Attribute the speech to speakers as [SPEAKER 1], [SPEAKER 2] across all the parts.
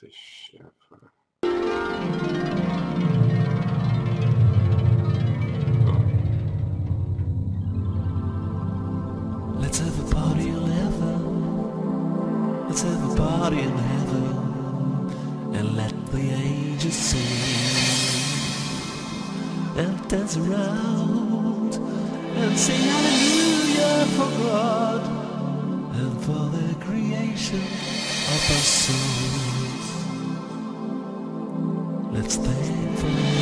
[SPEAKER 1] 80 Schärfe.
[SPEAKER 2] Let's have a party in heaven. Let's have a party in heaven. And let the angels sing. And dance around. And sing hallelujah for God. And for the creation of our souls
[SPEAKER 1] that's there.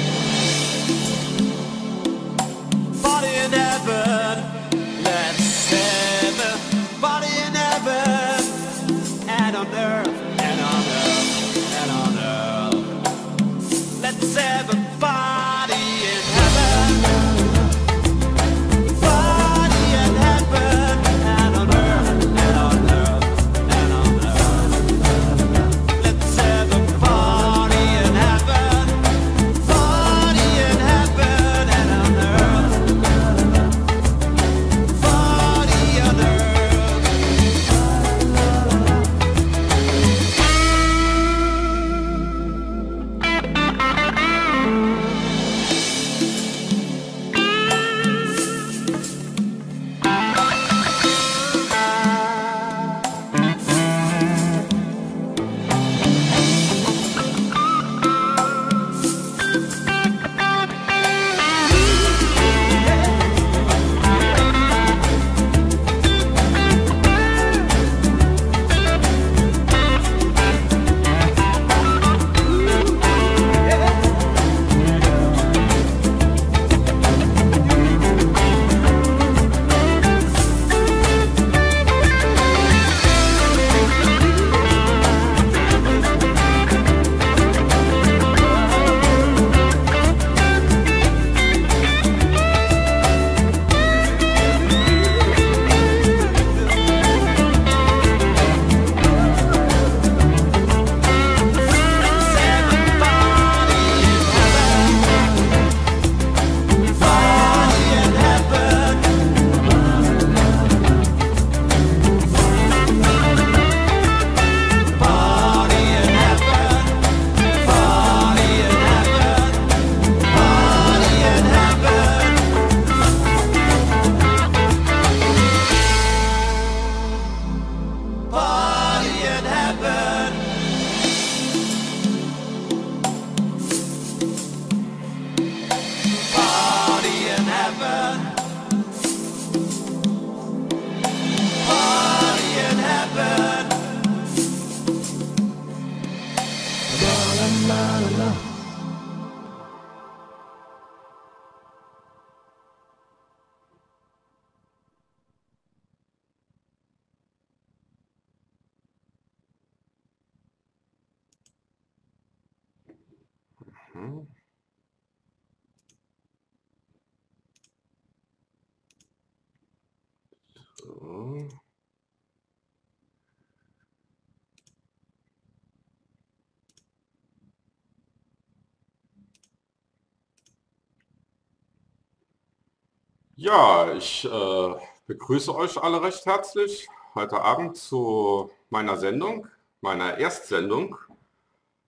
[SPEAKER 1] Äh, begrüße euch alle recht herzlich heute Abend zu meiner Sendung, meiner Erstsendung,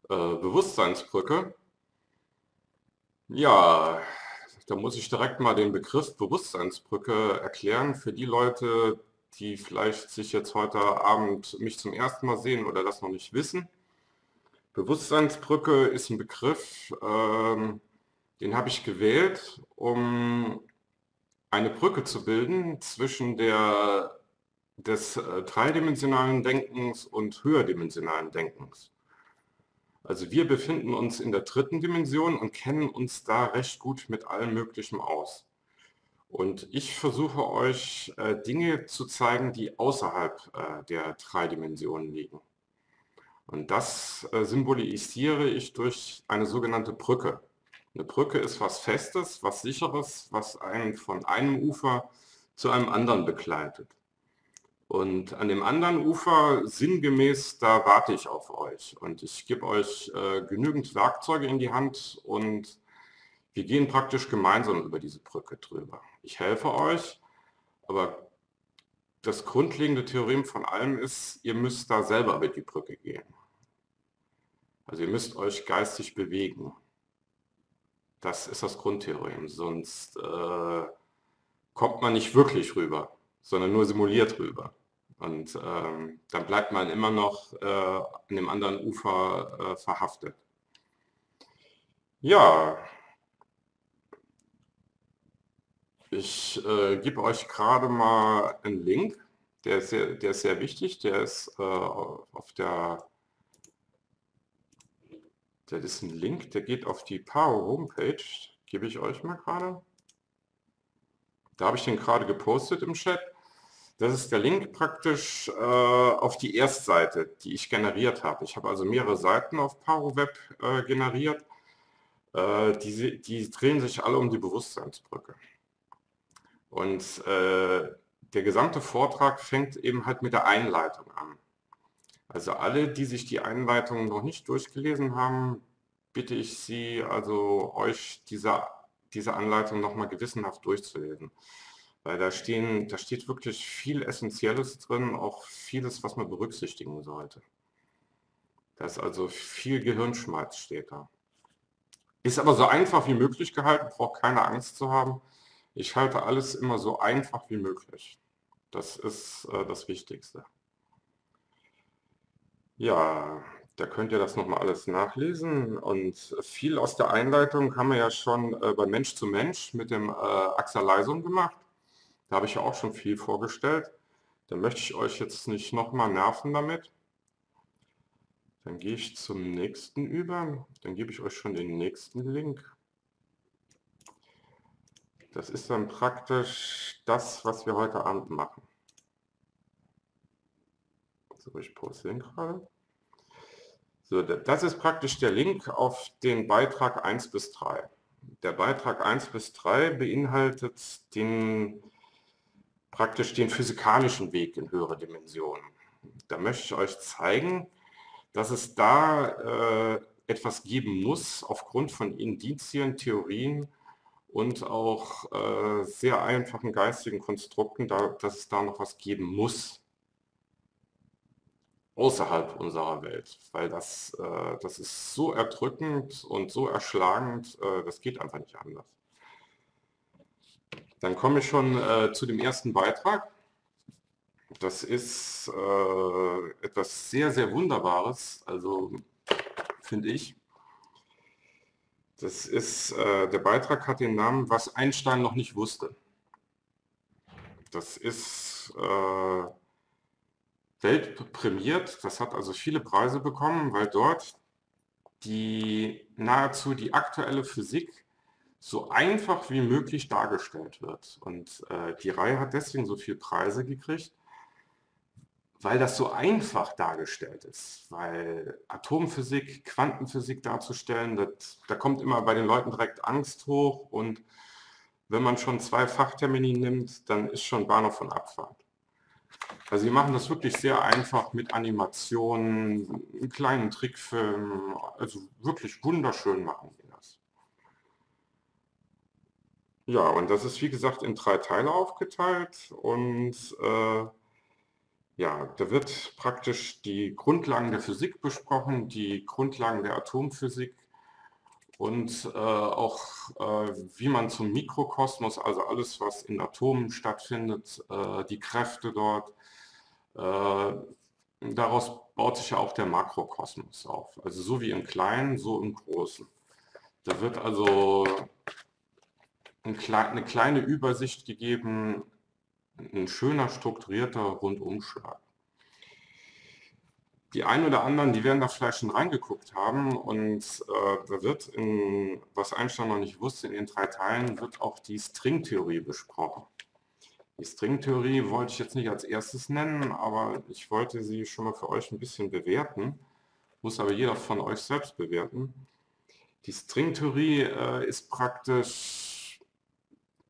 [SPEAKER 1] äh, Bewusstseinsbrücke. Ja, da muss ich direkt mal den Begriff Bewusstseinsbrücke erklären für die Leute, die vielleicht sich jetzt heute Abend mich zum ersten Mal sehen oder das noch nicht wissen. Bewusstseinsbrücke ist ein Begriff, ähm, den habe ich gewählt, um eine Brücke zu bilden zwischen der, des äh, dreidimensionalen Denkens und höherdimensionalen Denkens. Also wir befinden uns in der dritten Dimension und kennen uns da recht gut mit allem Möglichen aus. Und ich versuche euch äh, Dinge zu zeigen, die außerhalb äh, der drei Dimensionen liegen. Und das äh, symbolisiere ich durch eine sogenannte Brücke. Eine Brücke ist was Festes, was Sicheres, was einen von einem Ufer zu einem anderen begleitet. Und an dem anderen Ufer, sinngemäß, da warte ich auf euch. Und ich gebe euch äh, genügend Werkzeuge in die Hand und wir gehen praktisch gemeinsam über diese Brücke drüber. Ich helfe euch, aber das grundlegende Theorem von allem ist, ihr müsst da selber über die Brücke gehen. Also ihr müsst euch geistig bewegen. Das ist das Grundtheorem, sonst äh, kommt man nicht wirklich rüber, sondern nur simuliert rüber. Und ähm, dann bleibt man immer noch äh, an dem anderen Ufer äh, verhaftet. Ja, ich äh, gebe euch gerade mal einen Link, der ist sehr, der ist sehr wichtig, der ist äh, auf der, der ist ein Link, der geht auf die Paro Homepage, gebe ich euch mal gerade. Da habe ich den gerade gepostet im Chat. Das ist der Link praktisch äh, auf die Erstseite, die ich generiert habe. Ich habe also mehrere Seiten auf ParoWeb äh, generiert. Äh, die, die, drehen sich alle um die Bewusstseinsbrücke. Und äh, der gesamte Vortrag fängt eben halt mit der Einleitung an. Also alle, die sich die Einleitung noch nicht durchgelesen haben, bitte ich Sie, also euch diese, diese Anleitung nochmal gewissenhaft durchzulesen. Weil da, stehen, da steht wirklich viel Essentielles drin, auch vieles, was man berücksichtigen sollte. Da ist also viel Gehirnschmalz steht da. Ist aber so einfach wie möglich gehalten, braucht keine Angst zu haben. Ich halte alles immer so einfach wie möglich. Das ist äh, das Wichtigste. Ja, da könnt ihr das nochmal alles nachlesen. Und viel aus der Einleitung haben wir ja schon äh, bei Mensch zu Mensch mit dem äh, Axel Leisung gemacht. Da habe ich ja auch schon viel vorgestellt. Da möchte ich euch jetzt nicht nochmal nerven damit. Dann gehe ich zum nächsten über. Dann gebe ich euch schon den nächsten Link. Das ist dann praktisch das, was wir heute Abend machen. So, ich poste den gerade. So, das ist praktisch der Link auf den Beitrag 1 bis 3. Der Beitrag 1 bis 3 beinhaltet den praktisch den physikalischen Weg in höhere Dimensionen. Da möchte ich euch zeigen, dass es da äh, etwas geben muss aufgrund von Indizien, Theorien und auch äh, sehr einfachen geistigen Konstrukten, da, dass es da noch was geben muss außerhalb unserer Welt, weil das, äh, das ist so erdrückend und so erschlagend, äh, das geht einfach nicht anders. Dann komme ich schon äh, zu dem ersten Beitrag. Das ist äh, etwas sehr, sehr Wunderbares, also finde ich. Das ist, äh, der Beitrag hat den Namen, was Einstein noch nicht wusste. Das ist äh, weltprämiert, das hat also viele Preise bekommen, weil dort die nahezu die aktuelle Physik so einfach wie möglich dargestellt wird. Und äh, die Reihe hat deswegen so viele Preise gekriegt, weil das so einfach dargestellt ist. Weil Atomphysik, Quantenphysik darzustellen, das, da kommt immer bei den Leuten direkt Angst hoch. Und wenn man schon zwei Fachtermini nimmt, dann ist schon Bahnhof von Abfahrt. Also sie machen das wirklich sehr einfach mit Animationen, einen kleinen Trickfilm, also wirklich wunderschön machen sie das. Ja, und das ist wie gesagt in drei Teile aufgeteilt und äh, ja, da wird praktisch die Grundlagen der Physik besprochen, die Grundlagen der Atomphysik und äh, auch äh, wie man zum Mikrokosmos, also alles, was in Atomen stattfindet, äh, die Kräfte dort, äh, daraus baut sich ja auch der Makrokosmos auf. Also so wie im Kleinen, so im Großen. Da wird also eine kleine Übersicht gegeben, ein schöner, strukturierter Rundumschlag. Die einen oder anderen, die werden da vielleicht schon reingeguckt haben und äh, da wird, in, was Einstein noch nicht wusste, in den drei Teilen wird auch die Stringtheorie besprochen. Die Stringtheorie wollte ich jetzt nicht als erstes nennen, aber ich wollte sie schon mal für euch ein bisschen bewerten, muss aber jeder von euch selbst bewerten. Die Stringtheorie äh, ist praktisch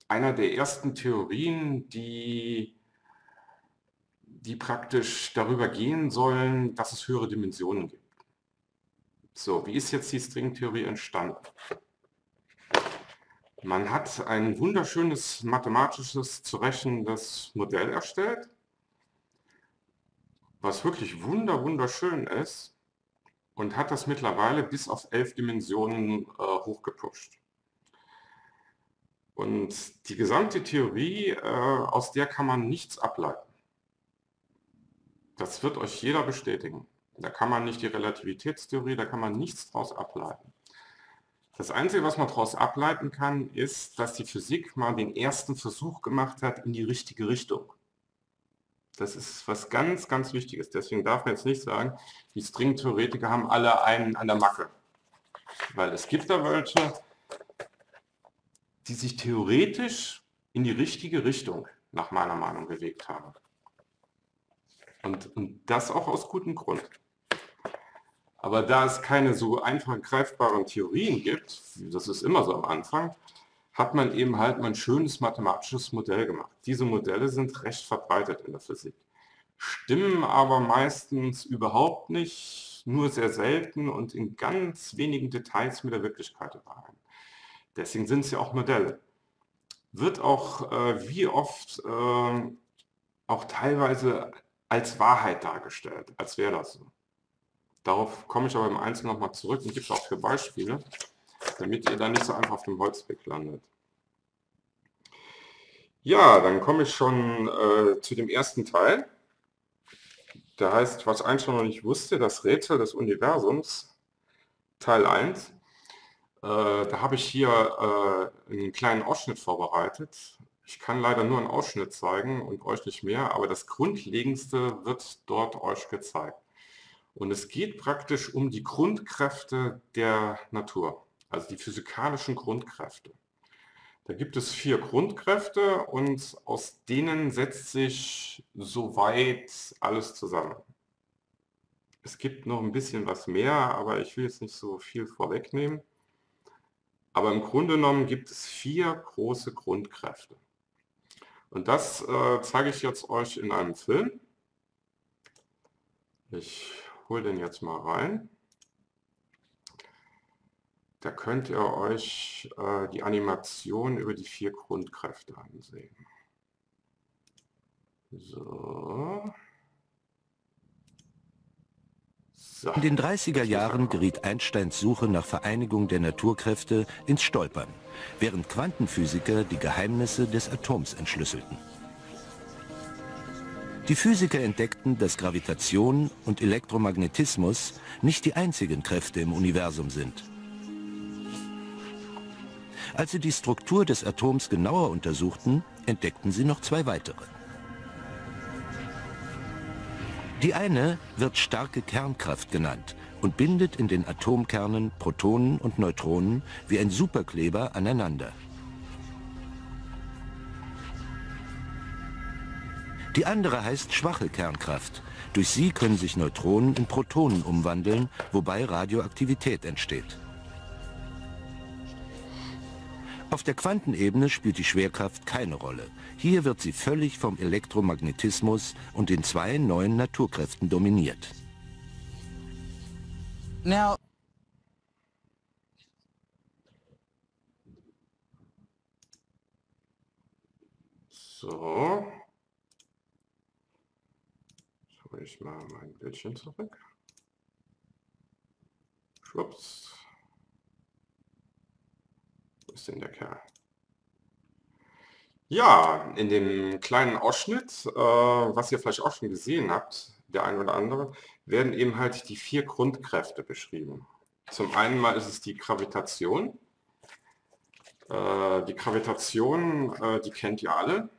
[SPEAKER 1] einer der ersten Theorien, die, die praktisch darüber gehen sollen, dass es höhere Dimensionen gibt. So, wie ist jetzt die Stringtheorie entstanden? Man hat ein wunderschönes mathematisches zu rechnendes Modell erstellt, was wirklich wunder wunderschön ist. und hat das mittlerweile bis auf elf Dimensionen äh, hochgepusht. Und die gesamte Theorie, äh, aus der kann man nichts ableiten. Das wird euch jeder bestätigen. Da kann man nicht die Relativitätstheorie, da kann man nichts daraus ableiten. Das Einzige, was man daraus ableiten kann, ist, dass die Physik mal den ersten Versuch gemacht hat in die richtige Richtung. Das ist was ganz, ganz Wichtiges. Deswegen darf man jetzt nicht sagen, die Stringtheoretiker haben alle einen an der Macke. Weil es gibt da welche, die sich theoretisch in die richtige Richtung, nach meiner Meinung, bewegt haben. Und, und das auch aus gutem Grund. Aber da es keine so einfach greifbaren Theorien gibt, das ist immer so am Anfang, hat man eben halt mal ein schönes mathematisches Modell gemacht. Diese Modelle sind recht verbreitet in der Physik, stimmen aber meistens überhaupt nicht, nur sehr selten und in ganz wenigen Details mit der Wirklichkeit überein. Deswegen sind sie auch Modelle. Wird auch äh, wie oft äh, auch teilweise als Wahrheit dargestellt, als wäre das so. Darauf komme ich aber im Einzelnen nochmal zurück und gebe auch für Beispiele, damit ihr da nicht so einfach auf dem Holzweg landet. Ja, dann komme ich schon äh, zu dem ersten Teil. Der heißt, was Einstein noch nicht wusste, das Rätsel des Universums, Teil 1. Äh, da habe ich hier äh, einen kleinen Ausschnitt vorbereitet. Ich kann leider nur einen Ausschnitt zeigen und euch nicht mehr, aber das Grundlegendste wird dort euch gezeigt. Und es geht praktisch um die Grundkräfte der Natur, also die physikalischen Grundkräfte. Da gibt es vier Grundkräfte und aus denen setzt sich soweit alles zusammen. Es gibt noch ein bisschen was mehr, aber ich will jetzt nicht so viel vorwegnehmen. Aber im Grunde genommen gibt es vier große Grundkräfte. Und das äh, zeige ich jetzt euch in einem Film. Ich hole den jetzt mal rein. Da könnt ihr euch äh, die Animation über die vier Grundkräfte ansehen. So.
[SPEAKER 3] so. In den 30er Jahren geriet Einsteins Suche nach Vereinigung der Naturkräfte ins Stolpern, während Quantenphysiker die Geheimnisse des Atoms entschlüsselten. Die Physiker entdeckten, dass Gravitation und Elektromagnetismus nicht die einzigen Kräfte im Universum sind. Als sie die Struktur des Atoms genauer untersuchten, entdeckten sie noch zwei weitere. Die eine wird starke Kernkraft genannt und bindet in den Atomkernen Protonen und Neutronen wie ein Superkleber aneinander. Die andere heißt schwache Kernkraft. Durch sie können sich Neutronen in Protonen umwandeln, wobei Radioaktivität entsteht. Auf der Quantenebene spielt die Schwerkraft keine Rolle. Hier wird sie völlig vom Elektromagnetismus und den zwei neuen Naturkräften dominiert.
[SPEAKER 1] Now so hole ich mal mein Bildchen zurück. Schwupps. Wo ist denn der Kerl? Ja, in dem kleinen Ausschnitt, äh, was ihr vielleicht auch schon gesehen habt, der ein oder andere, werden eben halt die vier Grundkräfte beschrieben. Zum einen mal ist es die Gravitation. Äh, die Gravitation, äh, die kennt ihr alle.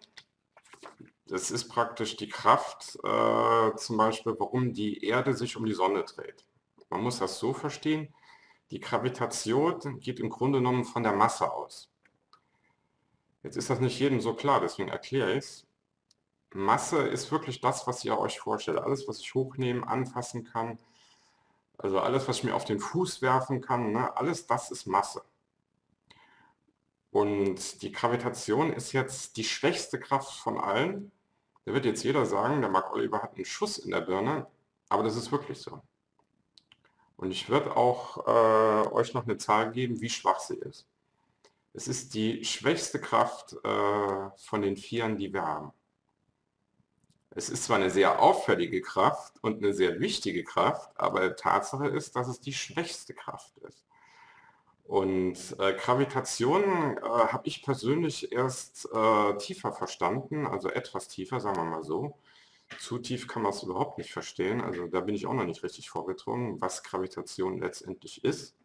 [SPEAKER 1] Das ist praktisch die Kraft, äh, zum Beispiel, warum die Erde sich um die Sonne dreht. Man muss das so verstehen, die Gravitation geht im Grunde genommen von der Masse aus. Jetzt ist das nicht jedem so klar, deswegen erkläre ich es. Masse ist wirklich das, was ihr euch vorstellt. Alles, was ich hochnehmen, anfassen kann, also alles, was ich mir auf den Fuß werfen kann, ne, alles das ist Masse. Und die Gravitation ist jetzt die schwächste Kraft von allen. Da wird jetzt jeder sagen, der Mark Oliver hat einen Schuss in der Birne, aber das ist wirklich so. Und ich werde auch äh, euch noch eine Zahl geben, wie schwach sie ist. Es ist die schwächste Kraft äh, von den Vieren, die wir haben. Es ist zwar eine sehr auffällige Kraft und eine sehr wichtige Kraft, aber Tatsache ist, dass es die schwächste Kraft ist. Und äh, Gravitation äh, habe ich persönlich erst äh, tiefer verstanden, also etwas tiefer, sagen wir mal so. Zu tief kann man es überhaupt nicht verstehen, also da bin ich auch noch nicht richtig vorgedrungen, was Gravitation letztendlich ist.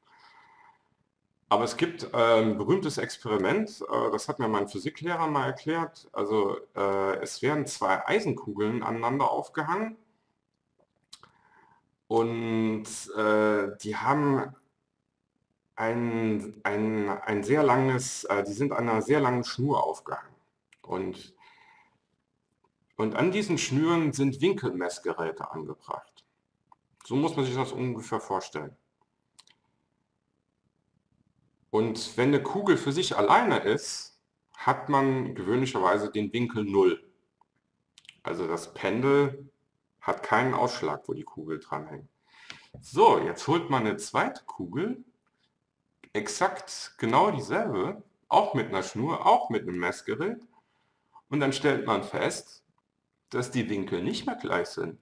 [SPEAKER 1] Aber es gibt äh, ein berühmtes Experiment, äh, das hat mir mein Physiklehrer mal erklärt. Also äh, es werden zwei Eisenkugeln aneinander aufgehangen und äh, die haben ein, ein, ein sehr langes, äh, die sind an einer sehr langen Schnur aufgehangen. Und, und an diesen Schnüren sind Winkelmessgeräte angebracht. So muss man sich das ungefähr vorstellen. Und wenn eine Kugel für sich alleine ist, hat man gewöhnlicherweise den Winkel 0. Also das Pendel hat keinen Ausschlag, wo die Kugel dranhängt. So, jetzt holt man eine zweite Kugel exakt genau dieselbe, auch mit einer Schnur, auch mit einem Messgerät. Und dann stellt man fest, dass die Winkel nicht mehr gleich sind,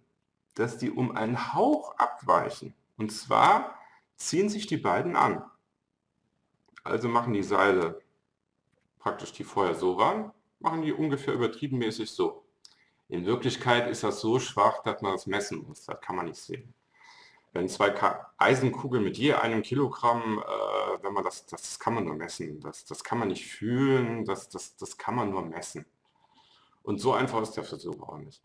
[SPEAKER 1] dass die um einen Hauch abweichen. Und zwar ziehen sich die beiden an. Also machen die Seile praktisch, die vorher so waren, machen die ungefähr übertriebenmäßig so. In Wirklichkeit ist das so schwach, dass man das messen muss. Das kann man nicht sehen wenn zwei Eisenkugeln mit je einem Kilogramm, äh, wenn man das, das kann man nur messen, das, das kann man nicht fühlen, das, das, das kann man nur messen. Und so einfach ist der Versuch auch nicht.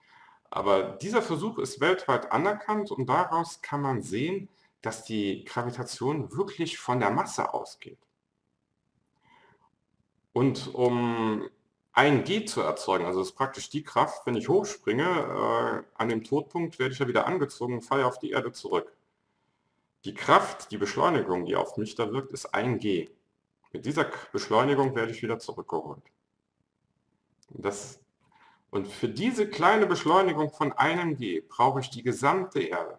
[SPEAKER 1] Aber dieser Versuch ist weltweit anerkannt und daraus kann man sehen, dass die Gravitation wirklich von der Masse ausgeht. Und um ein G zu erzeugen, also das ist praktisch die Kraft, wenn ich hochspringe, äh, an dem Todpunkt werde ich ja wieder angezogen und falle auf die Erde zurück. Die Kraft, die Beschleunigung, die auf mich da wirkt, ist 1G. Mit dieser Beschleunigung werde ich wieder zurückgeholt. Das, und für diese kleine Beschleunigung von einem G brauche ich die gesamte Erde.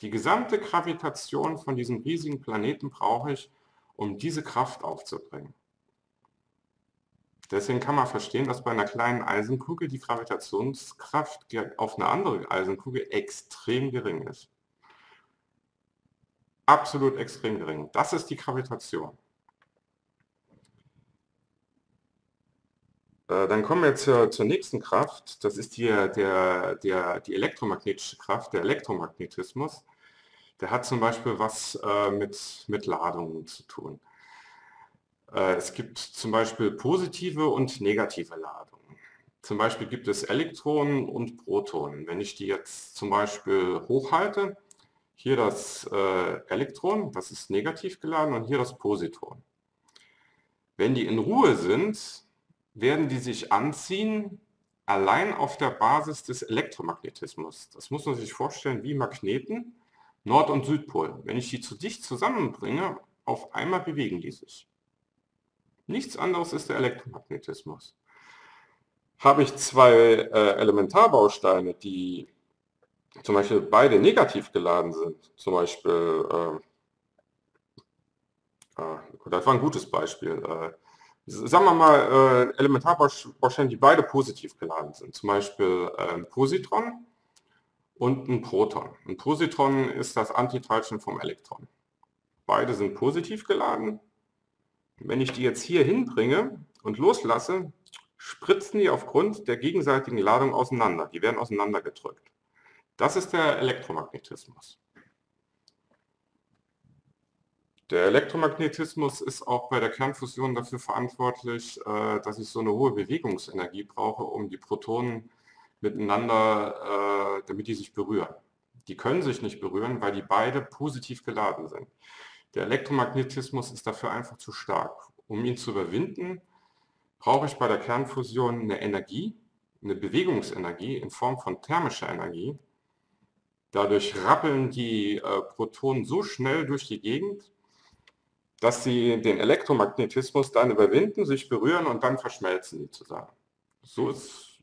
[SPEAKER 1] Die gesamte Gravitation von diesem riesigen Planeten brauche ich, um diese Kraft aufzubringen. Deswegen kann man verstehen, dass bei einer kleinen Eisenkugel die Gravitationskraft auf eine andere Eisenkugel extrem gering ist absolut extrem gering. Das ist die Gravitation. Äh, dann kommen wir zur, zur nächsten Kraft. Das ist die, der, der, die elektromagnetische Kraft, der Elektromagnetismus. Der hat zum Beispiel was äh, mit, mit Ladungen zu tun. Äh, es gibt zum Beispiel positive und negative Ladungen. Zum Beispiel gibt es Elektronen und Protonen. Wenn ich die jetzt zum Beispiel hochhalte, hier das äh, Elektron, das ist negativ geladen und hier das Positron. Wenn die in Ruhe sind, werden die sich anziehen, allein auf der Basis des Elektromagnetismus. Das muss man sich vorstellen wie Magneten, Nord- und Südpol. Wenn ich die zu dicht zusammenbringe, auf einmal bewegen die sich. Nichts anderes ist der Elektromagnetismus. Habe ich zwei äh, Elementarbausteine, die zum Beispiel beide negativ geladen sind, zum Beispiel, äh, äh, das war ein gutes Beispiel, äh, sagen wir mal äh, Elementarbausteine, die beide positiv geladen sind, zum Beispiel ein Positron und ein Proton. Ein Positron ist das Antiteilchen vom Elektron. Beide sind positiv geladen. Wenn ich die jetzt hier hinbringe und loslasse, spritzen die aufgrund der gegenseitigen Ladung auseinander. Die werden auseinandergedrückt. Das ist der Elektromagnetismus. Der Elektromagnetismus ist auch bei der Kernfusion dafür verantwortlich, äh, dass ich so eine hohe Bewegungsenergie brauche, um die Protonen miteinander, äh, damit die sich berühren. Die können sich nicht berühren, weil die beide positiv geladen sind. Der Elektromagnetismus ist dafür einfach zu stark. Um ihn zu überwinden, brauche ich bei der Kernfusion eine Energie, eine Bewegungsenergie in Form von thermischer Energie, Dadurch rappeln die äh, Protonen so schnell durch die Gegend, dass sie den Elektromagnetismus dann überwinden, sich berühren und dann verschmelzen die zusammen. So ist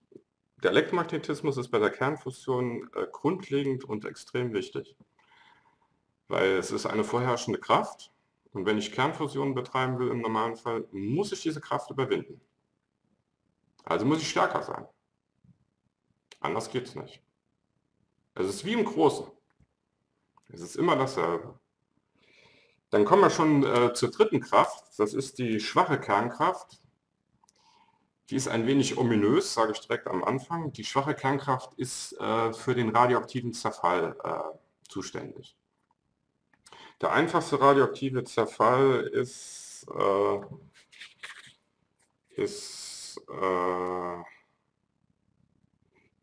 [SPEAKER 1] der Elektromagnetismus ist bei der Kernfusion äh, grundlegend und extrem wichtig, weil es ist eine vorherrschende Kraft und wenn ich Kernfusion betreiben will im normalen Fall, muss ich diese Kraft überwinden. Also muss ich stärker sein. Anders geht es nicht. Es ist wie im Großen. Es ist immer dasselbe. Dann kommen wir schon äh, zur dritten Kraft. Das ist die schwache Kernkraft. Die ist ein wenig ominös, sage ich direkt am Anfang. Die schwache Kernkraft ist äh, für den radioaktiven Zerfall äh, zuständig. Der einfachste radioaktive Zerfall ist, äh, ist, äh,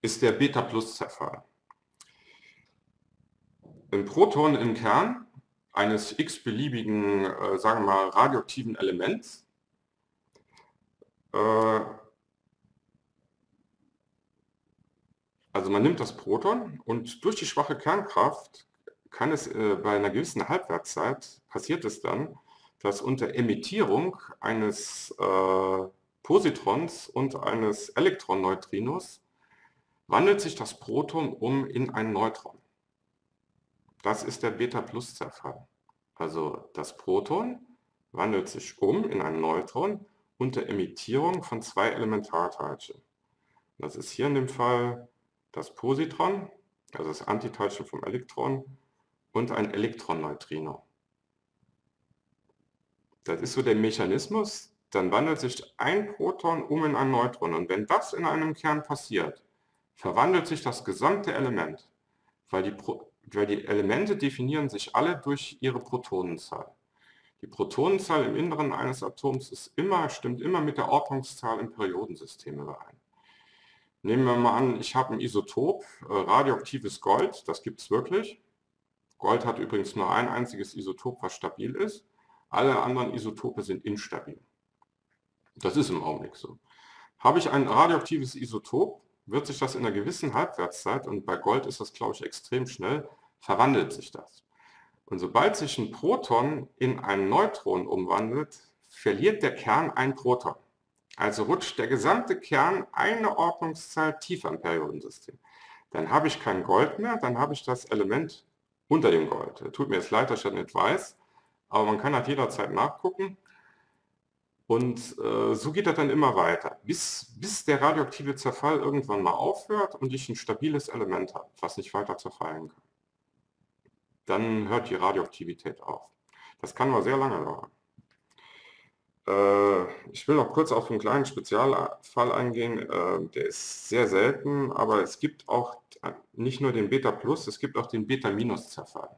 [SPEAKER 1] ist der Beta-Plus-Zerfall. Ein Proton im Kern eines x-beliebigen, äh, sagen wir mal, radioaktiven Elements äh, also man nimmt das Proton und durch die schwache Kernkraft kann es äh, bei einer gewissen Halbwertszeit, passiert es dann, dass unter Emittierung eines äh, Positrons und eines Elektronneutrinos wandelt sich das Proton um in ein Neutron. Das ist der Beta-Plus-Zerfall. Also das Proton wandelt sich um in ein Neutron unter Emittierung von zwei Elementarteilchen. Das ist hier in dem Fall das Positron, also das Antiteilchen vom Elektron, und ein Elektronneutrino. Das ist so der Mechanismus, dann wandelt sich ein Proton um in ein Neutron. Und wenn das in einem Kern passiert, verwandelt sich das gesamte Element, weil die, Pro weil die Elemente definieren sich alle durch ihre Protonenzahl. Die Protonenzahl im Inneren eines Atoms ist immer, stimmt immer mit der Ordnungszahl im Periodensystem überein. Nehmen wir mal an, ich habe ein Isotop, äh, radioaktives Gold, das gibt es wirklich. Gold hat übrigens nur ein einziges Isotop, was stabil ist. Alle anderen Isotope sind instabil. Das ist im Augenblick so. Habe ich ein radioaktives Isotop, wird sich das in einer gewissen Halbwertszeit, und bei Gold ist das, glaube ich, extrem schnell, verwandelt sich das. Und sobald sich ein Proton in ein Neutron umwandelt, verliert der Kern ein Proton. Also rutscht der gesamte Kern eine Ordnungszahl tiefer im Periodensystem. Dann habe ich kein Gold mehr, dann habe ich das Element unter dem Gold. Tut mir jetzt leid, dass ich das nicht weiß, aber man kann halt jederzeit nachgucken. Und äh, so geht das dann immer weiter, bis, bis der radioaktive Zerfall irgendwann mal aufhört und ich ein stabiles Element habe, was nicht weiter zerfallen kann dann hört die Radioaktivität auf. Das kann aber sehr lange dauern. Äh, ich will noch kurz auf einen kleinen Spezialfall eingehen. Äh, der ist sehr selten, aber es gibt auch nicht nur den Beta Plus, es gibt auch den Beta Minus Zerfall.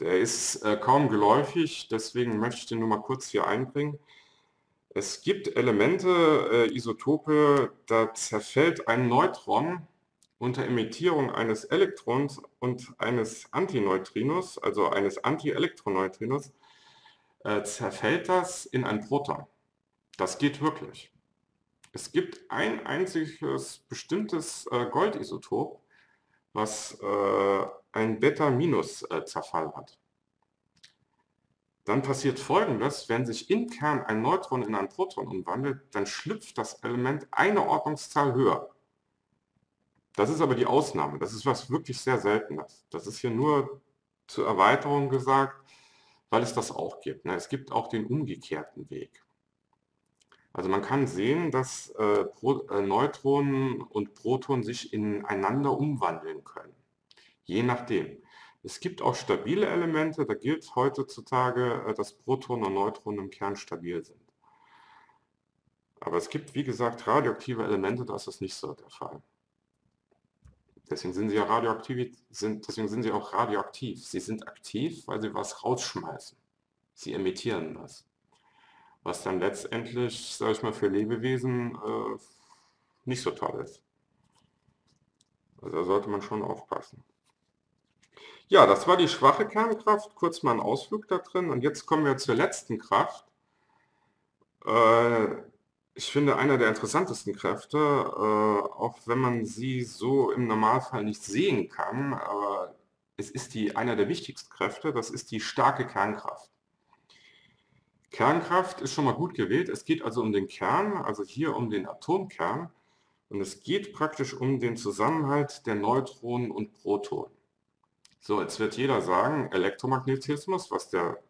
[SPEAKER 1] Der ist äh, kaum geläufig, deswegen möchte ich den nur mal kurz hier einbringen. Es gibt Elemente, Isotope, da zerfällt ein Neutron unter Emittierung eines Elektrons und eines Antineutrinos, also eines Antielektroneutrinos, äh, zerfällt das in ein Proton. Das geht wirklich. Es gibt ein einziges bestimmtes äh, Goldisotop, was äh, ein Beta-Zerfall äh, hat. Dann passiert folgendes, wenn sich im Kern ein Neutron in ein Proton umwandelt, dann schlüpft das Element eine Ordnungszahl höher. Das ist aber die Ausnahme. Das ist was wirklich sehr Seltenes. Das ist hier nur zur Erweiterung gesagt, weil es das auch gibt. Ne? Es gibt auch den umgekehrten Weg. Also man kann sehen, dass äh, äh, Neutronen und Protonen sich ineinander umwandeln können. Je nachdem. Es gibt auch stabile Elemente, da gilt heutzutage, äh, dass Protonen und Neutronen im Kern stabil sind. Aber es gibt, wie gesagt, radioaktive Elemente, da ist das nicht so der Fall. Deswegen sind sie ja radioaktiv, sind, deswegen sind sie auch radioaktiv. Sie sind aktiv, weil sie was rausschmeißen. Sie emittieren was. Was dann letztendlich, sage ich mal, für Lebewesen äh, nicht so toll ist. Also da sollte man schon aufpassen. Ja, das war die schwache Kernkraft. Kurz mal ein Ausflug da drin. Und jetzt kommen wir zur letzten Kraft. Äh, ich finde, einer der interessantesten Kräfte, äh, auch wenn man sie so im Normalfall nicht sehen kann, aber es ist die, einer der wichtigsten Kräfte, das ist die starke Kernkraft. Kernkraft ist schon mal gut gewählt. Es geht also um den Kern, also hier um den Atomkern. Und es geht praktisch um den Zusammenhalt der Neutronen und Protonen. So, jetzt wird jeder sagen, Elektromagnetismus, was der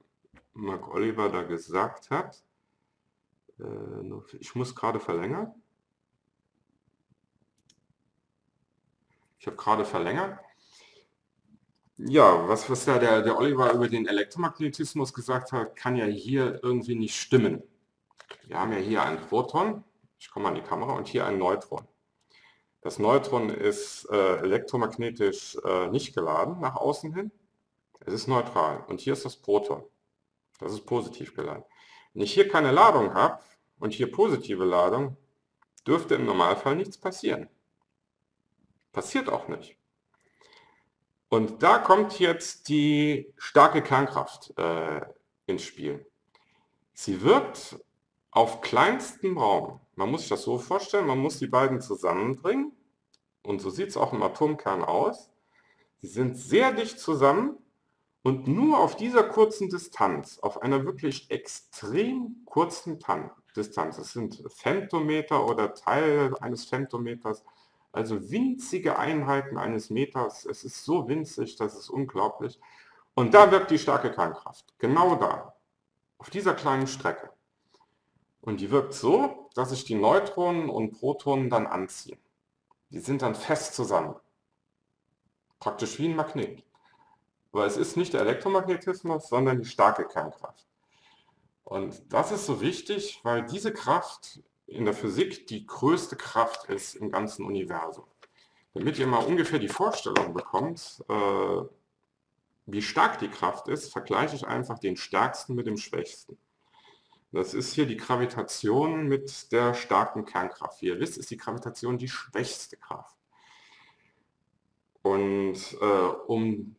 [SPEAKER 1] Mark Oliver da gesagt hat. Äh, ich muss gerade verlängern. Ich habe gerade verlängert. Ja, was, was da der, der Oliver über den Elektromagnetismus gesagt hat, kann ja hier irgendwie nicht stimmen. Wir haben ja hier ein Proton, ich komme an die Kamera, und hier ein Neutron. Das Neutron ist äh, elektromagnetisch äh, nicht geladen nach außen hin. Es ist neutral. Und hier ist das Proton. Das ist positiv geladen. Wenn ich hier keine Ladung habe und hier positive Ladung, dürfte im Normalfall nichts passieren. Passiert auch nicht. Und da kommt jetzt die starke Kernkraft äh, ins Spiel. Sie wirkt auf kleinstem Raum. Man muss sich das so vorstellen, man muss die beiden zusammenbringen. Und so sieht es auch im Atomkern aus. Sie sind sehr dicht zusammen und nur auf dieser kurzen Distanz, auf einer wirklich extrem kurzen Tan Distanz, es sind Femtometer oder Teil eines Femtometers, also winzige Einheiten eines Meters. Es ist so winzig, das ist unglaublich. Und da wirkt die starke Kernkraft. Genau da. Auf dieser kleinen Strecke. Und die wirkt so, dass sich die Neutronen und Protonen dann anziehen. Die sind dann fest zusammen. Praktisch wie ein Magnet. Aber es ist nicht der Elektromagnetismus, sondern die starke Kernkraft. Und das ist so wichtig, weil diese Kraft in der Physik die größte Kraft ist im ganzen Universum. Damit ihr mal ungefähr die Vorstellung bekommt, äh, wie stark die Kraft ist, vergleiche ich einfach den stärksten mit dem schwächsten. Das ist hier die Gravitation mit der starken Kernkraft. Wie ihr wisst, ist die Gravitation die schwächste Kraft. Und, äh, um,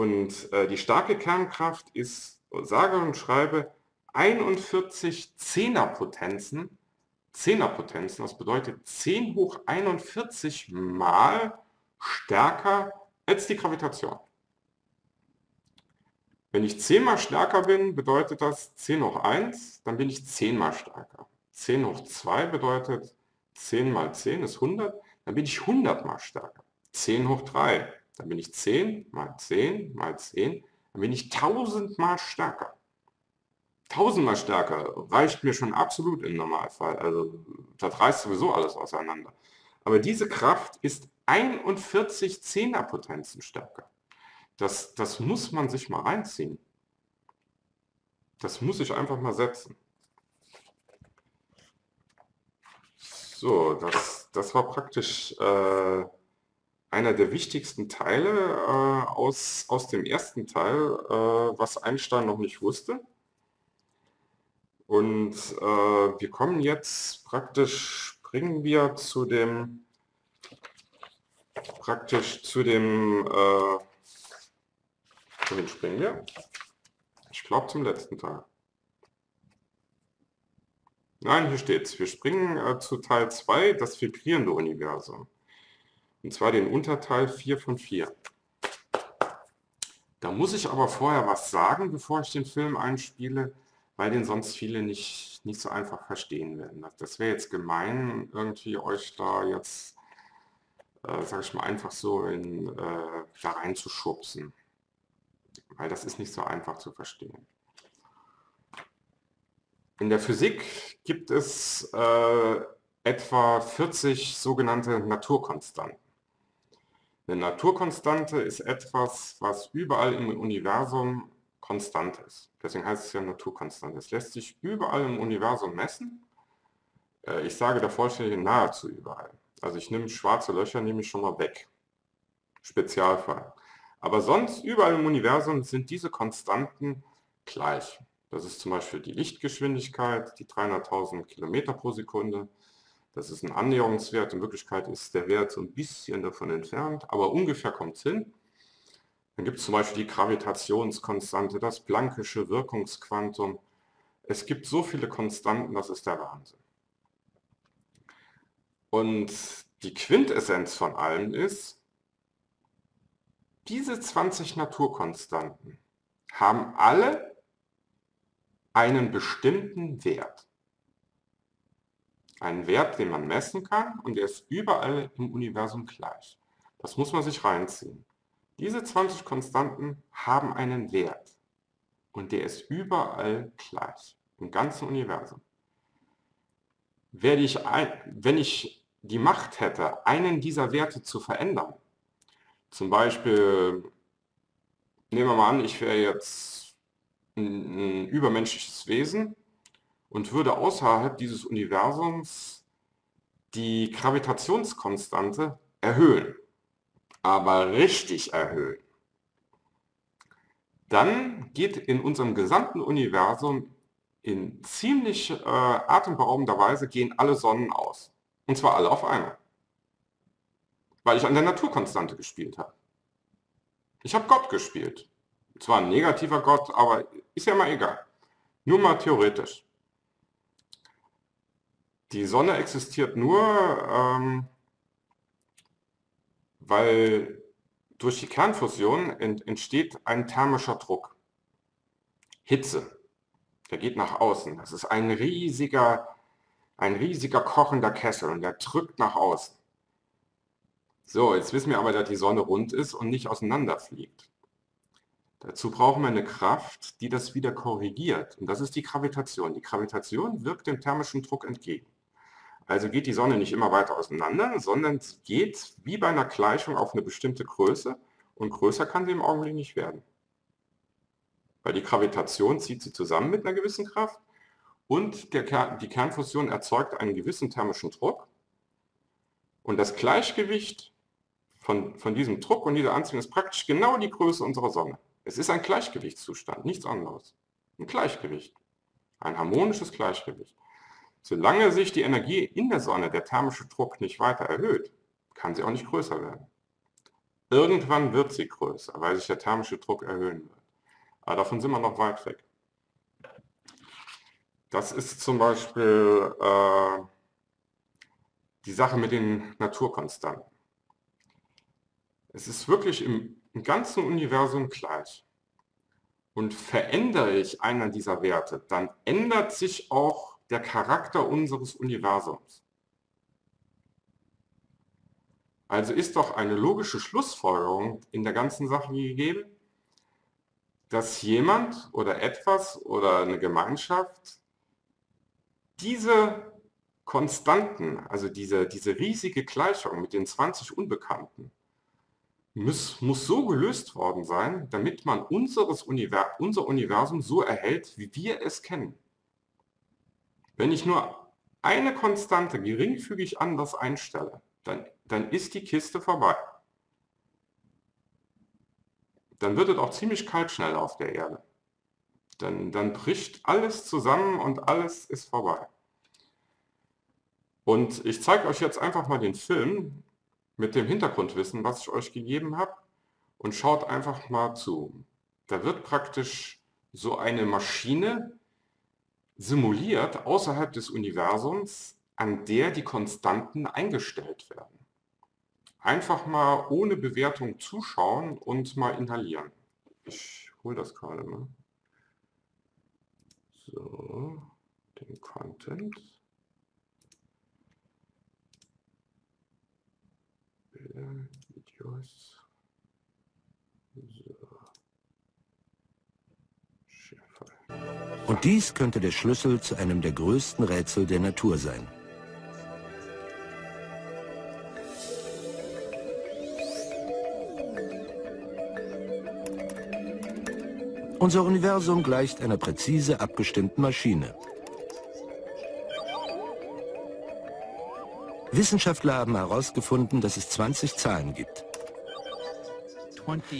[SPEAKER 1] und äh, die starke Kernkraft ist, sage und schreibe, 41 Zehnerpotenzen. Zehnerpotenzen, das bedeutet 10 hoch 41 mal stärker als die Gravitation. Wenn ich 10 mal stärker bin, bedeutet das 10 hoch 1, dann bin ich 10 mal stärker. 10 hoch 2 bedeutet 10 mal 10 ist 100, dann bin ich 100 mal stärker. 10 hoch 3, dann bin ich 10 mal 10 mal 10, dann bin ich 1000 mal stärker tausendmal stärker reicht mir schon absolut im Normalfall. Also das reißt sowieso alles auseinander. Aber diese Kraft ist 41 Zehnerpotenzen stärker. Das, das muss man sich mal reinziehen. Das muss ich einfach mal setzen. So, das, das war praktisch äh, einer der wichtigsten Teile äh, aus, aus dem ersten Teil, äh, was Einstein noch nicht wusste. Und äh, wir kommen jetzt praktisch, springen wir zu dem, praktisch zu dem, äh, wohin springen wir? Ich glaube zum letzten Teil. Nein, hier steht's. Wir springen äh, zu Teil 2, das vibrierende Universum. Und zwar den Unterteil 4 von 4. Da muss ich aber vorher was sagen, bevor ich den Film einspiele weil den sonst viele nicht, nicht so einfach verstehen werden. Das wäre jetzt gemein, irgendwie euch da jetzt, äh, sage ich mal, einfach so in, äh, da reinzuschubsen. Weil das ist nicht so einfach zu verstehen. In der Physik gibt es äh, etwa 40 sogenannte Naturkonstanten. Eine Naturkonstante ist etwas, was überall im Universum konstant ist. Deswegen heißt es ja Naturkonstant. Es lässt sich überall im Universum messen. Äh, ich sage der Vollständigkeit nahezu überall. Also ich nehme schwarze Löcher, nehme ich schon mal weg. Spezialfall. Aber sonst überall im Universum sind diese Konstanten gleich. Das ist zum Beispiel die Lichtgeschwindigkeit, die 300.000 Kilometer pro Sekunde. Das ist ein Annäherungswert. In Wirklichkeit ist der Wert so ein bisschen davon entfernt, aber ungefähr kommt es hin. Dann gibt es zum Beispiel die Gravitationskonstante, das Planck'sche Wirkungsquantum. Es gibt so viele Konstanten, das ist der Wahnsinn. Und die Quintessenz von allem ist, diese 20 Naturkonstanten haben alle einen bestimmten Wert. Einen Wert, den man messen kann und der ist überall im Universum gleich. Das muss man sich reinziehen. Diese 20 Konstanten haben einen Wert und der ist überall gleich, im ganzen Universum. Werde ich ein, wenn ich die Macht hätte, einen dieser Werte zu verändern, zum Beispiel, nehmen wir mal an, ich wäre jetzt ein, ein übermenschliches Wesen und würde außerhalb dieses Universums die Gravitationskonstante erhöhen, aber richtig erhöhen. Dann geht in unserem gesamten Universum in ziemlich äh, atemberaubender Weise gehen alle Sonnen aus. Und zwar alle auf einmal. Weil ich an der Naturkonstante gespielt habe. Ich habe Gott gespielt. Zwar ein negativer Gott, aber ist ja mal egal. Nur mal theoretisch. Die Sonne existiert nur, ähm, weil durch die Kernfusion ent entsteht ein thermischer Druck. Hitze. Der geht nach außen. Das ist ein riesiger, ein riesiger kochender Kessel und der drückt nach außen. So, jetzt wissen wir aber, dass die Sonne rund ist und nicht auseinanderfliegt. Dazu brauchen wir eine Kraft, die das wieder korrigiert. Und das ist die Gravitation. Die Gravitation wirkt dem thermischen Druck entgegen. Also geht die Sonne nicht immer weiter auseinander, sondern geht wie bei einer Gleichung auf eine bestimmte Größe und größer kann sie im Augenblick nicht werden. Weil die Gravitation zieht sie zusammen mit einer gewissen Kraft und der, die Kernfusion erzeugt einen gewissen thermischen Druck. Und das Gleichgewicht von, von diesem Druck und dieser Anziehung ist praktisch genau die Größe unserer Sonne. Es ist ein Gleichgewichtszustand, nichts anderes. Ein Gleichgewicht. Ein harmonisches Gleichgewicht. Solange sich die Energie in der Sonne, der thermische Druck, nicht weiter erhöht, kann sie auch nicht größer werden. Irgendwann wird sie größer, weil sich der thermische Druck erhöhen wird. Aber davon sind wir noch weit weg. Das ist zum Beispiel äh, die Sache mit den Naturkonstanten. Es ist wirklich im, im ganzen Universum gleich. Und verändere ich einen dieser Werte, dann ändert sich auch der Charakter unseres Universums. Also ist doch eine logische Schlussfolgerung in der ganzen Sache gegeben, dass jemand oder etwas oder eine Gemeinschaft diese Konstanten, also diese, diese riesige Gleichung mit den 20 Unbekannten, muss, muss so gelöst worden sein, damit man unseres Univers unser Universum so erhält, wie wir es kennen. Wenn ich nur eine Konstante geringfügig anders einstelle, dann, dann ist die Kiste vorbei. Dann wird es auch ziemlich kalt schnell auf der Erde. Dann, dann bricht alles zusammen und alles ist vorbei. Und ich zeige euch jetzt einfach mal den Film mit dem Hintergrundwissen, was ich euch gegeben habe. Und schaut einfach mal zu. Da wird praktisch so eine Maschine simuliert außerhalb des Universums, an der die Konstanten eingestellt werden. Einfach mal ohne Bewertung zuschauen und mal inhalieren. Ich hole das gerade mal. So, den Content. Videos.
[SPEAKER 3] Und dies könnte der Schlüssel zu einem der größten Rätsel der Natur sein. Unser Universum gleicht einer präzise abgestimmten Maschine. Wissenschaftler haben herausgefunden, dass es 20 Zahlen gibt.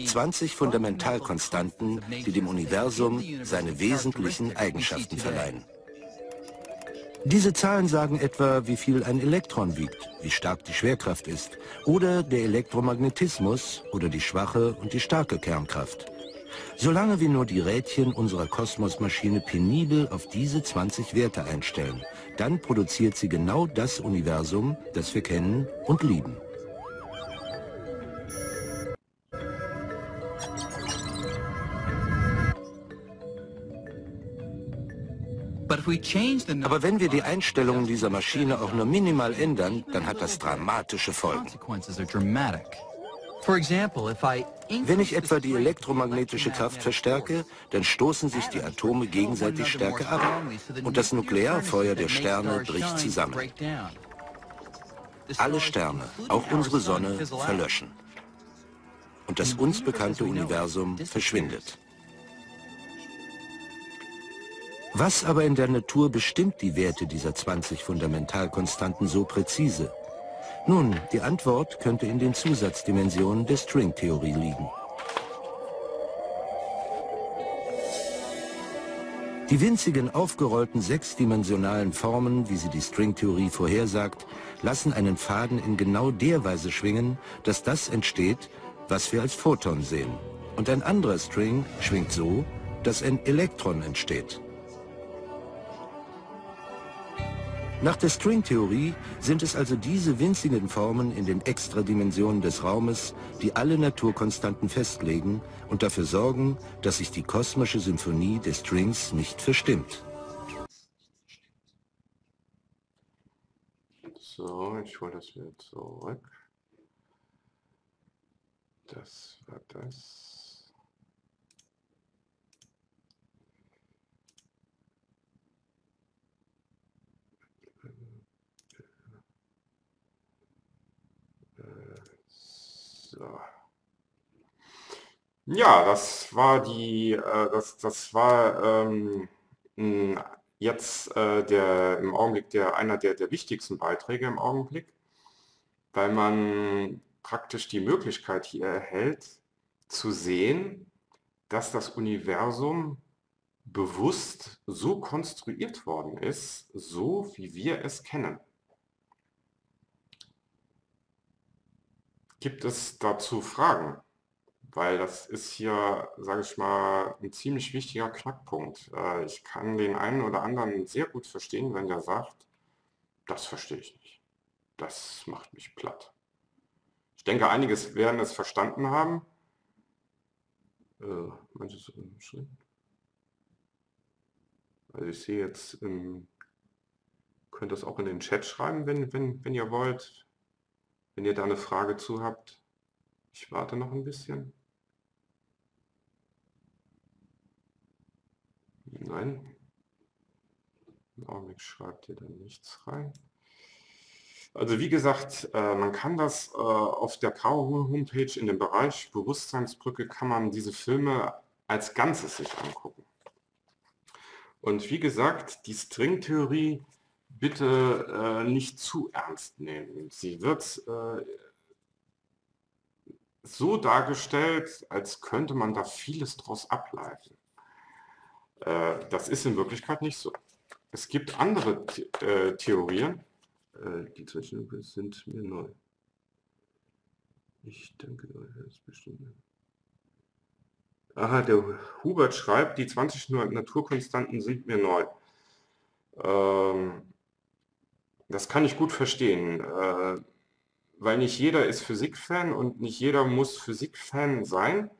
[SPEAKER 3] 20 Fundamentalkonstanten, die dem Universum seine wesentlichen Eigenschaften verleihen. Diese Zahlen sagen etwa, wie viel ein Elektron wiegt, wie stark die Schwerkraft ist, oder der Elektromagnetismus oder die schwache und die starke Kernkraft. Solange wir nur die Rädchen unserer Kosmosmaschine penibel auf diese 20 Werte einstellen, dann produziert sie genau das Universum, das wir kennen und lieben. Aber wenn wir die Einstellungen dieser Maschine auch nur minimal ändern, dann hat das dramatische Folgen. Wenn ich etwa die elektromagnetische Kraft verstärke, dann stoßen sich die Atome gegenseitig stärker ab und das Nuklearfeuer der Sterne bricht zusammen. alle Sterne, auch unsere Sonne, verlöschen. Und das uns bekannte Universum verschwindet. Was aber in der Natur bestimmt die Werte dieser 20 Fundamentalkonstanten so präzise? Nun, die Antwort könnte in den Zusatzdimensionen der Stringtheorie liegen. Die winzigen aufgerollten sechsdimensionalen Formen, wie sie die Stringtheorie vorhersagt, lassen einen Faden in genau der Weise schwingen, dass das entsteht, was wir als Photon sehen. Und ein anderer String schwingt so, dass ein Elektron entsteht. Nach der Stringtheorie sind es also diese winzigen Formen in den Extradimensionen des Raumes, die alle Naturkonstanten festlegen und dafür sorgen, dass sich die kosmische Symphonie der Strings nicht verstimmt.
[SPEAKER 1] So, ich hole das wieder zurück. Das war das. So. Ja, das war die, äh, das, das war ähm, jetzt äh, der im Augenblick der einer der, der wichtigsten Beiträge im Augenblick, weil man praktisch die Möglichkeit hier erhält, zu sehen, dass das Universum bewusst so konstruiert worden ist, so wie wir es kennen. Gibt es dazu Fragen? Weil das ist hier, sage ich mal, ein ziemlich wichtiger Knackpunkt. Äh, ich kann den einen oder anderen sehr gut verstehen, wenn der sagt, das verstehe ich nicht. Das macht mich platt. Ich denke, einiges werden es verstanden haben. Äh, manches Also ich sehe jetzt, ähm, könnt das auch in den Chat schreiben, wenn, wenn, wenn ihr wollt. Wenn ihr da eine Frage zu habt, ich warte noch ein bisschen. Nein. Im Augenblick schreibt ihr dann nichts rein. Also wie gesagt, äh, man kann das äh, auf der Karo Homepage in dem Bereich Bewusstseinsbrücke kann man diese Filme als Ganzes sich angucken. Und wie gesagt, die Stringtheorie bitte äh, nicht zu ernst nehmen. Sie wird äh, so dargestellt, als könnte man da vieles daraus ableiten. Äh, das ist in Wirklichkeit nicht so. Es gibt andere The äh, Theorien, äh, die Zwischenlücke sind mir neu. Ich denke, das ist bestimmt. Aha, der Hubert schreibt, die 20 Naturkonstanten sind mir neu. Ähm, das kann ich gut verstehen, äh, weil nicht jeder ist Physikfan und nicht jeder muss Physikfan sein.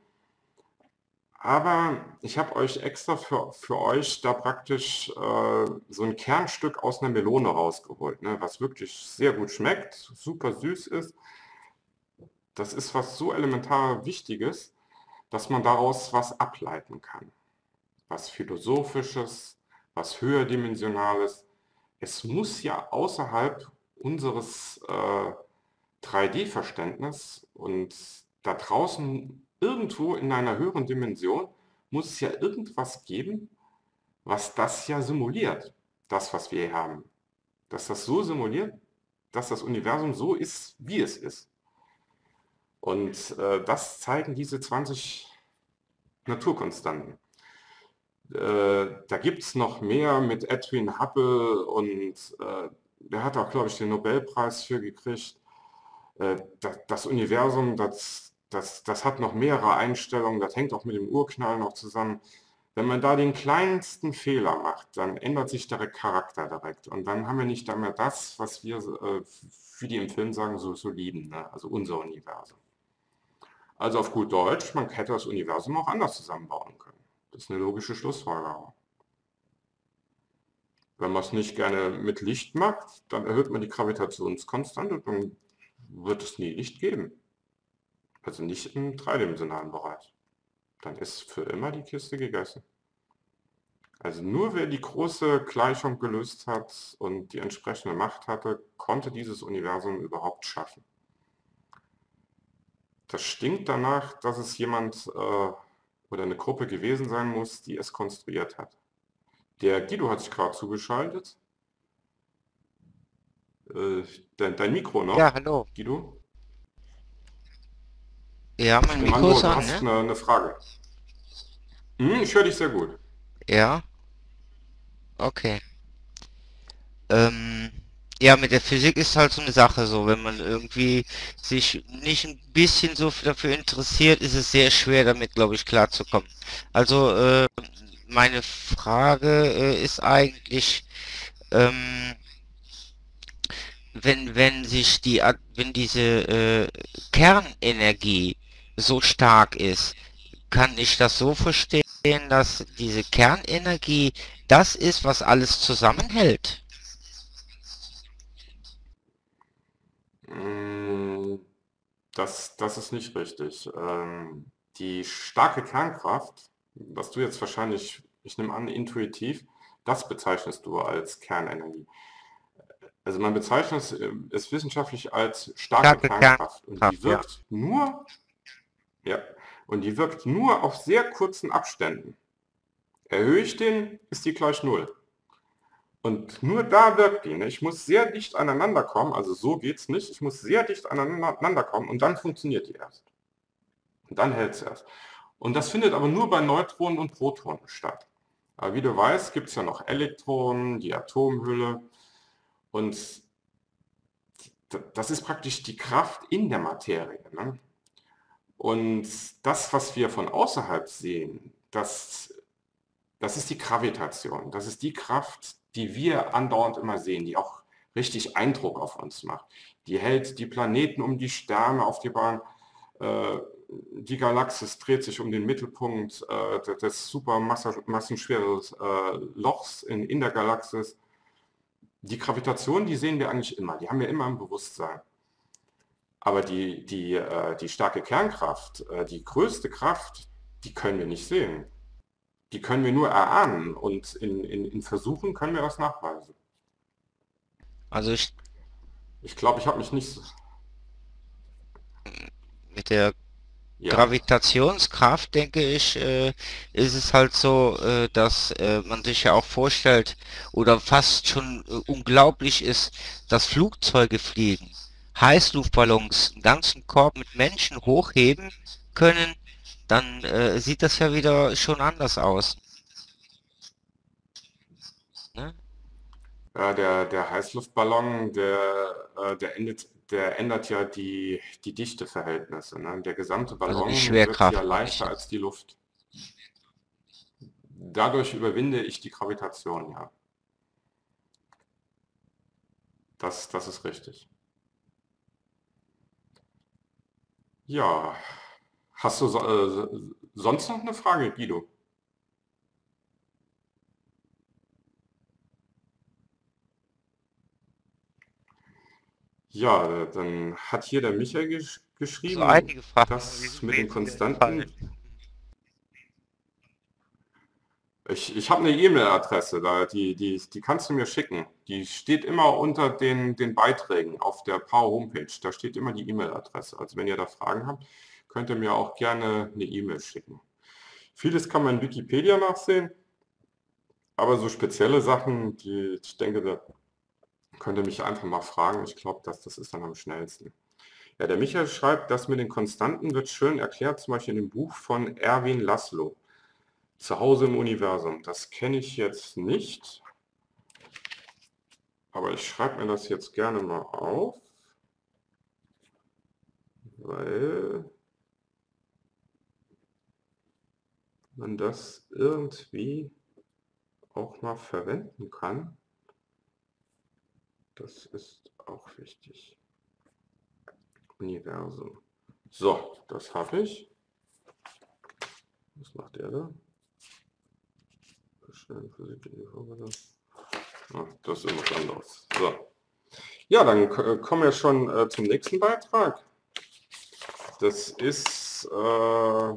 [SPEAKER 1] Aber ich habe euch extra für, für euch da praktisch äh, so ein Kernstück aus einer Melone rausgeholt, ne, was wirklich sehr gut schmeckt, super süß ist. Das ist was so elementar Wichtiges, dass man daraus was ableiten kann. Was Philosophisches, was Höherdimensionales, es muss ja außerhalb unseres äh, 3D-Verständnisses und da draußen irgendwo in einer höheren Dimension muss es ja irgendwas geben, was das ja simuliert, das, was wir hier haben. Dass das so simuliert, dass das Universum so ist, wie es ist. Und äh, das zeigen diese 20 Naturkonstanten. Äh, da gibt es noch mehr mit Edwin Hubble und äh, der hat auch, glaube ich, den Nobelpreis für gekriegt. Äh, das, Universum, das, das, das hat noch mehrere Einstellungen, das hängt auch mit dem Urknall noch zusammen. Wenn man da den kleinsten Fehler macht, dann ändert sich der Charakter direkt. Und dann haben wir nicht mehr das, was wir, äh, wie die im Film sagen, so, so lieben, ne? also unser Universum. Also auf gut Deutsch, man hätte das Universum auch anders zusammenbauen können. Das ist eine logische Schlussfolgerung. Wenn man es nicht gerne mit Licht macht, dann erhöht man die Gravitationskonstante und dann wird es nie Licht geben. Also nicht im dreidimensionalen Bereich. Dann ist für immer die Kiste gegessen. Also nur wer die große Gleichung gelöst hat und die entsprechende Macht hatte, konnte dieses Universum überhaupt schaffen. Das stinkt danach, dass es jemand äh, oder eine Gruppe gewesen sein muss, die es konstruiert hat. Der Guido hat sich gerade zugeschaltet. Äh, dein, dein, Mikro noch?
[SPEAKER 4] Ja, hallo.
[SPEAKER 1] Guido?
[SPEAKER 4] Ja, mein Mikro ist an,
[SPEAKER 1] Du hast ne? eine, eine Frage. Hm, ich höre dich sehr gut.
[SPEAKER 4] Ja. Okay. Ähm, ja, mit der Physik ist halt so eine Sache so, wenn man irgendwie sich nicht ein bisschen so dafür interessiert, ist es sehr schwer damit, glaube ich, klarzukommen. Also, äh, meine Frage äh, ist eigentlich, ähm, wenn, wenn sich die, wenn diese äh, Kernenergie so stark ist, kann ich das so verstehen, dass diese Kernenergie das ist, was alles zusammenhält?
[SPEAKER 1] Mm, das, das ist nicht richtig. Ähm, die starke Kernkraft, was du jetzt wahrscheinlich, ich nehme an, intuitiv, das bezeichnest du als Kernenergie. Also man bezeichnet es, äh, es wissenschaftlich als starke, starke Kernkraft. Und die wirkt ja. nur, ja, und die wirkt nur auf sehr kurzen Abständen. Erhöhe ich den, ist die gleich 0. Und nur da wirkt die. Ne? Ich muss sehr dicht aneinander kommen, also so geht es nicht. Ich muss sehr dicht aneinander kommen und dann funktioniert die erst. Und dann hält es erst. Und das findet aber nur bei Neutronen und Protonen statt. Aber wie du weißt, gibt es ja noch Elektronen, die Atomhülle. Und das ist praktisch die Kraft in der Materie. Ne? Und das, was wir von außerhalb sehen, das, das ist die Gravitation. Das ist die Kraft, die wir andauernd immer sehen, die auch richtig Eindruck auf uns macht. Die hält die Planeten um die Sterne auf die Bahn. Äh, die Galaxis dreht sich um den Mittelpunkt äh, des supermassenschweren äh, Lochs in, in der Galaxis. Die Gravitation, die sehen wir eigentlich immer, die haben wir immer im Bewusstsein. Aber die, die, äh, die starke Kernkraft, äh, die größte Kraft, die können wir nicht sehen. Die können wir nur erahnen und in, in, in Versuchen können wir das nachweisen.
[SPEAKER 4] Also ich...
[SPEAKER 1] Ich glaube, ich habe mich nicht...
[SPEAKER 4] Mit der ja. Gravitationskraft, denke ich, äh, ist es halt so, äh, dass äh, man sich ja auch vorstellt oder fast schon äh, unglaublich ist, dass Flugzeuge fliegen, Heißluftballons, einen ganzen Korb mit Menschen hochheben können dann äh, sieht das ja wieder schon anders aus.
[SPEAKER 1] Ne? Ja, der, der Heißluftballon, der, äh, der, endet, der ändert ja die, die Dichteverhältnisse. Ne? Der gesamte also Ballon
[SPEAKER 4] also wird ja
[SPEAKER 1] leichter als die Luft. Dadurch überwinde ich die Gravitation, ja. Das, das ist richtig. Ja, Hast du so, äh, sonst noch eine Frage, Guido? Ja, dann hat hier der Michael gesch geschrieben,
[SPEAKER 4] also Fragen,
[SPEAKER 1] das mit den Konstanten. Ich, ich habe eine E-Mail-Adresse da, die, die, die kannst du mir schicken. Die steht immer unter den, den Beiträgen auf der Power Homepage. Da steht immer die E-Mail-Adresse. Also wenn ihr da Fragen habt, könnt ihr mir auch gerne eine E-Mail schicken. Vieles kann man in Wikipedia nachsehen, aber so spezielle Sachen, die ich denke, da könnt ihr mich einfach mal fragen. Ich glaube, dass das ist dann am schnellsten. Ja, der Michael schreibt, dass mit den Konstanten wird schön erklärt, zum Beispiel in dem Buch von Erwin Laszlo. Zu Hause im Universum. Das kenne ich jetzt nicht. Aber ich schreibe mir das jetzt gerne mal auf. Weil man das irgendwie auch mal verwenden kann. Das ist auch wichtig. Universum. So, das habe ich. Was macht der da? Ah, das ist was anderes. So. Ja, dann kommen wir schon äh, zum nächsten Beitrag. Das ist äh,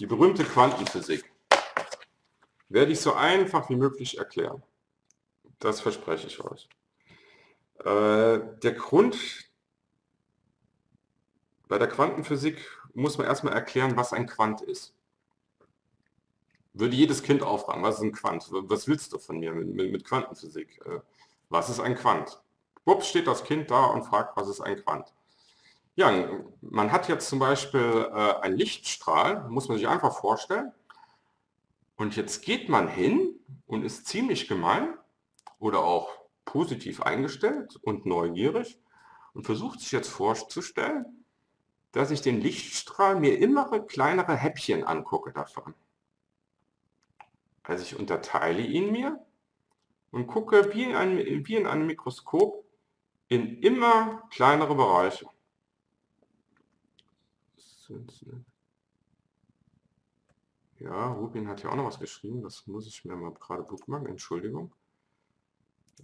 [SPEAKER 1] die berühmte Quantenphysik. werde ich so einfach wie möglich erklären. Das verspreche ich euch. Äh, der Grund bei der Quantenphysik muss man erstmal erklären, was ein Quant ist. Würde jedes Kind auffragen, was ist ein Quant? Was willst du von mir mit, Quantenphysik? Äh, was ist ein Quant? Wups steht das Kind da und fragt, was ist ein Quant? Ja, man hat jetzt zum Beispiel äh, einen Lichtstrahl, muss man sich einfach vorstellen. Und jetzt geht man hin und ist ziemlich gemein oder auch positiv eingestellt und neugierig und versucht sich jetzt vorzustellen, dass ich den Lichtstrahl mir immer kleinere Häppchen angucke davon. Also ich unterteile ihn mir und gucke wie in einem, wie in einem Mikroskop in immer kleinere Bereiche. Ja, Rubin hat ja auch noch was geschrieben. Das muss ich mir mal gerade bookmarken. Entschuldigung.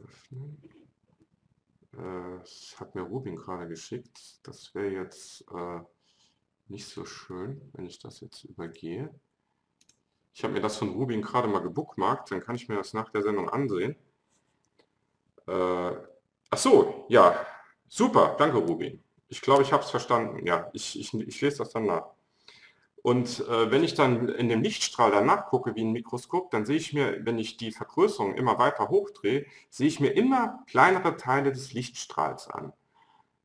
[SPEAKER 1] Öffnen. Äh, das hat mir Rubin gerade geschickt. Das wäre jetzt äh, nicht so schön, wenn ich das jetzt übergehe. Ich habe mir das von Rubin gerade mal gebookmarkt, dann kann ich mir das nach der Sendung ansehen. Äh, ach so, ja, super, danke Rubin. Ich glaube, ich habe es verstanden. Ja, ich, ich, ich lese das dann nach. Und äh, wenn ich dann in dem Lichtstrahl danach gucke wie ein Mikroskop, dann sehe ich mir, wenn ich die Vergrößerung immer weiter hochdrehe, sehe ich mir immer kleinere Teile des Lichtstrahls an.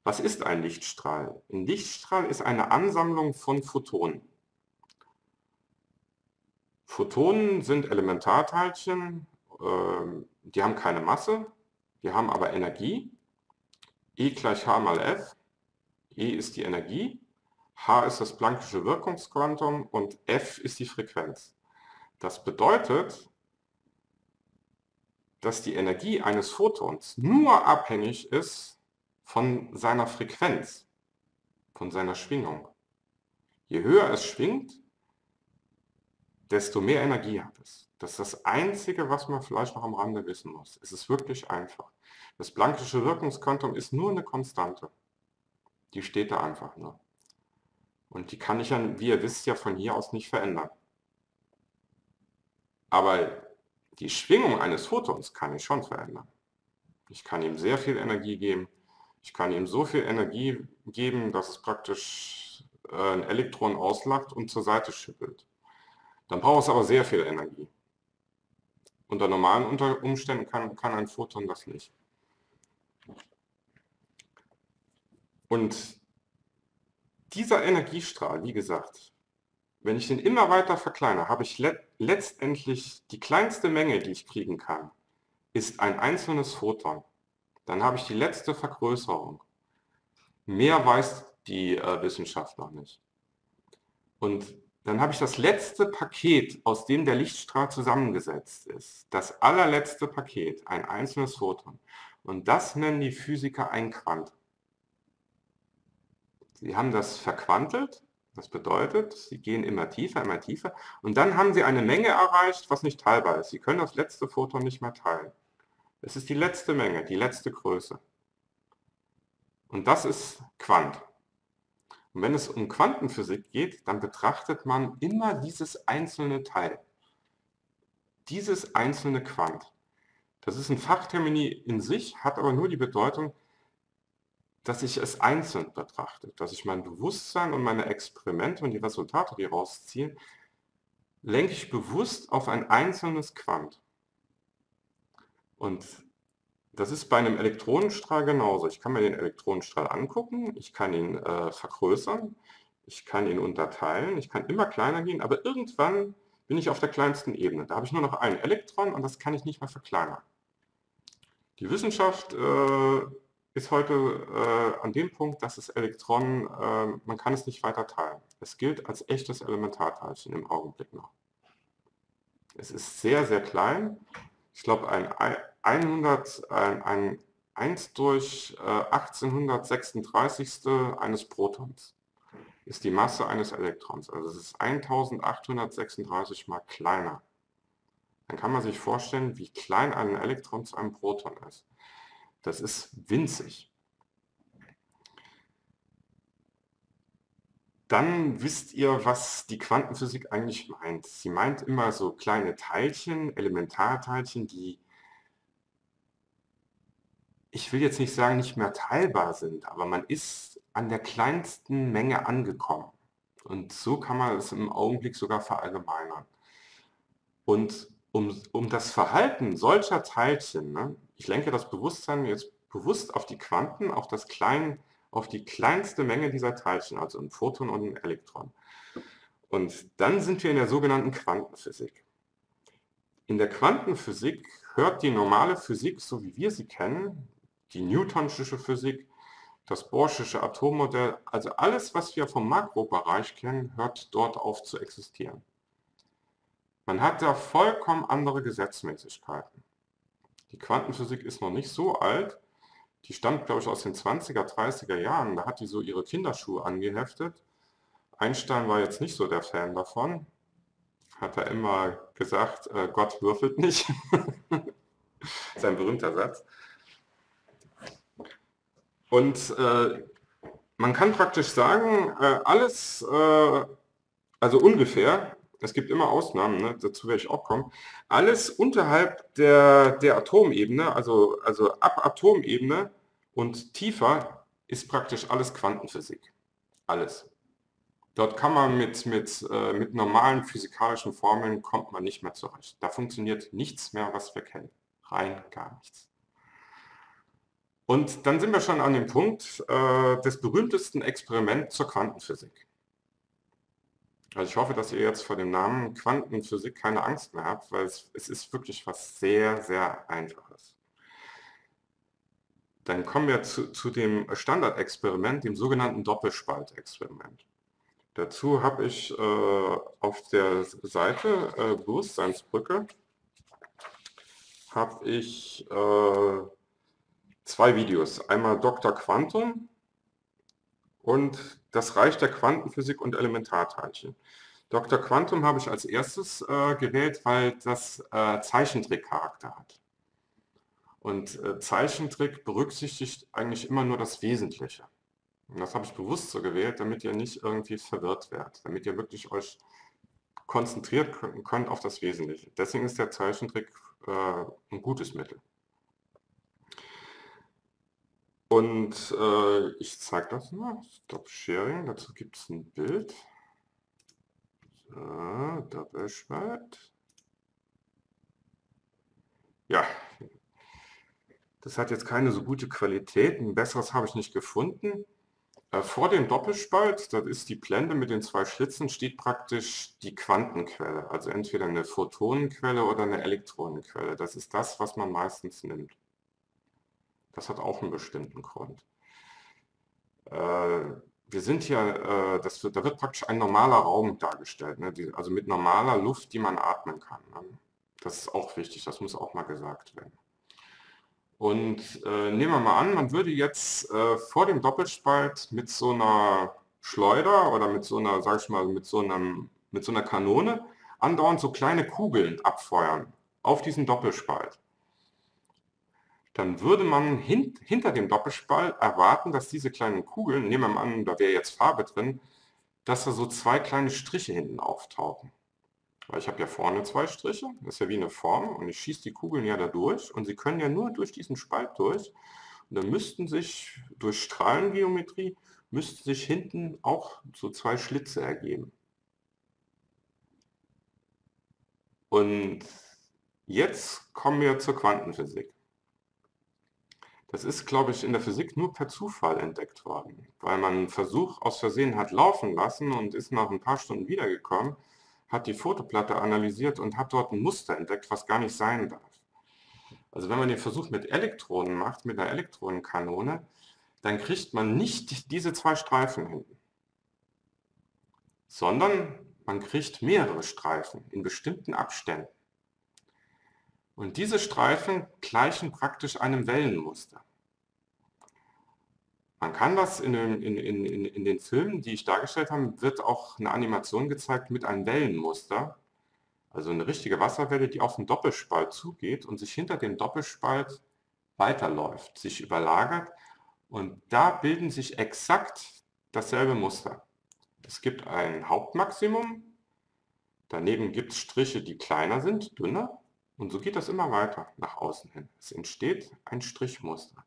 [SPEAKER 1] Was ist ein Lichtstrahl? Ein Lichtstrahl ist eine Ansammlung von Photonen. Photonen sind Elementarteilchen, äh, die haben keine Masse, die haben aber Energie. E gleich h mal f. E ist die Energie H ist das Planck'sche Wirkungsquantum und F ist die Frequenz. Das bedeutet, dass die Energie eines Photons nur abhängig ist von seiner Frequenz, von seiner Schwingung. Je höher es schwingt, desto mehr Energie hat es. Das ist das Einzige, was man vielleicht noch am Rande wissen muss. Es ist wirklich einfach. Das Planck'sche Wirkungsquantum ist nur eine Konstante. Die steht da einfach nur. Und die kann ich ja, wie ihr wisst, ja von hier aus nicht verändern. Aber die Schwingung eines Photons kann ich schon verändern. Ich kann ihm sehr viel Energie geben. Ich kann ihm so viel Energie geben, dass es praktisch äh, ein Elektron auslacht und zur Seite schippelt. Dann braucht es aber sehr viel Energie. Unter normalen Umständen kann, kann ein Photon das nicht. Und dieser Energiestrahl, wie gesagt, wenn ich den immer weiter verkleinere, habe ich le letztendlich die kleinste Menge, die ich kriegen kann, ist ein einzelnes Photon. Dann habe ich die letzte Vergrößerung. Mehr weiß die äh, Wissenschaft noch nicht. Und dann habe ich das letzte Paket, aus dem der Lichtstrahl zusammengesetzt ist. Das allerletzte Paket, ein einzelnes Photon. Und das nennen die Physiker ein Quant. Sie haben das verquantelt, das bedeutet, Sie gehen immer tiefer, immer tiefer und dann haben Sie eine Menge erreicht, was nicht teilbar ist. Sie können das letzte Photon nicht mehr teilen. Es ist die letzte Menge, die letzte Größe. Und das ist Quant. Und wenn es um Quantenphysik geht, dann betrachtet man immer dieses einzelne Teil. Dieses einzelne Quant. Das ist ein Fachtermini in sich, hat aber nur die Bedeutung, dass ich es einzeln betrachte, dass ich mein Bewusstsein und meine Experimente und die Resultate, die rausziehen, lenke ich bewusst auf ein einzelnes Quant. Und das ist bei einem Elektronenstrahl genauso. Ich kann mir den Elektronenstrahl angucken, ich kann ihn äh, vergrößern, ich kann ihn unterteilen, ich kann immer kleiner gehen, aber irgendwann bin ich auf der kleinsten Ebene. Da habe ich nur noch ein Elektron und das kann ich nicht mehr verkleinern. Die Wissenschaft äh, ist heute äh, an dem Punkt, dass das Elektron, äh, man kann es nicht weiter teilen. Es gilt als echtes Elementarteilchen im Augenblick noch. Es ist sehr, sehr klein. Ich glaube, ein 100, ein, ein 1 durch äh, 1836 eines Protons ist die Masse eines Elektrons. Also es ist 1836 mal kleiner. Dann kann man sich vorstellen, wie klein ein Elektron zu einem Proton ist. Das ist winzig. dann wisst ihr, was die Quantenphysik eigentlich meint. Sie meint immer so kleine Teilchen, Elementarteilchen, die, ich will jetzt nicht sagen, nicht mehr teilbar sind, aber man ist an der kleinsten Menge angekommen. Und so kann man es im Augenblick sogar verallgemeinern. Und um, um das Verhalten solcher Teilchen, ne, ich lenke das Bewusstsein jetzt bewusst auf die Quanten, auf das kleine auf die kleinste Menge dieser Teilchen, also ein Photon und ein Elektron. Und dann sind wir in der sogenannten Quantenphysik. In der Quantenphysik hört die normale Physik, so wie wir sie kennen, die Newtonsche Physik, das Bohrsche Atommodell, also alles, was wir vom Makrobereich kennen, hört dort auf zu existieren. Man hat da vollkommen andere Gesetzmäßigkeiten. Die Quantenphysik ist noch nicht so alt, die stammt, glaube ich, aus den 20er, 30er Jahren. Da hat die so ihre Kinderschuhe angeheftet. Einstein war jetzt nicht so der Fan davon. Hat er immer gesagt, äh, Gott würfelt nicht. Sein berühmter Satz. Und äh, man kann praktisch sagen, äh, alles, äh, also ungefähr, es gibt immer Ausnahmen, ne? dazu werde ich auch kommen, alles unterhalb der, der Atomebene, also, also ab Atomebene und tiefer ist praktisch alles Quantenphysik. Alles. Dort kann man mit, mit, äh, mit normalen physikalischen Formeln kommt man nicht mehr zurecht. Da funktioniert nichts mehr, was wir kennen. Rein gar nichts. Und dann sind wir schon an dem Punkt äh, des berühmtesten Experiments zur Quantenphysik. Also ich hoffe, dass ihr jetzt vor dem Namen Quantenphysik keine Angst mehr habt, weil es, es ist wirklich was sehr, sehr Einfaches. Dann kommen wir zu, zu dem Standardexperiment, dem sogenannten Doppelspaltexperiment. Dazu habe ich äh, auf der Seite äh, Bewusstseinsbrücke habe ich äh, zwei Videos. Einmal Dr. Quantum und das Reich der Quantenphysik und Elementarteilchen. Dr. Quantum habe ich als erstes äh, gewählt, weil das äh, Zeichentrickcharakter hat. Und äh, Zeichentrick berücksichtigt eigentlich immer nur das Wesentliche. Und das habe ich bewusst so gewählt, damit ihr nicht irgendwie verwirrt werdet, damit ihr wirklich euch konzentriert könnt auf das Wesentliche. Deswegen ist der Zeichentrick äh, ein gutes Mittel. Und äh, ich zeige das mal. Stop Sharing. Dazu gibt es ein Bild. So, Doppelspalt. Ja, das hat jetzt keine so gute Qualität. Ein besseres habe ich nicht gefunden. Äh, vor dem Doppelspalt, das ist die Blende mit den zwei Schlitzen, steht praktisch die Quantenquelle. Also entweder eine Photonenquelle oder eine Elektronenquelle. Das ist das, was man meistens nimmt. Das hat auch einen bestimmten Grund. Äh, wir sind hier, äh, das da wird praktisch ein normaler Raum dargestellt, ne? also mit normaler Luft, die man atmen kann. Ne? Das ist auch wichtig, das muss auch mal gesagt werden. Und äh, nehmen wir mal an, man würde jetzt äh, vor dem Doppelspalt mit so einer Schleuder oder mit so einer, sag ich mal, mit so, einem, mit so einer Kanone andauernd so kleine Kugeln abfeuern auf diesen Doppelspalt dann würde man hint, hinter dem Doppelspalt erwarten, dass diese kleinen Kugeln, nehmen wir mal an, da wäre jetzt Farbe drin, dass da so zwei kleine Striche hinten auftauchen. Weil ich habe ja vorne zwei Striche, das ist ja wie eine Form und ich schieße die Kugeln ja da durch und sie können ja nur durch diesen Spalt durch. Und dann müssten sich durch Strahlengeometrie, müssten sich hinten auch so zwei Schlitze ergeben. Und jetzt kommen wir zur Quantenphysik. Das ist, glaube ich, in der Physik nur per Zufall entdeckt worden, weil man einen Versuch aus Versehen hat laufen lassen und ist nach ein paar Stunden wiedergekommen, hat die Fotoplatte analysiert und hat dort ein Muster entdeckt, was gar nicht sein darf. Also wenn man den Versuch mit Elektronen macht, mit einer Elektronenkanone, dann kriegt man nicht diese zwei Streifen hinten, sondern man kriegt mehrere Streifen in bestimmten Abständen. Und diese Streifen gleichen praktisch einem Wellenmuster. Man kann das in, den, in, in, in den Filmen, die ich dargestellt habe, wird auch eine Animation gezeigt mit einem Wellenmuster. Also eine richtige Wasserwelle, die auf den Doppelspalt zugeht und sich hinter dem Doppelspalt weiterläuft, sich überlagert. Und da bilden sich exakt dasselbe Muster. Es gibt ein Hauptmaximum, daneben gibt es Striche, die kleiner sind, dünner, und so geht das immer weiter nach außen hin. Es entsteht ein Strichmuster,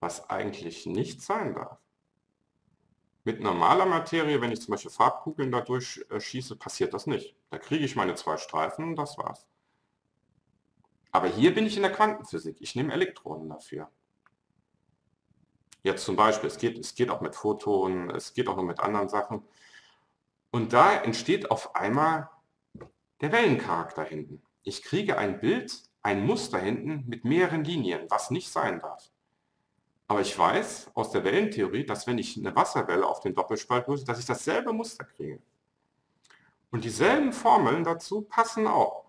[SPEAKER 1] was eigentlich nicht sein darf. Mit normaler Materie, wenn ich zum Beispiel Farbkugeln dadurch schieße, passiert das nicht. Da kriege ich meine zwei Streifen und das war's. Aber hier bin ich in der Quantenphysik. Ich nehme Elektronen dafür. Jetzt zum Beispiel, es geht, es geht auch mit Photonen, es geht auch noch mit anderen Sachen. Und da entsteht auf einmal der Wellencharakter hinten. Ich kriege ein Bild, ein Muster hinten mit mehreren Linien, was nicht sein darf. Aber ich weiß aus der Wellentheorie, dass wenn ich eine Wasserwelle auf den Doppelspalt löse, dass ich dasselbe Muster kriege. Und dieselben Formeln dazu passen auch.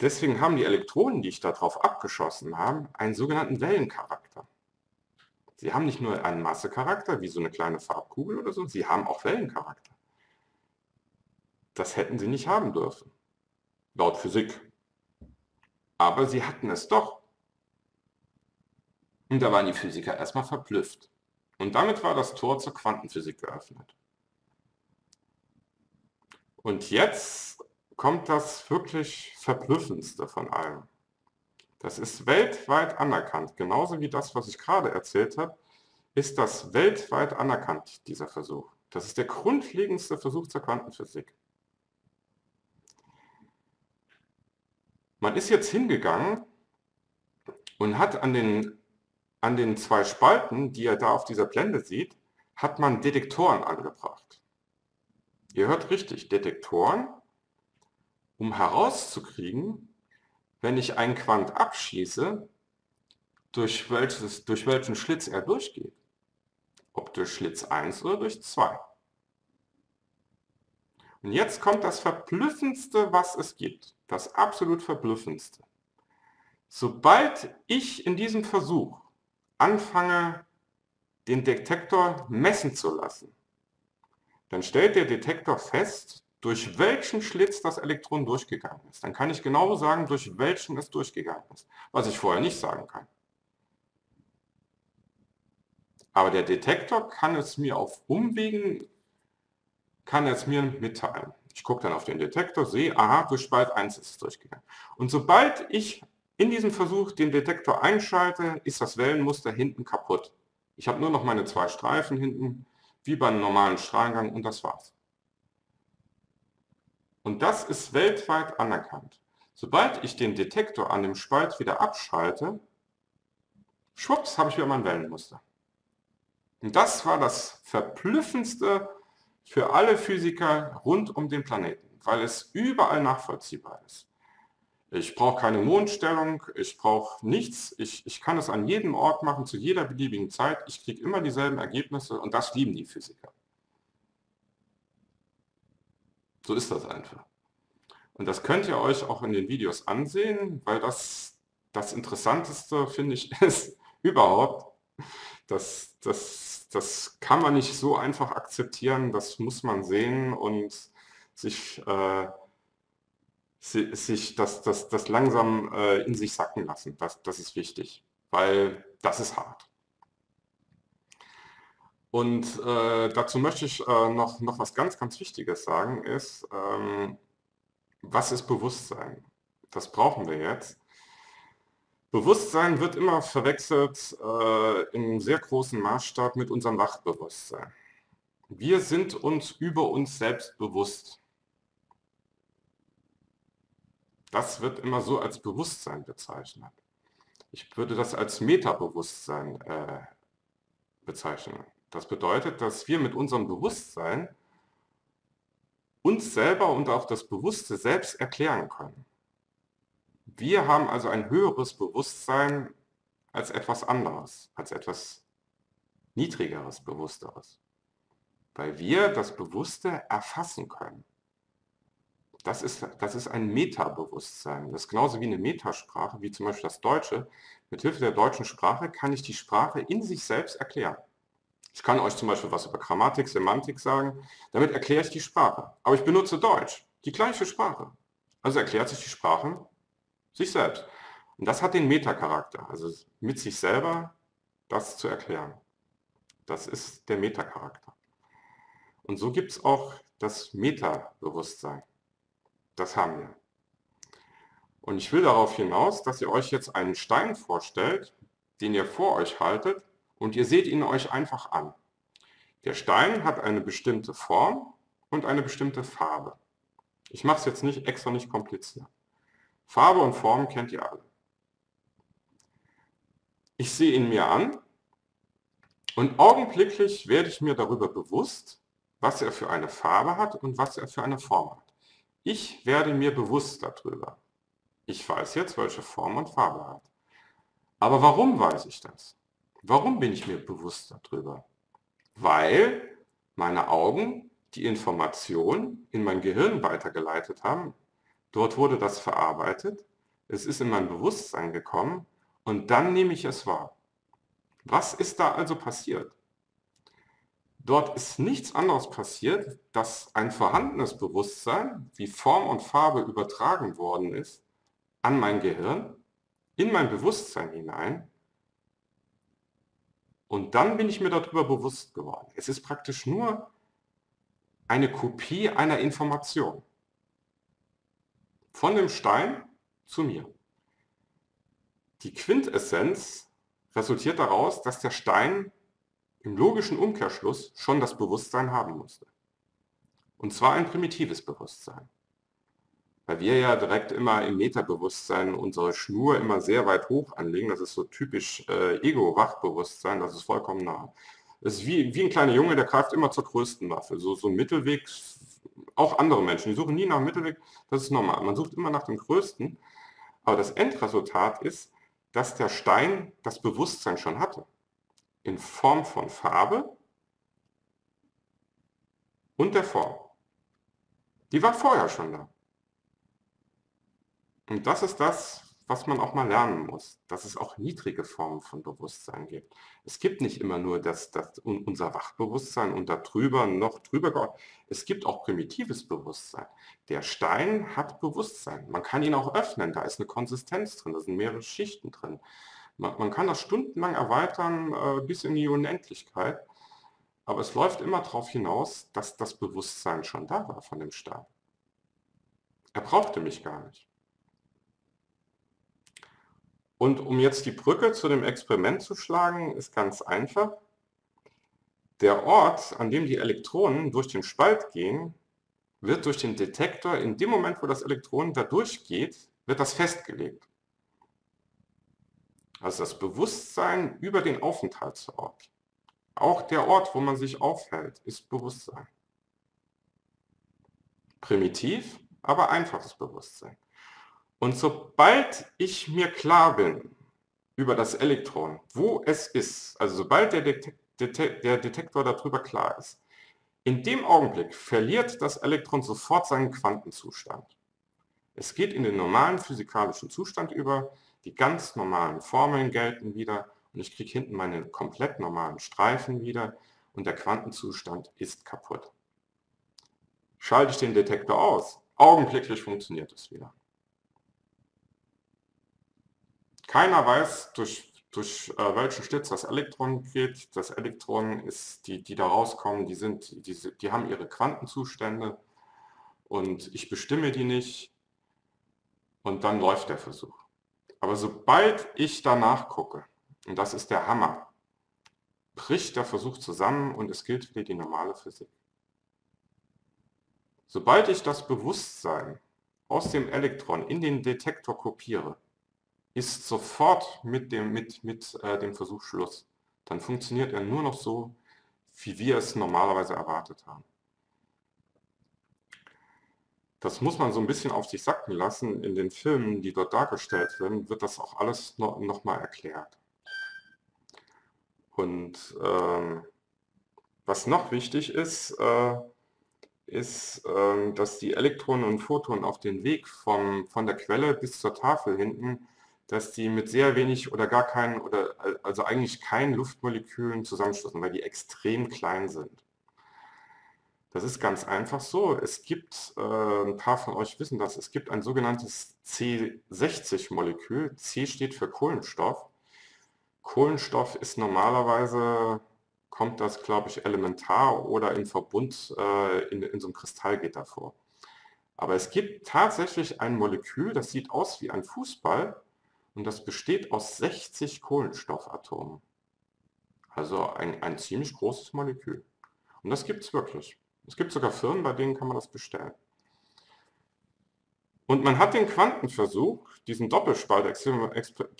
[SPEAKER 1] Deswegen haben die Elektronen, die ich darauf abgeschossen habe, einen sogenannten Wellencharakter. Sie haben nicht nur einen Massecharakter, wie so eine kleine Farbkugel oder so, sie haben auch Wellencharakter. Das hätten sie nicht haben dürfen, laut Physik. Aber sie hatten es doch. Und da waren die Physiker erstmal verblüfft. Und damit war das Tor zur Quantenphysik geöffnet. Und jetzt kommt das wirklich Verblüffendste von allem. Das ist weltweit anerkannt. Genauso wie das, was ich gerade erzählt habe, ist das weltweit anerkannt, dieser Versuch. Das ist der grundlegendste Versuch zur Quantenphysik. Man ist jetzt hingegangen und hat an den, an den zwei Spalten, die ihr da auf dieser Blende sieht, hat man Detektoren angebracht. Ihr hört richtig, Detektoren um herauszukriegen, wenn ich einen Quant abschieße, durch, welches, durch welchen Schlitz er durchgeht. Ob durch Schlitz 1 oder durch 2. Und jetzt kommt das Verblüffendste, was es gibt. Das absolut Verblüffendste. Sobald ich in diesem Versuch anfange, den Detektor messen zu lassen, dann stellt der Detektor fest, durch welchen Schlitz das Elektron durchgegangen ist. Dann kann ich genau sagen, durch welchen es durchgegangen ist, was ich vorher nicht sagen kann. Aber der Detektor kann es mir auf Umwegen, kann es mir mitteilen. Ich gucke dann auf den Detektor, sehe, aha, durch Spalt 1 ist es durchgegangen. Und sobald ich in diesem Versuch den Detektor einschalte, ist das Wellenmuster hinten kaputt. Ich habe nur noch meine zwei Streifen hinten, wie beim normalen Strahlengang und das war's. Und das ist weltweit anerkannt. Sobald ich den Detektor an dem Spalt wieder abschalte, schwupps, habe ich wieder mein Wellenmuster. Und das war das Verblüffendste für alle Physiker rund um den Planeten, weil es überall nachvollziehbar ist. Ich brauche keine Mondstellung, ich brauche nichts, ich, ich kann es an jedem Ort machen, zu jeder beliebigen Zeit, ich kriege immer dieselben Ergebnisse und das lieben die Physiker. So ist das einfach. Und das könnt ihr euch auch in den Videos ansehen, weil das das Interessanteste, finde ich, ist überhaupt. Das, das, das kann man nicht so einfach akzeptieren, das muss man sehen und sich, äh, sich das, das, das langsam äh, in sich sacken lassen. Das, das ist wichtig, weil das ist hart. Und äh, dazu möchte ich äh, noch, noch was ganz, ganz Wichtiges sagen, ist, ähm, was ist Bewusstsein? Das brauchen wir jetzt. Bewusstsein wird immer verwechselt äh, im sehr großen Maßstab mit unserem Wachbewusstsein. Wir sind uns über uns selbst bewusst. Das wird immer so als Bewusstsein bezeichnet. Ich würde das als Metabewusstsein äh, bezeichnen. Das bedeutet, dass wir mit unserem Bewusstsein uns selber und auch das Bewusste selbst erklären können. Wir haben also ein höheres Bewusstsein als etwas anderes, als etwas niedrigeres, bewussteres, weil wir das Bewusste erfassen können. Das ist, das ist ein Metabewusstsein. Das ist genauso wie eine Metasprache, wie zum Beispiel das Deutsche. Mit Hilfe der deutschen Sprache kann ich die Sprache in sich selbst erklären. Ich kann euch zum Beispiel was über Grammatik, Semantik sagen. Damit erkläre ich die Sprache. Aber ich benutze Deutsch, die gleiche Sprache. Also erklärt sich die Sprache sich selbst. Und das hat den Metacharakter, also mit sich selber das zu erklären. Das ist der Metacharakter. Und so gibt es auch das Metabewusstsein. Das haben wir. Und ich will darauf hinaus, dass ihr euch jetzt einen Stein vorstellt, den ihr vor euch haltet und ihr seht ihn euch einfach an. Der Stein hat eine bestimmte Form und eine bestimmte Farbe. Ich mache es jetzt nicht extra nicht kompliziert. Farbe und Form kennt ihr alle. Ich sehe ihn mir an und augenblicklich werde ich mir darüber bewusst, was er für eine Farbe hat und was er für eine Form hat. Ich werde mir bewusst darüber. Ich weiß jetzt, welche Form und Farbe er hat. Aber warum weiß ich das? Warum bin ich mir bewusst darüber? Weil meine Augen die Information in mein Gehirn weitergeleitet haben. Dort wurde das verarbeitet. Es ist in mein Bewusstsein gekommen und dann nehme ich es wahr. Was ist da also passiert? Dort ist nichts anderes passiert, dass ein vorhandenes Bewusstsein, wie Form und Farbe übertragen worden ist, an mein Gehirn, in mein Bewusstsein hinein. Und dann bin ich mir darüber bewusst geworden. Es ist praktisch nur eine Kopie einer Information. Von dem Stein zu mir. Die Quintessenz resultiert daraus, dass der Stein im logischen Umkehrschluss schon das Bewusstsein haben musste. Und zwar ein primitives Bewusstsein weil wir ja direkt immer im Metabewusstsein unsere Schnur immer sehr weit hoch anlegen. Das ist so typisch äh, Ego-Wachbewusstsein, das ist vollkommen nah. Das ist wie, wie ein kleiner Junge, der greift immer zur größten Waffe. So, so ein Mittelweg, auch andere Menschen, die suchen nie nach einem Mittelweg, das ist normal. Man sucht immer nach dem Größten. Aber das Endresultat ist, dass der Stein das Bewusstsein schon hatte. In Form von Farbe und der Form. Die war vorher schon da. Und das ist das, was man auch mal lernen muss, dass es auch niedrige Formen von Bewusstsein gibt. Es gibt nicht immer nur das, das unser Wachbewusstsein und darüber noch drüber. Es gibt auch primitives Bewusstsein. Der Stein hat Bewusstsein. Man kann ihn auch öffnen, da ist eine Konsistenz drin, da sind mehrere Schichten drin. Man, man kann das stundenlang erweitern äh, bis in die Unendlichkeit. Aber es läuft immer darauf hinaus, dass das Bewusstsein schon da war von dem Stein. Er brauchte mich gar nicht. Und um jetzt die Brücke zu dem Experiment zu schlagen, ist ganz einfach. Der Ort, an dem die Elektronen durch den Spalt gehen, wird durch den Detektor in dem Moment, wo das Elektron da durchgeht, wird das festgelegt. Also das Bewusstsein über den Aufenthaltsort. Auch der Ort, wo man sich aufhält, ist Bewusstsein. Primitiv, aber einfaches Bewusstsein. Und sobald ich mir klar bin über das Elektron, wo es ist, also sobald der, Det Det der Detektor darüber klar ist, in dem Augenblick verliert das Elektron sofort seinen Quantenzustand. Es geht in den normalen physikalischen Zustand über, die ganz normalen Formeln gelten wieder und ich kriege hinten meine komplett normalen Streifen wieder und der Quantenzustand ist kaputt. Schalte ich den Detektor aus, augenblicklich funktioniert es wieder. Keiner weiß, durch, durch äh, welchen Schlitz das Elektron geht. Das Elektron ist, die, die da rauskommen, die, sind, die, die haben ihre Quantenzustände und ich bestimme die nicht und dann läuft der Versuch. Aber sobald ich danach gucke, und das ist der Hammer, bricht der Versuch zusammen und es gilt wieder die normale Physik. Sobald ich das Bewusstsein aus dem Elektron in den Detektor kopiere, ist sofort mit dem, mit, mit, äh, dem Versuch Schluss. Dann funktioniert er nur noch so, wie wir es normalerweise erwartet haben. Das muss man so ein bisschen auf sich sacken lassen. In den Filmen, die dort dargestellt werden, wird das auch alles noch, noch mal erklärt. Und ähm, was noch wichtig ist, äh, ist, äh, dass die Elektronen und Photonen auf den Weg vom, von der Quelle bis zur Tafel hinten dass die mit sehr wenig oder gar keinen oder also eigentlich keinen Luftmolekülen zusammenstoßen, weil die extrem klein sind. Das ist ganz einfach so. Es gibt, äh, ein paar von euch wissen das, es gibt ein sogenanntes C60-Molekül. C steht für Kohlenstoff. Kohlenstoff ist normalerweise kommt das, glaube ich, elementar oder im Verbund äh, in, in so einem Kristallgitter vor. Aber es gibt tatsächlich ein Molekül, das sieht aus wie ein Fußball und das besteht aus 60 Kohlenstoffatomen. Also ein, ein ziemlich großes Molekül. Und das gibt es wirklich. Es gibt sogar Firmen, bei denen kann man das bestellen. Und man hat den Quantenversuch, diesen Doppelspalt,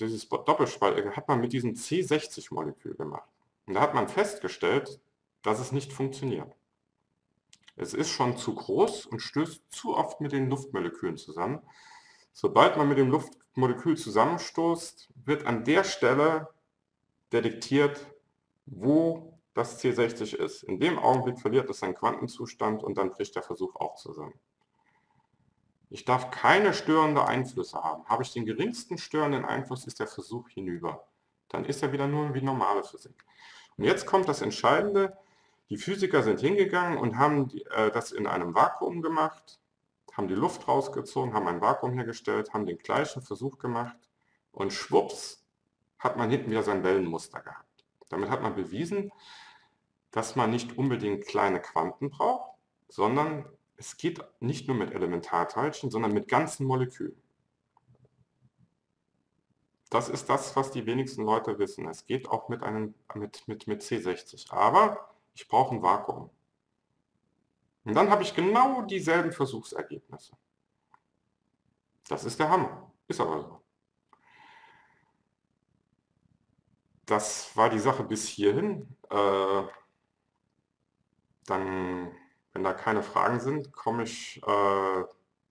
[SPEAKER 1] dieses Doppelspalt, hat man mit diesem C60-Molekül gemacht. Und da hat man festgestellt, dass es nicht funktioniert. Es ist schon zu groß und stößt zu oft mit den Luftmolekülen zusammen. Sobald man mit dem Luftmolekül zusammenstoßt, wird an der Stelle detektiert, wo das C60 ist. In dem Augenblick verliert es seinen Quantenzustand und dann bricht der Versuch auch zusammen. Ich darf keine störende Einflüsse haben. Habe ich den geringsten störenden Einfluss, ist der Versuch hinüber. Dann ist er wieder nur wie normale Physik. Und jetzt kommt das Entscheidende. Die Physiker sind hingegangen und haben äh, das in einem Vakuum gemacht, haben die Luft rausgezogen, haben ein Vakuum hergestellt, haben den gleichen Versuch gemacht und schwupps hat man hinten wieder sein Wellenmuster gehabt. Damit hat man bewiesen, dass man nicht unbedingt kleine Quanten braucht, sondern es geht nicht nur mit Elementarteilchen, sondern mit ganzen Molekülen. Das ist das, was die wenigsten Leute wissen. Es geht auch mit, einem, mit, mit, mit C60. Aber ich brauche ein Vakuum. Und dann habe ich genau dieselben Versuchsergebnisse. Das ist der Hammer. Ist aber so. Das war die Sache bis hierhin. Äh, dann wenn da keine Fragen sind, komme ich äh,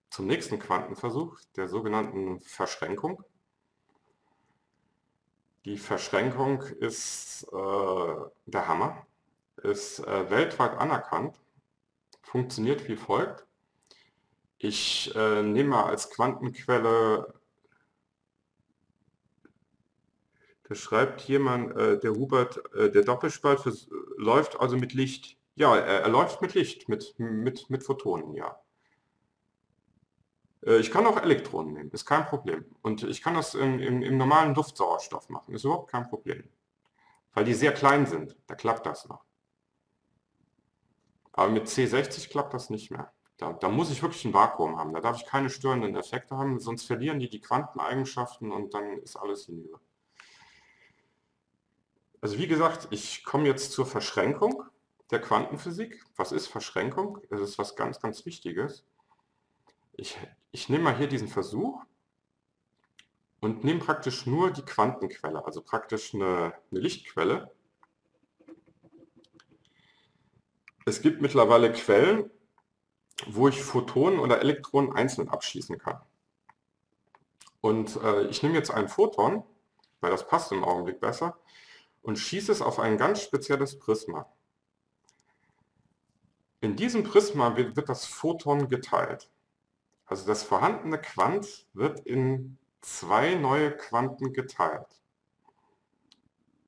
[SPEAKER 1] zum nächsten Quantenversuch, der sogenannten Verschränkung. Die Verschränkung ist äh, der Hammer, ist äh, weltweit anerkannt, funktioniert wie folgt. Ich äh, nehme als Quantenquelle, da schreibt jemand, äh, der Hubert, äh, der Doppelspalt für, läuft also mit Licht. Ja, er, er läuft mit Licht, mit, mit, mit Photonen, ja. Äh, ich kann auch Elektronen nehmen, ist kein Problem. Und ich kann das im, im, im normalen Duftsauerstoff machen, ist überhaupt kein Problem. Weil die sehr klein sind, da klappt das noch. Aber mit C60 klappt das nicht mehr. Da, da, muss ich wirklich ein Vakuum haben. Da darf ich keine störenden Effekte haben, sonst verlieren die die Quanteneigenschaften und dann ist alles hinüber. Also wie gesagt, ich komme jetzt zur Verschränkung der Quantenphysik. Was ist Verschränkung? Es ist was ganz, ganz Wichtiges. Ich, ich nehme mal hier diesen Versuch und nehme praktisch nur die Quantenquelle, also praktisch eine, eine Lichtquelle. Es gibt mittlerweile Quellen, wo ich Photonen oder Elektronen einzeln abschießen kann. Und äh, ich nehme jetzt ein Photon, weil das passt im Augenblick besser, und schieße es auf ein ganz spezielles Prisma. In diesem Prisma wird, wird das Photon geteilt. Also das vorhandene Quant wird in zwei neue Quanten geteilt.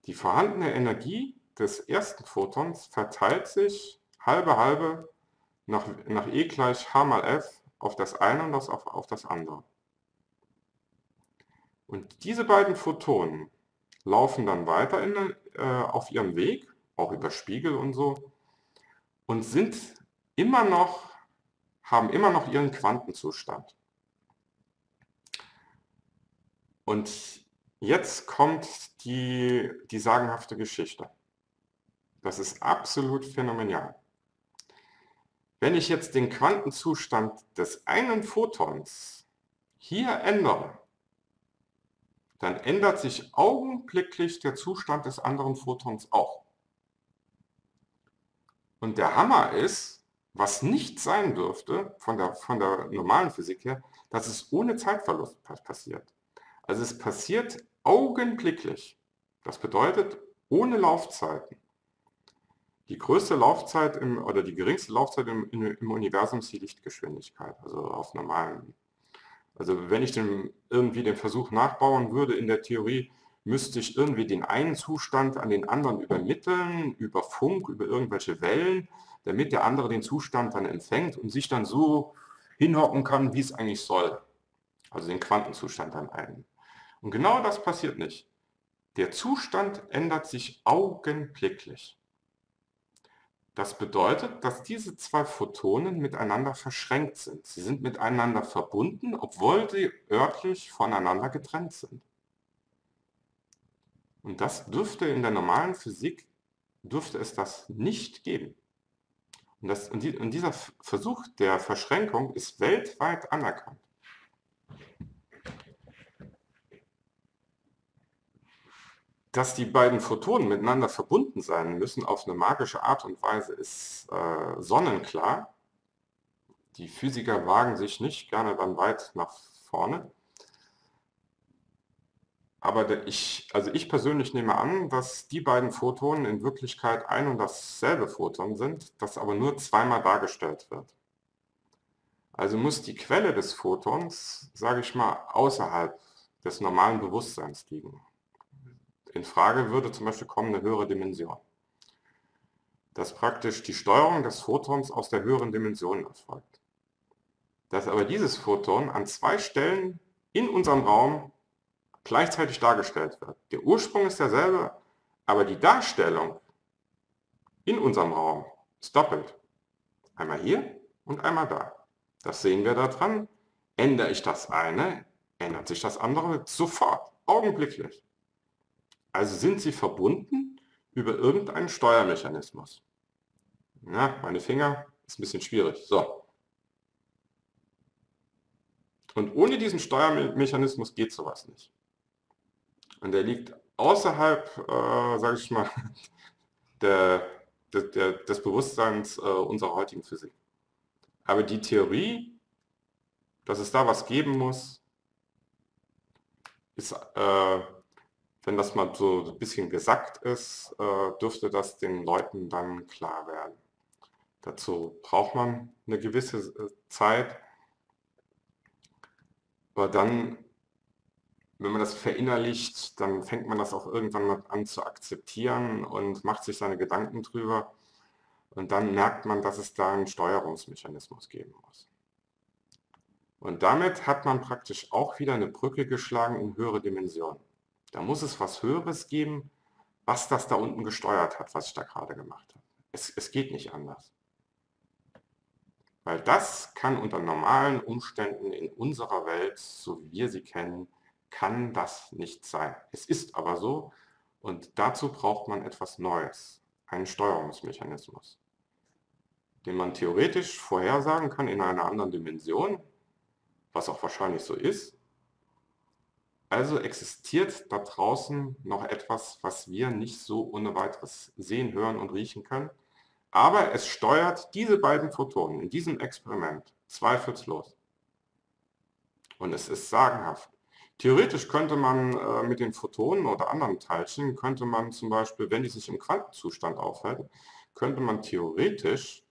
[SPEAKER 1] Die vorhandene Energie des ersten Photons verteilt sich halbe halbe nach, nach E gleich h mal f auf das eine und das auf, auf das andere. Und diese beiden Photonen laufen dann weiter in, äh, auf ihrem Weg, auch über Spiegel und so, und sind immer noch, haben immer noch ihren Quantenzustand. Und jetzt kommt die, die sagenhafte Geschichte. Das ist absolut phänomenal. Wenn ich jetzt den Quantenzustand des einen Photons hier ändere, dann ändert sich augenblicklich der Zustand des anderen Photons auch. Und der Hammer ist, was nicht sein dürfte von der, von der normalen Physik her, dass es ohne Zeitverlust passiert. Also es passiert augenblicklich. Das bedeutet ohne Laufzeiten. Die größte Laufzeit im, oder die geringste Laufzeit im, im Universum ist die Lichtgeschwindigkeit, also auf normalen. Also wenn ich den, irgendwie den Versuch nachbauen würde in der Theorie, müsste ich irgendwie den einen Zustand an den anderen übermitteln, über Funk, über irgendwelche Wellen, damit der andere den Zustand dann empfängt und sich dann so hinhocken kann, wie es eigentlich soll. Also den Quantenzustand dann ein. Und genau das passiert nicht. Der Zustand ändert sich augenblicklich. Das bedeutet, dass diese zwei Photonen miteinander verschränkt sind. Sie sind miteinander verbunden, obwohl sie örtlich voneinander getrennt sind. Und das dürfte in der normalen Physik, dürfte es das nicht geben. Und, das, und, die, und dieser Versuch der Verschränkung ist weltweit anerkannt. Dass die beiden Photonen miteinander verbunden sein müssen auf eine magische Art und Weise ist äh, sonnenklar. Die Physiker wagen sich nicht gerne dann weit nach vorne. Aber ich, also ich persönlich nehme an, dass die beiden Photonen in Wirklichkeit ein und dasselbe Photon sind, das aber nur zweimal dargestellt wird. Also muss die Quelle des Photons, sage ich mal, außerhalb des normalen Bewusstseins liegen. In Frage würde zum Beispiel kommen eine höhere Dimension. Dass praktisch die Steuerung des Photons aus der höheren Dimension erfolgt. Dass aber dieses Photon an zwei Stellen in unserem Raum gleichzeitig dargestellt wird. Der Ursprung ist derselbe, aber die Darstellung in unserem Raum ist doppelt. Einmal hier und einmal da. Das sehen wir daran. Ändere ich das eine, ändert sich das andere sofort, augenblicklich. Also sind sie verbunden über irgendeinen Steuermechanismus. Ja, meine Finger ist ein bisschen schwierig. So. Und ohne diesen Steuermechanismus geht sowas nicht. Und der liegt außerhalb, äh, sage ich mal, der, der, der, des Bewusstseins äh, unserer heutigen Physik. Aber die Theorie, dass es da was geben muss, ist äh, wenn das mal so ein bisschen gesackt ist, äh, dürfte das den Leuten dann klar werden. Dazu braucht man eine gewisse äh, Zeit, aber dann, wenn man das verinnerlicht, dann fängt man das auch irgendwann mal an zu akzeptieren und macht sich seine Gedanken drüber und dann merkt man, dass es da einen Steuerungsmechanismus geben muss. Und damit hat man praktisch auch wieder eine Brücke geschlagen in höhere Dimensionen. Da muss es was Höheres geben, was das da unten gesteuert hat, was ich da gerade gemacht habe. Es, es geht nicht anders. Weil das kann unter normalen Umständen in unserer Welt, so wie wir sie kennen, kann das nicht sein. Es ist aber so und dazu braucht man etwas Neues, einen Steuerungsmechanismus, den man theoretisch vorhersagen kann in einer anderen Dimension, was auch wahrscheinlich so ist, also existiert da draußen noch etwas, was wir nicht so ohne weiteres sehen, hören und riechen können. Aber es steuert diese beiden Photonen in diesem Experiment zweifellos. Und es ist sagenhaft. Theoretisch könnte man äh, mit den Photonen oder anderen Teilchen, könnte man zum Beispiel, wenn die sich im Quantenzustand aufhalten, könnte man theoretisch,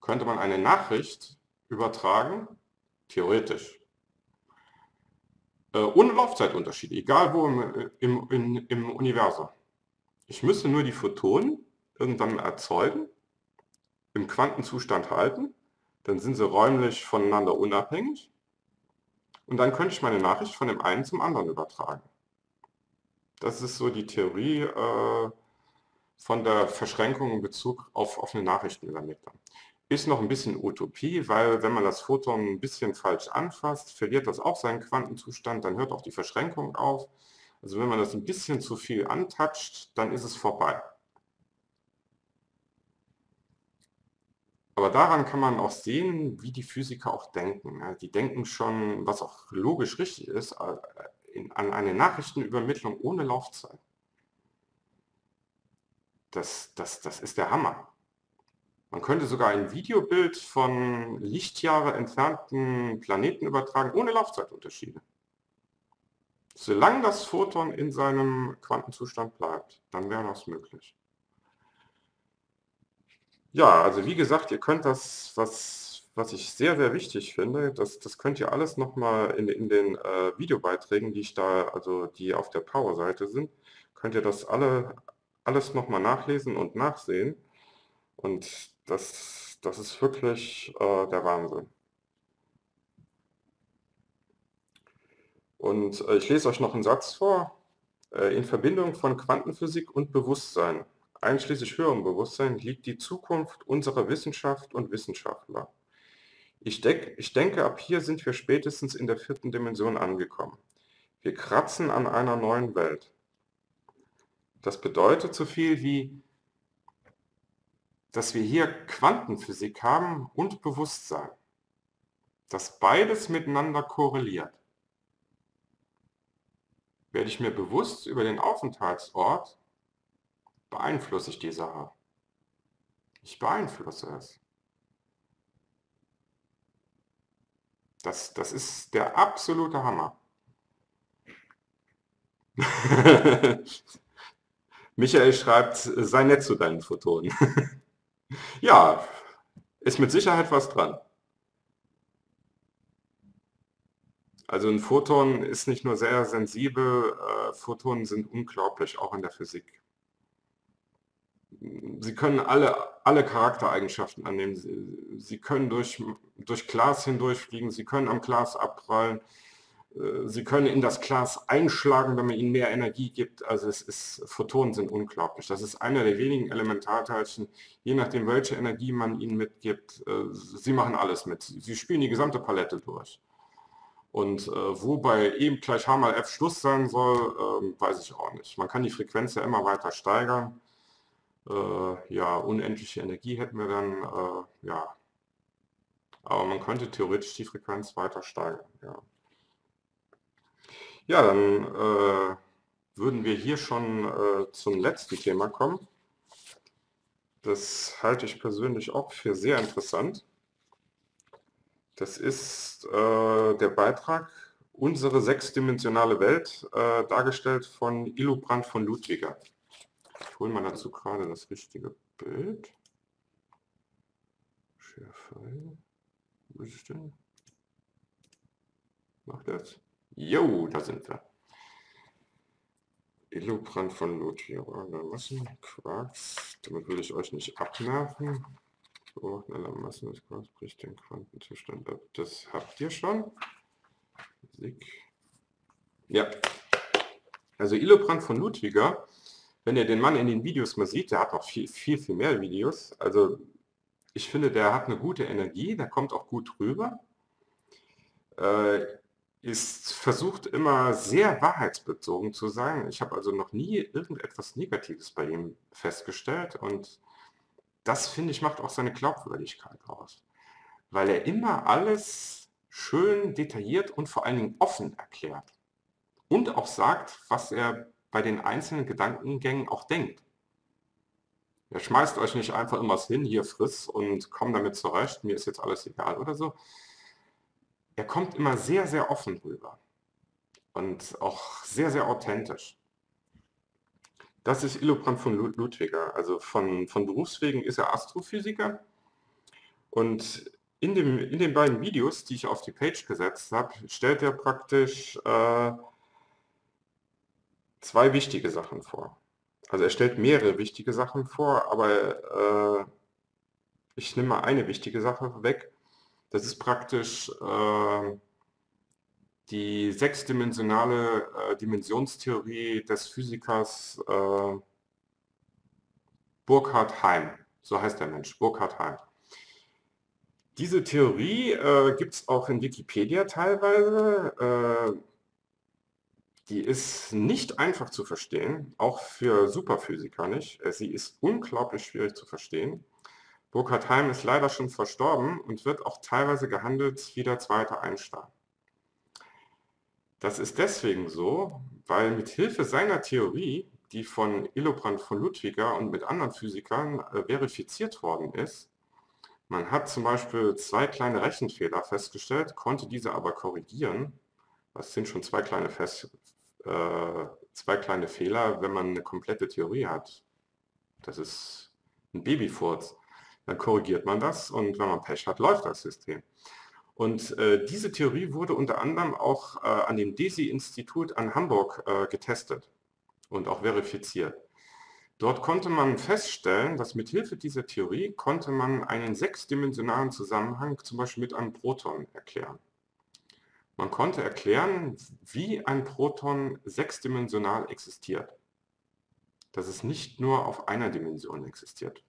[SPEAKER 1] könnte man eine Nachricht übertragen, theoretisch, äh, ohne Laufzeitunterschied, egal wo im, im, im, im Universum. Ich müsste nur die Photonen irgendwann erzeugen, im Quantenzustand halten, dann sind sie räumlich voneinander unabhängig und dann könnte ich meine Nachricht von dem einen zum anderen übertragen. Das ist so die Theorie äh, von der Verschränkung in Bezug auf offene Nachrichtenübermittlung. Ist noch ein bisschen Utopie, weil wenn man das Photon ein bisschen falsch anfasst, verliert das auch seinen Quantenzustand, dann hört auch die Verschränkung auf. Also wenn man das ein bisschen zu viel antatscht, dann ist es vorbei. Aber daran kann man auch sehen, wie die Physiker auch denken. Die denken schon, was auch logisch richtig ist, äh, an eine Nachrichtenübermittlung ohne Laufzeit. Das, das, das ist der Hammer. Man könnte sogar ein Videobild von Lichtjahre entfernten Planeten übertragen, ohne Laufzeitunterschiede. Solange das Photon in seinem Quantenzustand bleibt, dann wäre das möglich. Ja, also wie gesagt, ihr könnt das, was, was ich sehr, sehr wichtig finde, das, das könnt ihr alles nochmal in, in den äh, Videobeiträgen, die ich da, also die auf der Power-Seite sind, könnt ihr das alle, alles nochmal nachlesen und nachsehen. Und das, das ist wirklich äh, der Wahnsinn. Und äh, ich lese euch noch einen Satz vor. Äh, in Verbindung von Quantenphysik und Bewusstsein. einschließlich höherem Bewusstsein, liegt die Zukunft unserer Wissenschaft und Wissenschaftler. Ich, denk, ich denke, ab hier sind wir spätestens in der vierten Dimension angekommen. Wir kratzen an einer neuen Welt. Das bedeutet so viel wie, dass wir hier Quantenphysik haben und Bewusstsein. Dass beides miteinander korreliert. Werde ich mir bewusst über den Aufenthaltsort, beeinflusse ich die Sache. Ich beeinflusse es. Das, das ist der absolute Hammer. Michael schreibt, sei nett zu deinen Photonen. ja, ist mit Sicherheit was dran. Also ein Photon ist nicht nur sehr sensibel, äh, Photonen sind unglaublich, auch in der Physik. Sie können alle, alle Charaktereigenschaften annehmen. Sie, sie können durch, durch Glas hindurchfliegen, Sie können am Glas abprallen, Sie können in das Glas einschlagen, wenn man ihnen mehr Energie gibt. Also es ist, Photonen sind unglaublich. Das ist einer der wenigen Elementarteilchen, je nachdem welche Energie man ihnen mitgibt. Äh, sie machen alles mit. Sie spielen die gesamte Palette durch. Und äh, wo bei E gleich H mal F Schluss sein soll, äh, weiß ich auch nicht. Man kann die Frequenz ja immer weiter steigern. Äh, ja, unendliche Energie hätten wir dann, äh, ja. Aber man könnte theoretisch die Frequenz weiter steigern, ja. Ja, dann äh, würden wir hier schon äh, zum letzten Thema kommen. Das halte ich persönlich auch für sehr interessant. Das ist äh, der Beitrag Unsere sechsdimensionale Welt, äh, dargestellt von Illubrand von Ludwiger. Ich hole mal dazu gerade das richtige Bild. Schärfe. Wo ist es denn? Macht das? Jo, da sind wir. Illubrand von Ludwiger. Quarks. Damit will ich euch nicht abnerven. Beobachten aller Massen des Quarks bricht den Quantenzustand ab. Das habt ihr schon. Physik. Ja. Also Illobrand von Ludwiger, wenn ihr den Mann in den Videos mal sieht, der hat noch viel, viel, viel mehr Videos. Also ich finde, der hat eine gute Energie, der kommt auch gut rüber. Äh, ist versucht immer sehr wahrheitsbezogen zu sein. Ich habe also noch nie irgendetwas Negatives bei ihm festgestellt und das finde ich macht auch seine Glaubwürdigkeit aus. Weil er immer alles schön detailliert und vor allen Dingen offen erklärt. Und auch sagt, was er bei den einzelnen Gedankengängen auch denkt. Er schmeißt euch nicht einfach immer hin, hier friss und komm damit zurecht, mir ist jetzt alles egal oder so. Er kommt immer sehr, sehr offen rüber. Und auch sehr, sehr authentisch. Das ist Illobrand von Ludwiger. Also von, von Berufswegen ist er Astrophysiker. Und in, dem, in den beiden Videos, die ich auf die Page gesetzt habe, stellt er praktisch äh, zwei wichtige Sachen vor. Also er stellt mehrere wichtige Sachen vor, aber äh, ich nehme mal eine wichtige Sache weg. Das ist praktisch äh, die sechsdimensionale äh, Dimensionstheorie des Physikers äh, Burkhard Heim. So heißt der Mensch, Burkhard Heim. Diese Theorie äh, gibt es auch in Wikipedia teilweise. Äh, die ist nicht einfach zu verstehen, auch für Superphysiker nicht. Äh, sie ist unglaublich schwierig zu verstehen. Burkhard Heim ist leider schon verstorben und wird auch teilweise gehandelt wie der zweite Einstein. Das ist deswegen so, weil mit Hilfe seiner Theorie, die von Illobrand von Ludwiger und mit anderen Physikern äh, verifiziert worden ist, man hat zum Beispiel zwei kleine Rechenfehler festgestellt, konnte diese aber korrigieren. Das sind schon zwei kleine, Fest, äh, zwei kleine Fehler, wenn man eine komplette Theorie hat. Das ist ein Babyfurz. Dann korrigiert man das und wenn man Pech hat, läuft das System. Und äh, diese Theorie wurde unter anderem auch äh, an dem DESI-Institut an Hamburg äh, getestet und auch verifiziert. Dort konnte man feststellen, dass mit Hilfe dieser Theorie konnte man einen sechsdimensionalen Zusammenhang zum Beispiel mit einem Proton erklären. Man konnte erklären, wie ein Proton sechsdimensional existiert. dass es nicht nur auf einer Dimension existiert.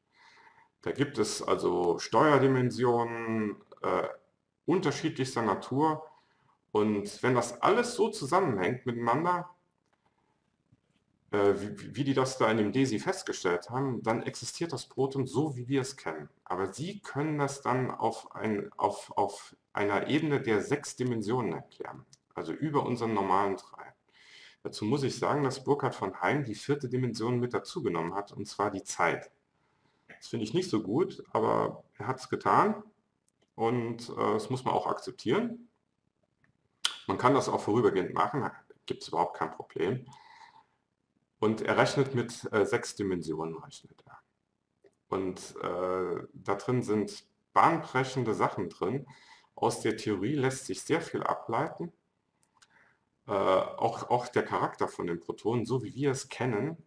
[SPEAKER 1] Da gibt es also Steuerdimensionen äh, unterschiedlichster Natur und wenn das alles so zusammenhängt miteinander, äh, wie, wie, die das da in dem DESI festgestellt haben, dann existiert das Proton so, wie wir es kennen. Aber sie können das dann auf, ein, auf, auf einer Ebene der sechs Dimensionen erklären, also über unseren normalen drei. Dazu muss ich sagen, dass Burkhard von Heim die vierte Dimension mit dazugenommen hat, und zwar die Zeit. Das finde ich nicht so gut, aber er hat es getan und äh, das muss man auch akzeptieren. Man kann das auch vorübergehend machen, da gibt es überhaupt kein Problem. Und er rechnet mit äh, sechs Dimensionen, rechnet er. Und äh, da drin sind bahnbrechende Sachen drin. Aus der Theorie lässt sich sehr viel ableiten. Äh, auch, auch der Charakter von den Protonen, so wie wir es kennen,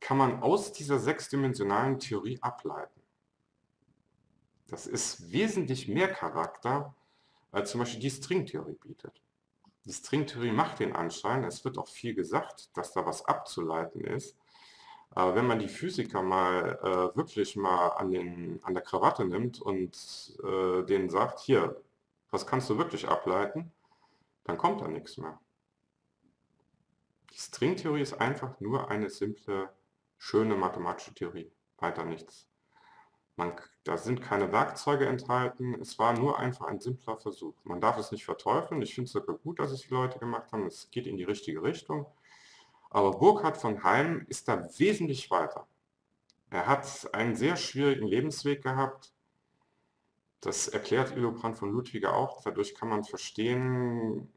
[SPEAKER 1] kann man aus dieser sechsdimensionalen Theorie ableiten. Das ist wesentlich mehr Charakter, als zum Beispiel die Stringtheorie bietet. Die Stringtheorie macht den Anschein, es wird auch viel gesagt, dass da was abzuleiten ist. Aber wenn man die Physiker mal äh, wirklich mal an, den, an der Krawatte nimmt und äh, denen sagt, hier, was kannst du wirklich ableiten, dann kommt da nichts mehr. Die Stringtheorie ist einfach nur eine simple, schöne mathematische Theorie, weiter nichts. Man, da sind keine Werkzeuge enthalten, es war nur einfach ein simpler Versuch. Man darf es nicht verteufeln, ich finde es sogar gut, dass es die Leute gemacht haben, es geht in die richtige Richtung. Aber Burkhard von Heim ist da wesentlich weiter. Er hat einen sehr schwierigen Lebensweg gehabt. Das erklärt Illobrand von Ludwiger auch. Dadurch kann man verstehen,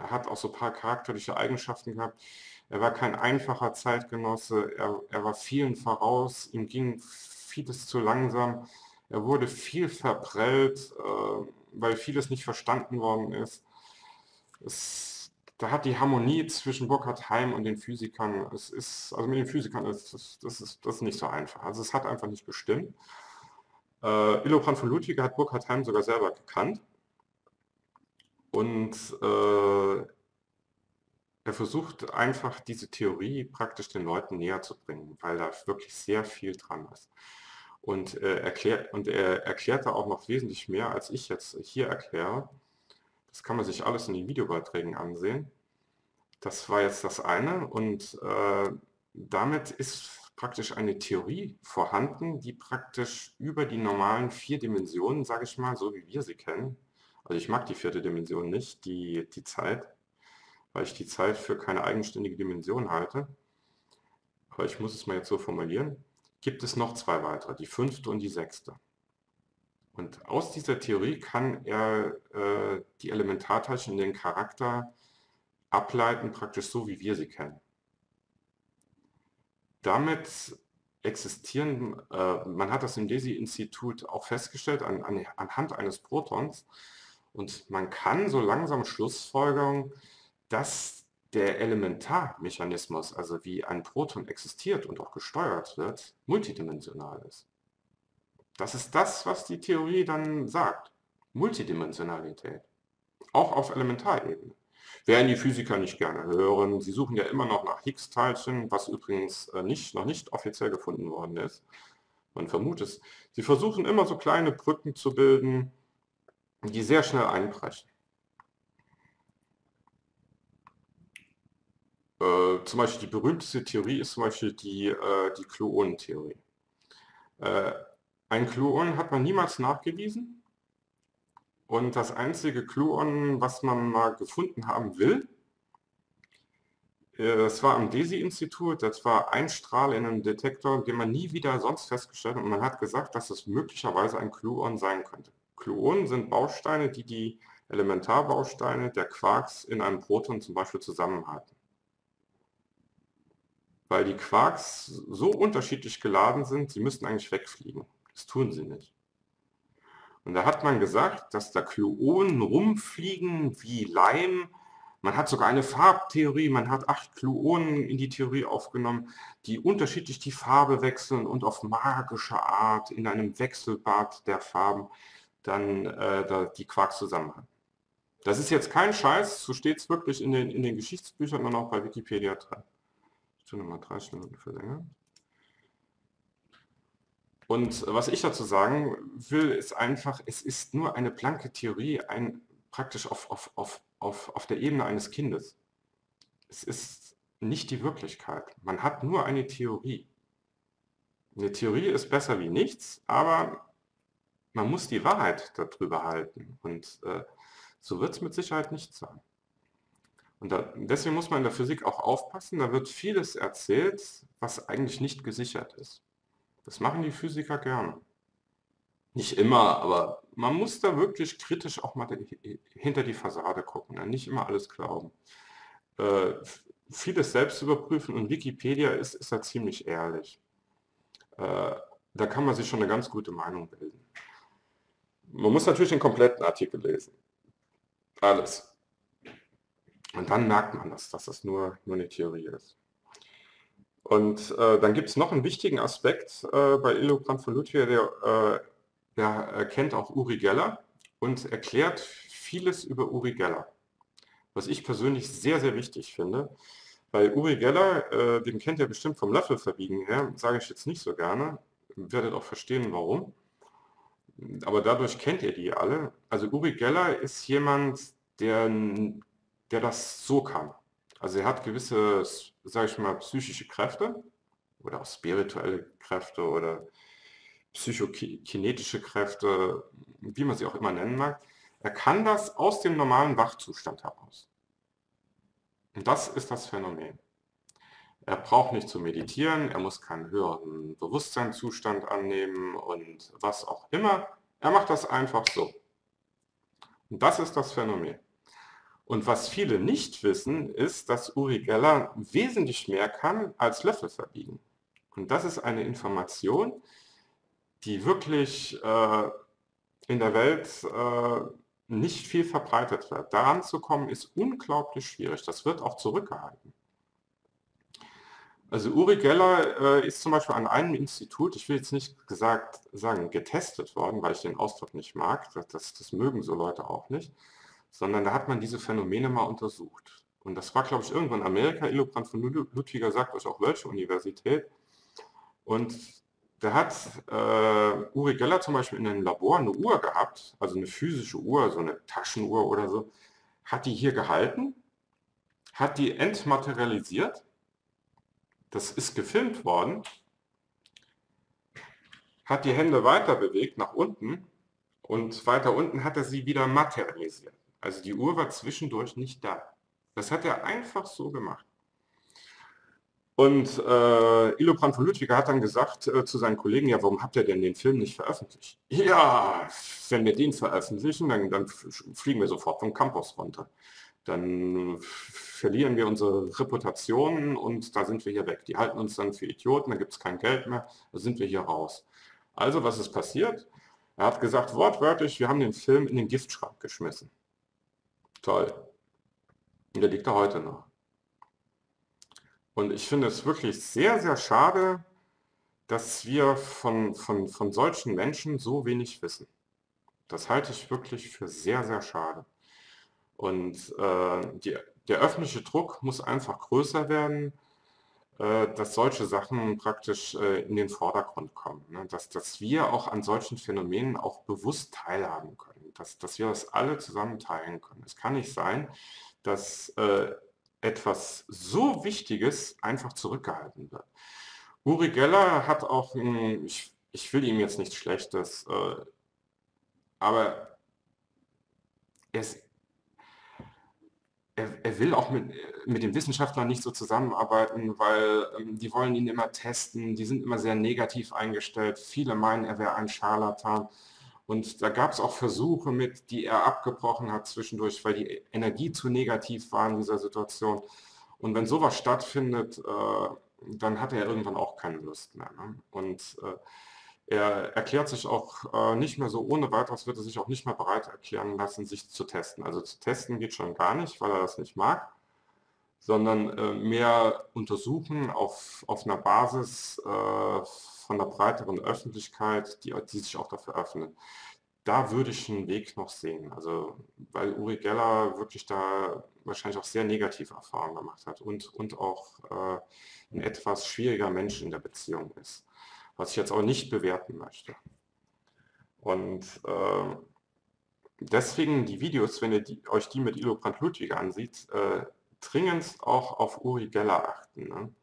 [SPEAKER 1] er hat auch so ein paar charakterliche Eigenschaften gehabt. Er war kein einfacher Zeitgenosse, er, er war vielen voraus, ihm ging vieles zu langsam, er wurde viel verprellt, äh, weil vieles nicht verstanden worden ist. Es, da hat die Harmonie zwischen Burkhard Heim und den Physikern, es ist, also mit den Physikern ist das, das, ist, das ist nicht so einfach. Also es hat einfach nicht gestimmt. Äh, Illobrand von Ludwig hat Burkhard Heim sogar selber gekannt. Und äh, er versucht einfach diese Theorie praktisch den Leuten näher zu bringen, weil da wirklich sehr viel dran ist. Und, äh, erklärt, und er erklärte auch noch wesentlich mehr, als ich jetzt hier erkläre. Das kann man sich alles in den Videobeiträgen ansehen. Das war jetzt das eine. Und äh, damit ist praktisch eine Theorie vorhanden, die praktisch über die normalen vier Dimensionen, sage ich mal, so wie wir sie kennen, also ich mag die vierte Dimension nicht, die, die Zeit, weil ich die Zeit für keine eigenständige Dimension halte. Aber ich muss es mal jetzt so formulieren. Gibt es noch zwei weitere, die fünfte und die sechste. Und aus dieser Theorie kann er äh, die Elementarteilchen in den Charakter ableiten, praktisch so, wie wir sie kennen. Damit existieren, äh, man hat das im DESI-Institut auch festgestellt, an, an, anhand eines Protons, und man kann so langsam Schlussfolgerung, dass der Elementarmechanismus, also wie ein Proton existiert und auch gesteuert wird, multidimensional ist. Das ist das, was die Theorie dann sagt. Multidimensionalität. Auch auf Elementarebene. Werden die Physiker nicht gerne hören. Sie suchen ja immer noch nach Higgs-Teilchen, was übrigens äh, nicht, noch nicht offiziell gefunden worden ist. Man vermutet es. Sie versuchen immer so kleine Brücken zu bilden, die sehr schnell einbrechen. Äh, zum Beispiel die berühmteste Theorie ist zum Beispiel die, äh, die Gluonentheorie. Äh, ein Gluon hat man niemals nachgewiesen und das einzige Gluon, was man mal gefunden haben will, äh, das war am DESI-Institut, das war ein Strahl in einem Detektor, den man nie wieder sonst festgestellt hat und man hat gesagt, dass es möglicherweise ein Gluon sein könnte. Gluonen sind Bausteine, die die Elementarbausteine der Quarks in einem Proton zum Beispiel zusammenhalten. Weil die Quarks so unterschiedlich geladen sind, sie müssten eigentlich wegfliegen. Das tun sie nicht. Und da hat man gesagt, dass da Gluonen rumfliegen wie Leim. Man hat sogar eine Farbtheorie, man hat acht Gluonen in die Theorie aufgenommen, die unterschiedlich die Farbe wechseln und auf magische Art in einem Wechselbad der Farben dann äh, die Quarks zusammenhang. Das ist jetzt kein Scheiß, so steht es wirklich in den, in den Geschichtsbüchern und auch bei Wikipedia. Ich tue nochmal 30 Minuten verlängern. Und was ich dazu sagen will, ist einfach, es ist nur eine blanke Theorie, ein, praktisch auf, auf, auf, auf, auf der Ebene eines Kindes. Es ist nicht die Wirklichkeit. Man hat nur eine Theorie. Eine Theorie ist besser wie nichts, aber man muss die Wahrheit darüber halten. Und äh, so wird es mit Sicherheit nicht sein. Und da, deswegen muss man in der Physik auch aufpassen, da wird vieles erzählt, was eigentlich nicht gesichert ist. Das machen die Physiker gerne. Nicht immer, aber man muss da wirklich kritisch auch mal hinter die Fassade gucken, ne? nicht immer alles glauben. Äh, vieles selbst überprüfen und Wikipedia ist, ist da ziemlich ehrlich. Äh, da kann man sich schon eine ganz gute Meinung bilden. Man muss natürlich den kompletten Artikel lesen. Alles. Und dann merkt man das, dass das nur, nur eine Theorie ist. Und äh, dann gibt es noch einen wichtigen Aspekt äh, bei Illobrand von Ludwig, der, äh, der erkennt auch Uri Geller und erklärt vieles über Uri Geller. Was ich persönlich sehr, sehr wichtig finde. Bei Uri Geller, äh, den kennt ihr bestimmt vom Löffelverbiegen her, sage ich jetzt nicht so gerne, werdet auch verstehen, warum. Aber dadurch kennt ihr die alle. Also Uri Geller ist jemand, der der das so kann. Also er hat gewisse, sage ich mal, psychische Kräfte oder auch spirituelle Kräfte oder psychokinetische Kräfte, wie man sie auch immer nennen mag. Er kann das aus dem normalen Wachzustand heraus. Und das ist das Phänomen. Er braucht nicht zu meditieren, er muss keinen höheren Bewusstseinszustand annehmen und was auch immer. Er macht das einfach so. Und das ist das Phänomen. Und was viele nicht wissen, ist, dass Uri Geller wesentlich mehr kann als Löffel verbiegen. Und das ist eine Information, die wirklich äh, in der Welt äh, nicht viel verbreitet wird. Daran zu kommen ist unglaublich schwierig. Das wird auch zurückgehalten. Also Uri Geller äh, ist zum Beispiel an einem Institut, ich will jetzt nicht gesagt sagen getestet worden, weil ich den Ausdruck nicht mag, das, das, mögen so Leute auch nicht, sondern da hat man diese Phänomene mal untersucht. Und das war, glaube ich, irgendwo in Amerika. Illobrand von Ludwiger sagt euch auch welche Universität. Und da hat äh, Uri Geller zum Beispiel in einem Labor eine Uhr gehabt, also eine physische Uhr, so eine Taschenuhr oder so, hat die hier gehalten, hat die entmaterialisiert, das ist gefilmt worden, hat die Hände weiter bewegt nach unten und weiter unten hat er sie wieder materialisiert. Also die Uhr war zwischendurch nicht da. Das hat er einfach so gemacht. Und äh, Illobrand von Ludwig hat dann gesagt äh, zu seinen Kollegen, ja, warum habt ihr denn den Film nicht veröffentlicht? Ja, wenn wir den veröffentlichen, dann, dann fliegen wir sofort vom Campus runter. Dann verlieren wir unsere Reputation und da sind wir hier weg. Die halten uns dann für Idioten, da gibt es kein Geld mehr, da sind wir hier raus. Also was ist passiert? Er hat gesagt, wortwörtlich, wir haben den Film in den Giftschrank geschmissen. Toll. Und der liegt da heute noch. Und ich finde es wirklich sehr, sehr schade, dass wir von, von, von solchen Menschen so wenig wissen. Das halte ich wirklich für sehr, sehr schade. Und äh, die, der öffentliche Druck muss einfach größer werden, äh, dass solche Sachen praktisch äh, in den Vordergrund kommen. Ne? Dass, dass wir auch an solchen Phänomenen auch bewusst teilhaben können dass, dass wir das alle zusammen teilen können. Es kann nicht sein, dass äh, etwas so Wichtiges einfach zurückgehalten wird. Uri Geller hat auch, ein, ich, ich will ihm jetzt nichts Schlechtes, äh, aber er, ist, er, er, will auch mit, mit den Wissenschaftlern nicht so zusammenarbeiten, weil ähm, die wollen ihn immer testen, die sind immer sehr negativ eingestellt. Viele meinen, er wäre ein Scharlatan. Und da gab es auch Versuche mit, die er abgebrochen hat zwischendurch, weil die Energie zu negativ war in dieser Situation. Und wenn sowas stattfindet, äh, dann hat er irgendwann auch keine Lust mehr. Ne? Und äh, er erklärt sich auch äh, nicht mehr so ohne weiteres, wird er sich auch nicht mehr bereit erklären lassen, sich zu testen. Also zu testen geht schon gar nicht, weil er das nicht mag, sondern äh, mehr untersuchen auf, auf einer Basis äh, von der breiteren Öffentlichkeit, die, die sich auch dafür öffnet. Da würde ich einen Weg noch sehen. Also weil Uri Geller wirklich da wahrscheinlich auch sehr negative Erfahrungen gemacht hat und, und auch äh, ein etwas schwieriger Mensch in der Beziehung ist. Was ich jetzt auch nicht bewerten möchte. Und äh, deswegen die Videos, wenn ihr die, euch die mit Illobrand Ludwig ansieht, äh, dringend auch auf Uri Geller achten. Ne?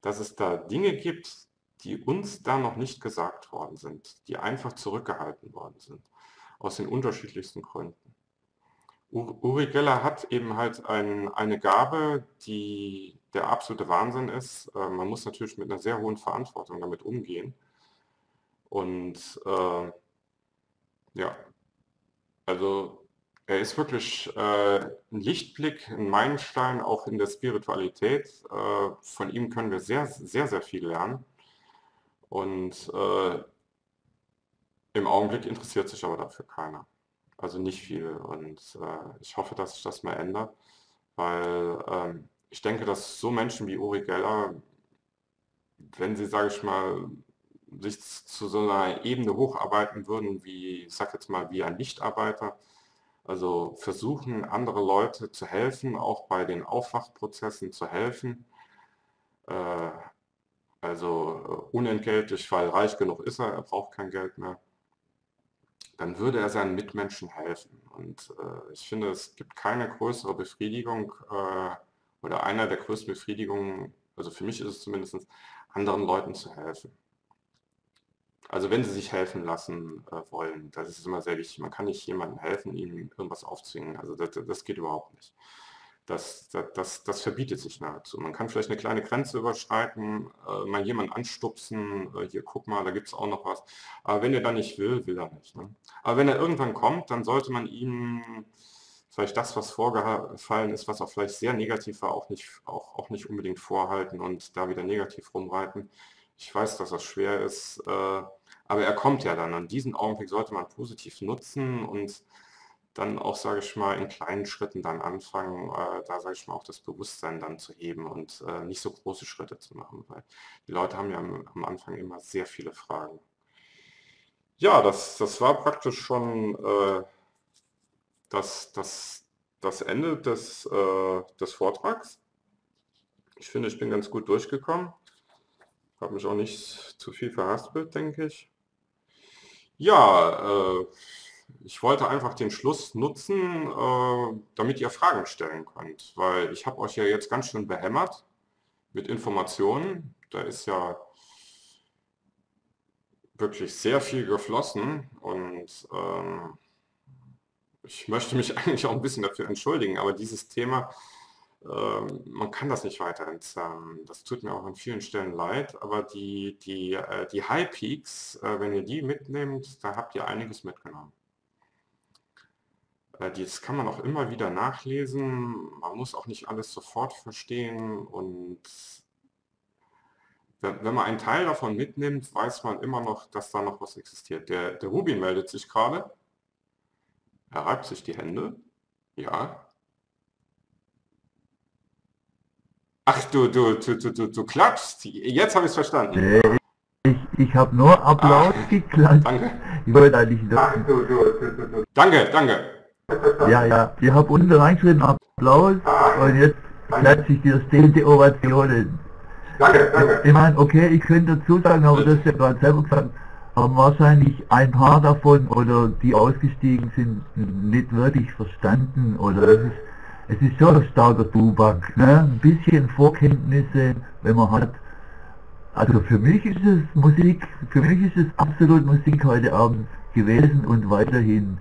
[SPEAKER 1] Dass es da Dinge gibt, die uns da noch nicht gesagt worden sind, die einfach zurückgehalten worden sind, aus den unterschiedlichsten Gründen. Uri Geller hat eben halt ein, eine Gabe, die der absolute Wahnsinn ist. Äh, man muss natürlich mit einer sehr hohen Verantwortung damit umgehen. Und äh, ja, also er ist wirklich äh, ein Lichtblick, ein Meilenstein auch in der Spiritualität. Äh, von ihm können wir sehr, sehr, sehr viel lernen. Und im Augenblick interessiert sich aber dafür keiner. Also nicht viel. Und äh, ich hoffe, dass sich das mal ändert, weil ähm, ich denke, dass so Menschen wie Uri Geller, wenn sie, sage ich mal, sich zu so einer Ebene hocharbeiten würden, wie, sag jetzt mal, wie ein Lichtarbeiter, also versuchen, andere Leute zu helfen, auch bei den Aufwachprozessen zu helfen, äh, also unentgeltlich, weil reich genug ist er, er braucht kein Geld mehr, dann würde er seinen Mitmenschen helfen. Und äh, ich finde, es gibt keine größere Befriedigung äh, oder einer der größten Befriedigungen, also für mich ist es zumindest, anderen Leuten zu helfen. Also wenn sie sich helfen lassen äh, wollen, das ist immer sehr wichtig. Man kann nicht jemandem helfen, ihm irgendwas aufzwingen. Also das, das geht überhaupt nicht. Das, das, das, verbietet sich nahezu. Man kann vielleicht eine kleine Grenze überschreiten, äh, mal jemanden anstupsen, äh, hier guck mal, da gibt es auch noch was. Aber wenn er dann nicht will, will er nicht. Ne? Aber wenn er irgendwann kommt, dann sollte man ihm vielleicht das, was vorgefallen ist, was auch vielleicht sehr negativ war, auch nicht, auch, auch nicht unbedingt vorhalten und da wieder negativ rumreiten. Ich weiß, dass das schwer ist, äh, aber er kommt ja dann. An diesen Augenblick sollte man positiv nutzen und dann auch, sage ich mal, in kleinen Schritten dann anfangen, äh, da sage ich mal auch das Bewusstsein dann zu heben und äh, nicht so große Schritte zu machen, weil die Leute haben ja am, am Anfang immer sehr viele Fragen. Ja, das, das war praktisch schon äh, das, das, das Ende des, äh, des Vortrags. Ich finde, ich bin ganz gut durchgekommen. Habe mich auch nicht zu viel verhaspelt, denke ich. Ja, äh, ich wollte einfach den Schluss nutzen, äh, damit ihr Fragen stellen könnt, weil ich habe euch ja jetzt ganz schön behämmert mit Informationen. Da ist ja wirklich sehr viel geflossen und ähm, ich möchte mich eigentlich auch ein bisschen dafür entschuldigen, aber dieses Thema, ähm, man kann das nicht weiter entzerren. Das tut mir auch an vielen Stellen leid, aber die, die, äh, die High Peaks, äh, wenn ihr die mitnehmt, da habt ihr einiges mitgenommen. Äh, das kann man auch immer wieder nachlesen. Man muss auch nicht alles sofort verstehen. Und wenn man einen Teil davon mitnimmt, weiß man immer noch, dass da noch was existiert. Der, der Rubin meldet sich gerade. Er reibt sich die Hände. Ja. Ach, du, du, du, du, du, du klatschst. Jetzt habe ich es verstanden.
[SPEAKER 5] Ich, ich habe nur Applaus Ach, geklatscht. Danke. Ich wollte eigentlich... Ach, du, du,
[SPEAKER 1] du, du. Danke, danke.
[SPEAKER 5] Ja, ja. Ich habe unten reingeschrieben Applaus und jetzt klatsche ich dir stehende Ovationen. Danke, danke. Ich meine, okay, ich könnte dazu sagen, aber das ist ja gerade selber gesagt, haben wahrscheinlich ein paar davon oder die ausgestiegen sind nicht wirklich verstanden oder es ist, es ist schon ein starker Tubak, ne? Ein bisschen Vorkenntnisse, wenn man hat. Also für mich ist es Musik, für mich ist es absolut Musik heute Abend gewesen und weiterhin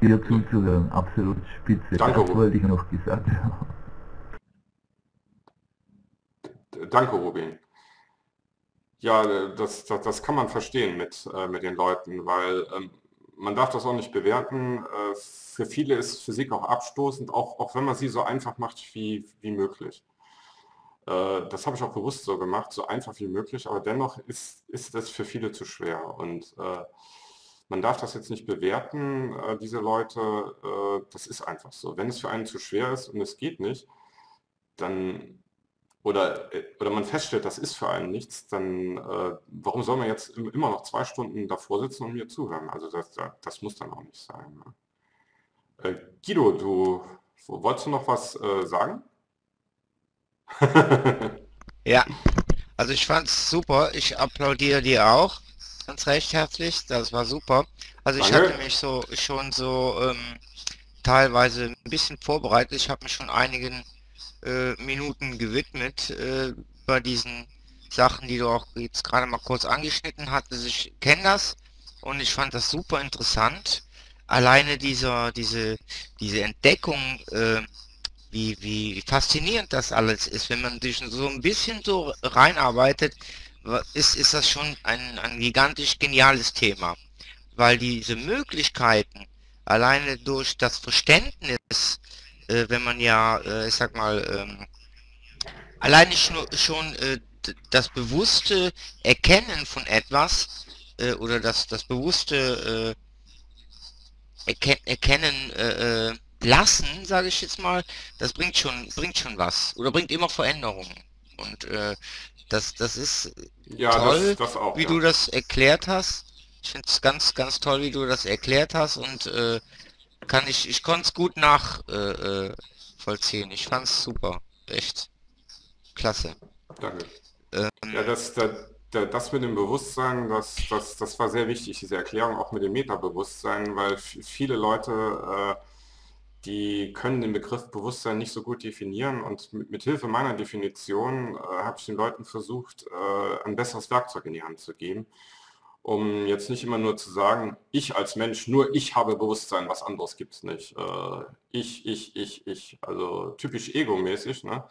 [SPEAKER 5] dir zuzuhören. Absolut spitze.
[SPEAKER 1] Danke,
[SPEAKER 5] das wollte ich noch gesagt haben.
[SPEAKER 1] Danke, Robin. Ja, das, das, das, kann man verstehen mit, äh, mit den Leuten, weil ähm, man darf das auch nicht bewerten. Äh, für viele ist Physik auch abstoßend, auch, auch wenn man sie so einfach macht wie, wie möglich. Äh, das habe ich auch bewusst so gemacht, so einfach wie möglich, aber dennoch ist, ist es für viele zu schwer. Und äh, man darf das jetzt nicht bewerten, äh, diese Leute, äh, das ist einfach so. Wenn es für einen zu schwer ist und es geht nicht, dann oder, äh, oder man feststellt, das ist für einen nichts, dann äh, warum soll man jetzt immer noch zwei Stunden davor sitzen und mir zuhören? Also das, das muss dann auch nicht sein. Ne? Äh, Guido, du wolltest du noch was äh, sagen?
[SPEAKER 4] ja, Also ich fand's super. Ich applaudiere dir auch. Ganz recht herzlich. Das war super. Also ich
[SPEAKER 1] Danke.
[SPEAKER 4] hatte mich so schon so ähm, teilweise ein bisschen vorbereitet. Ich habe mich schon einigen äh, Minuten gewidmet äh, bei diesen Sachen, die du auch jetzt gerade mal kurz angeschnitten hattest. Ich kenne das und ich fand das super interessant. Alleine dieser, diese, diese Entdeckung, äh, wie, wie faszinierend das alles ist, wenn man sich so ein bisschen so reinarbeitet, ist, ist das schon ein, ein gigantisch geniales Thema. Weil diese Möglichkeiten alleine durch das Verständnis, äh, wenn man ja, äh, ich sag mal, ähm, alleine schon, schon äh, das bewusste Erkennen von etwas äh, oder das, das bewusste äh, erken erkennen äh, lassen, sage ich jetzt mal, das bringt schon, bringt schon was oder bringt immer Veränderungen. Und äh, das, das ist
[SPEAKER 1] Ja,
[SPEAKER 4] toll,
[SPEAKER 1] das, das auch.
[SPEAKER 4] wie
[SPEAKER 1] ja.
[SPEAKER 4] du das erklärt hast. Ich finde es ganz, ganz toll, wie du das erklärt hast und äh, kann ich, ich konnte es gut nachvollziehen. Äh, vollziehen. ich fand es super, echt klasse.
[SPEAKER 1] Danke.
[SPEAKER 4] Ähm,
[SPEAKER 1] Ja, das, das, das mit dem Bewusstsein, das, das, das war sehr wichtig, diese Erklärung auch mit dem Metabewusstsein, weil viele Leute, äh, die können den Begriff Bewusstsein nicht so gut definieren und mit, mit Hilfe meiner Definition äh, habe ich den Leuten versucht, äh, ein besseres Werkzeug in die Hand zu geben, um jetzt nicht immer nur zu sagen, ich als Mensch, nur ich habe Bewusstsein, was anderes gibt es nicht. Äh, ich, ich, ich, ich, also typisch egomäßig, ne?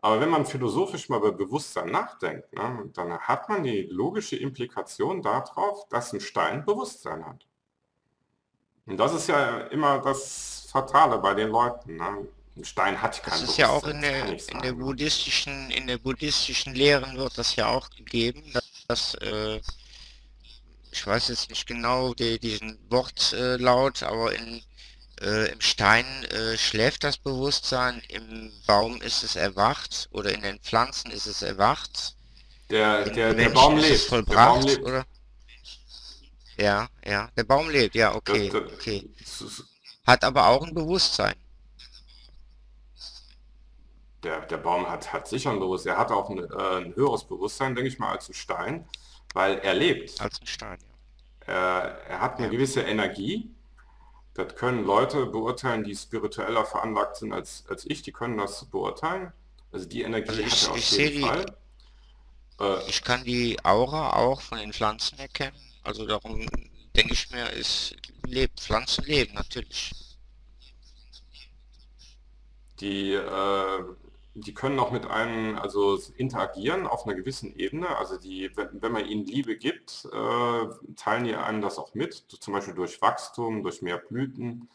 [SPEAKER 1] Aber wenn man philosophisch mal über Bewusstsein nachdenkt, ne, dann hat man die logische Implikation darauf, dass ein Stein Bewusstsein hat. Und das ist ja immer das Fatale bei den Leuten. Ne? Ein Stein hat kein
[SPEAKER 4] Das ist ja auch
[SPEAKER 1] Bewusstsein,
[SPEAKER 4] in
[SPEAKER 1] das
[SPEAKER 4] der,
[SPEAKER 1] nicht
[SPEAKER 4] in der
[SPEAKER 1] ne?
[SPEAKER 4] buddhistischen, in der buddhistischen Lehren wird das ja auch gegeben, dass, dass äh, ich weiß jetzt nicht genau die, diesen Wortlaut, aber in, äh, im Stein äh, schläft das Bewusstsein, im Baum ist es erwacht oder in den Pflanzen ist es erwacht,
[SPEAKER 1] Der, der, der Baum lebt. Der Baum
[SPEAKER 4] vollbracht,
[SPEAKER 1] lebt.
[SPEAKER 4] oder? Ja, ja, der Baum lebt, ja, okay,
[SPEAKER 1] Das- das-
[SPEAKER 4] okay. Hat aber auch ein Bewusstsein.
[SPEAKER 1] Der, der Baum hat, hat sicher ein Bewusstsein. Er hat auch ein, äh, ein höheres Bewusstsein, denke ich mal, als ein Stein, weil er lebt.
[SPEAKER 4] Als ein Stein, ja.
[SPEAKER 1] Er, er hat eine gewisse Energie. Das können Leute beurteilen, die spiritueller veranlagt sind als, als ich. Die können das beurteilen. Also die Energie
[SPEAKER 4] Also
[SPEAKER 1] hat
[SPEAKER 4] ich-
[SPEAKER 1] er auf
[SPEAKER 4] ich
[SPEAKER 1] jeden
[SPEAKER 4] die-
[SPEAKER 1] Fall. Äh,
[SPEAKER 4] Ich kann die Aura auch von den Pflanzen erkennen. Also darum denke ich mir, es lebt, Pflanzen leben natürlich.
[SPEAKER 1] die, äh, die können auch mit einem also interagieren auf einer gewissen Ebene. Also die, wenn, wenn man ihnen Liebe gibt, äh, teilen die einem das auch mit, zum Beispiel durch Wachstum, durch mehr Blüten.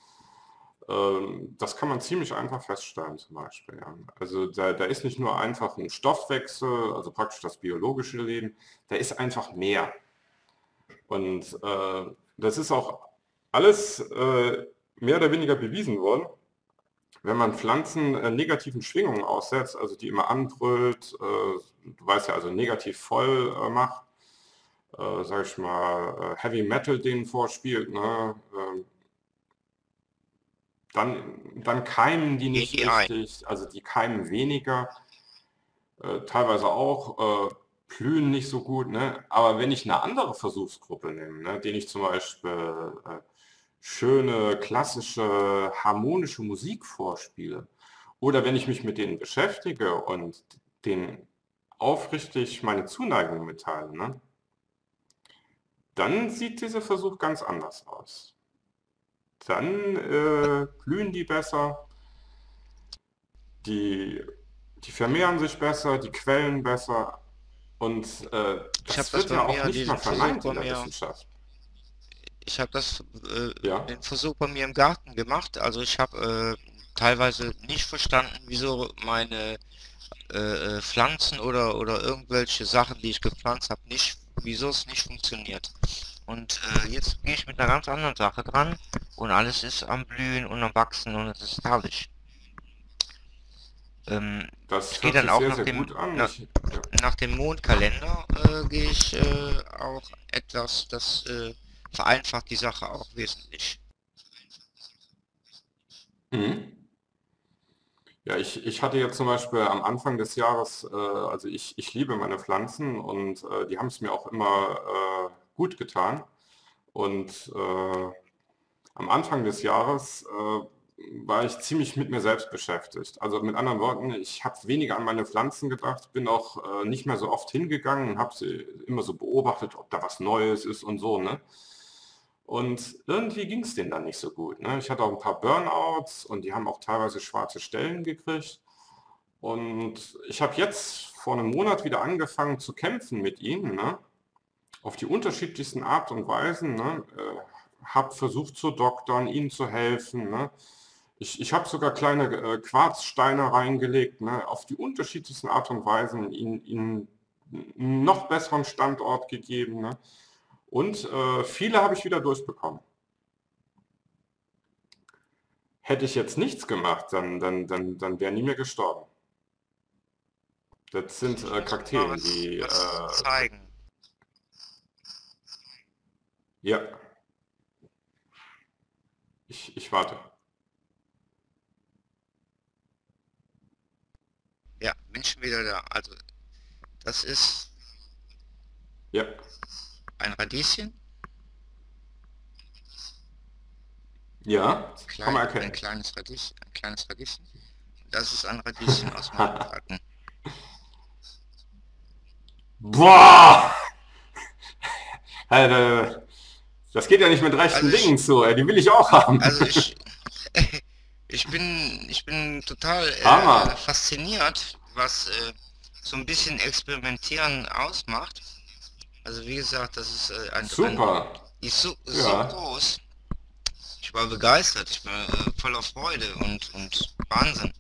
[SPEAKER 1] Ähm, Das kann man ziemlich einfach feststellen zum Beispiel. Ja. Also da, da ist nicht nur einfach ein Stoffwechsel, also praktisch das biologische Leben, da ist einfach mehr. Und äh, das ist auch alles äh, mehr oder weniger bewiesen worden. Wenn man Pflanzen äh, negativen Schwingungen aussetzt, also die immer anbrüllt, äh, du weißt ja, also negativ voll äh, macht, äh, sag ich mal, äh, Heavy Metal denen vorspielt, ne, ähm, dann, dann keimen die nicht
[SPEAKER 4] ein.
[SPEAKER 1] richtig, also die keimen weniger, äh, teilweise auch, äh, blühen nicht so gut, ne? aber wenn ich eine andere Versuchsgruppe nehme, ne, denen ich zum Beispiel äh, schöne, klassische, harmonische Musik vorspiele, oder wenn ich mich mit denen beschäftige und denen aufrichtig meine Zuneigung mitteile, ne, dann sieht dieser Versuch ganz anders aus. Dann äh, blühen die besser, die, die vermehren sich besser, die quellen besser und äh, das wird ja auch nicht mal verneint in der Wissenschaft.
[SPEAKER 4] Ich habe das äh,
[SPEAKER 1] Ja.
[SPEAKER 4] den Versuch bei mir im Garten gemacht. Also ich habe äh, teilweise nicht verstanden, wieso meine äh, äh, Pflanzen oder oder irgendwelche Sachen, die ich gepflanzt habe, nicht, wieso es nicht funktioniert. Und äh, jetzt gehe ich mit einer ganz anderen Sache dran und alles ist am Blühen und am Wachsen und es ist herrlich. Ähm,
[SPEAKER 1] Das hört
[SPEAKER 4] dann auch
[SPEAKER 1] sehr,
[SPEAKER 4] nach
[SPEAKER 1] sehr
[SPEAKER 4] dem- na-
[SPEAKER 1] ja.
[SPEAKER 4] nach dem Mondkalender äh, gehe ich äh, auch etwas, das äh, vereinfacht die Sache auch wesentlich.
[SPEAKER 1] Mhm. Ja, ich, ich hatte jetzt zum Beispiel am Anfang des Jahres, äh, also ich, ich liebe meine Pflanzen und äh, die haben es mir auch immer äh, gut getan. Und äh, am Anfang des Jahres äh, war ich ziemlich mit mir selbst beschäftigt. Also mit anderen Worten, ich habe weniger an meine Pflanzen gedacht, bin auch äh, nicht mehr so oft hingegangen, habe sie immer so beobachtet, ob da was Neues ist und so. Ne? Und irgendwie ging es denen dann nicht so gut. Ne? Ich hatte auch ein paar Burnouts und die haben auch teilweise schwarze Stellen gekriegt. Und ich habe jetzt vor einem Monat wieder angefangen zu kämpfen mit ihnen, ne? auf die unterschiedlichsten Art und Weisen. Ne? Äh, habe versucht zu doktern, ihnen zu helfen. Ne? Ich, ich habe sogar kleine äh, Quarzsteine reingelegt, ne? auf die unterschiedlichsten Art und Weisen, ihnen, ihnen einen noch besseren Standort gegeben. Ne? Und äh, viele habe ich wieder durchbekommen. Hätte ich jetzt nichts gemacht, dann, dann, dann, dann wären die mir gestorben. Das sind äh, Kakteen, was, die... Was äh, zeigen. Ja. Ich, ich warte.
[SPEAKER 4] Ja, Menschen wieder da. Also, das ist...
[SPEAKER 1] Ja
[SPEAKER 4] ein Radieschen.
[SPEAKER 1] Ja,
[SPEAKER 4] Klein, kann man erkennen. Ein kleines Radieschen, ein kleines Radieschen. Das ist ein Radieschen aus meinem Garten.
[SPEAKER 1] Boah! Alter, das geht ja nicht mit rechten also Dingen zu, die will ich auch haben.
[SPEAKER 4] Also ich, ich bin, ich bin total äh, fasziniert, was äh, so ein bisschen Experimentieren ausmacht. Also wie gesagt, das ist äh, ein...
[SPEAKER 1] Super.
[SPEAKER 4] Ein, ist so, ja. so groß. Ich war begeistert, ich war äh, voller Freude und, und Wahnsinn.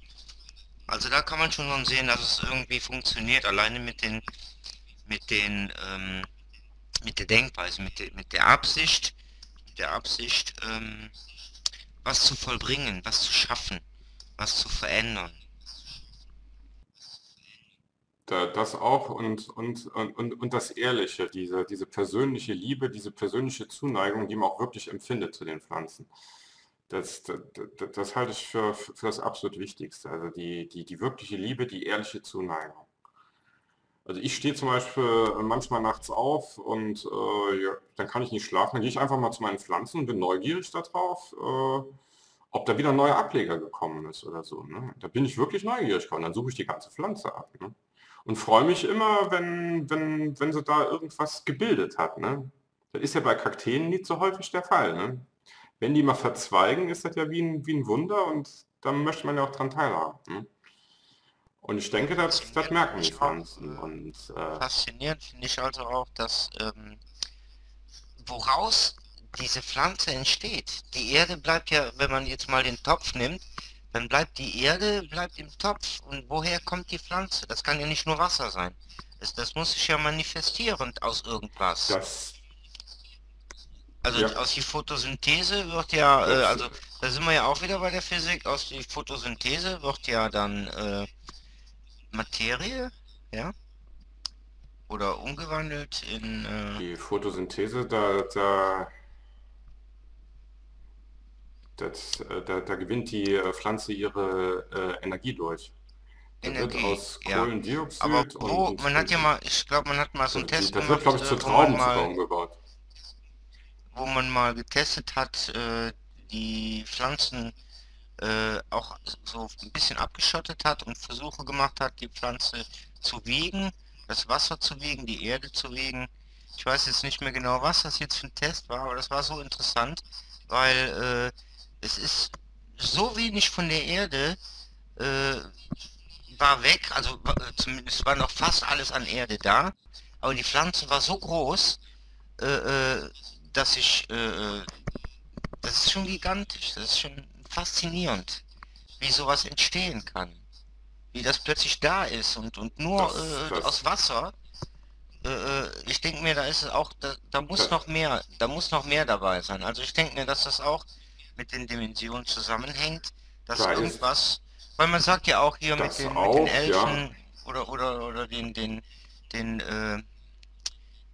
[SPEAKER 4] Also da kann man schon sehen, dass es irgendwie funktioniert, alleine mit den, mit den, ähm, mit der Denkweise, mit, de, mit der Absicht, der Absicht, ähm, was zu vollbringen, was zu schaffen, was zu verändern
[SPEAKER 1] das auch und, und, und, und das Ehrliche, diese, diese persönliche Liebe, diese persönliche Zuneigung, die man auch wirklich empfindet zu den Pflanzen. Das, das, das halte ich für, für das absolut Wichtigste. Also die, die, die wirkliche Liebe, die ehrliche Zuneigung. Also ich stehe zum Beispiel manchmal nachts auf und äh, ja, dann kann ich nicht schlafen. Dann gehe ich einfach mal zu meinen Pflanzen und bin neugierig darauf, äh, ob da wieder ein neuer Ableger gekommen ist oder so. Ne? Da bin ich wirklich neugierig und dann suche ich die ganze Pflanze ab. Ne? Und freue mich immer, wenn, wenn, wenn sie da irgendwas gebildet hat. Ne? Das ist ja bei Kakteen nicht so häufig der Fall. Ne? Wenn die mal verzweigen, ist das ja wie ein, wie ein Wunder und da möchte man ja auch dran teilhaben. Ne? Und ich denke, das, das merken die Pflanzen. Und,
[SPEAKER 4] äh, faszinierend finde ich also auch, dass ähm, woraus diese Pflanze entsteht. Die Erde bleibt ja, wenn man jetzt mal den Topf nimmt, dann bleibt die Erde, bleibt im Topf. Und woher kommt die Pflanze? Das kann ja nicht nur Wasser sein. Das, das muss sich ja manifestieren aus irgendwas. Das, also ja. aus die Photosynthese wird ja, äh, also da sind wir ja auch wieder bei der Physik, aus die Photosynthese wird ja dann äh, Materie, ja, oder umgewandelt in... Äh,
[SPEAKER 1] die Photosynthese, da, da das, äh, da, da, gewinnt die äh, Pflanze ihre äh, Energie durch.
[SPEAKER 4] Energie, aus Kohlendioxid ja. Aber wo, und, man hat ja mal, ich glaube, man hat mal so einen Test
[SPEAKER 1] das gemacht. Das wird, glaube ich, zu Trauben umgebaut.
[SPEAKER 4] Wo man mal getestet hat, äh, die Pflanzen äh, auch so ein bisschen abgeschottet hat und Versuche gemacht hat, die Pflanze zu wiegen, das Wasser zu wiegen, die Erde zu wiegen. Ich weiß jetzt nicht mehr genau, was das jetzt für ein Test war, aber das war so interessant, weil äh, es ist so wenig von der Erde äh, war weg, also äh, zumindest war noch fast alles an Erde da, aber die Pflanze war so groß, äh, äh dass ich, äh, äh, das ist schon gigantisch, das ist schon faszinierend, wie sowas entstehen kann, wie das plötzlich da ist und, und nur das, das aus Wasser. ich denke mir, da ist es auch, da, da muss noch mehr, da muss noch mehr dabei sein. Also ich denke mir, dass das auch mit den Dimensionen zusammenhängt, dass da irgendwas, weil man sagt ja auch hier mit den, auch, mit den Elfen ja. oder oder oder den den den äh,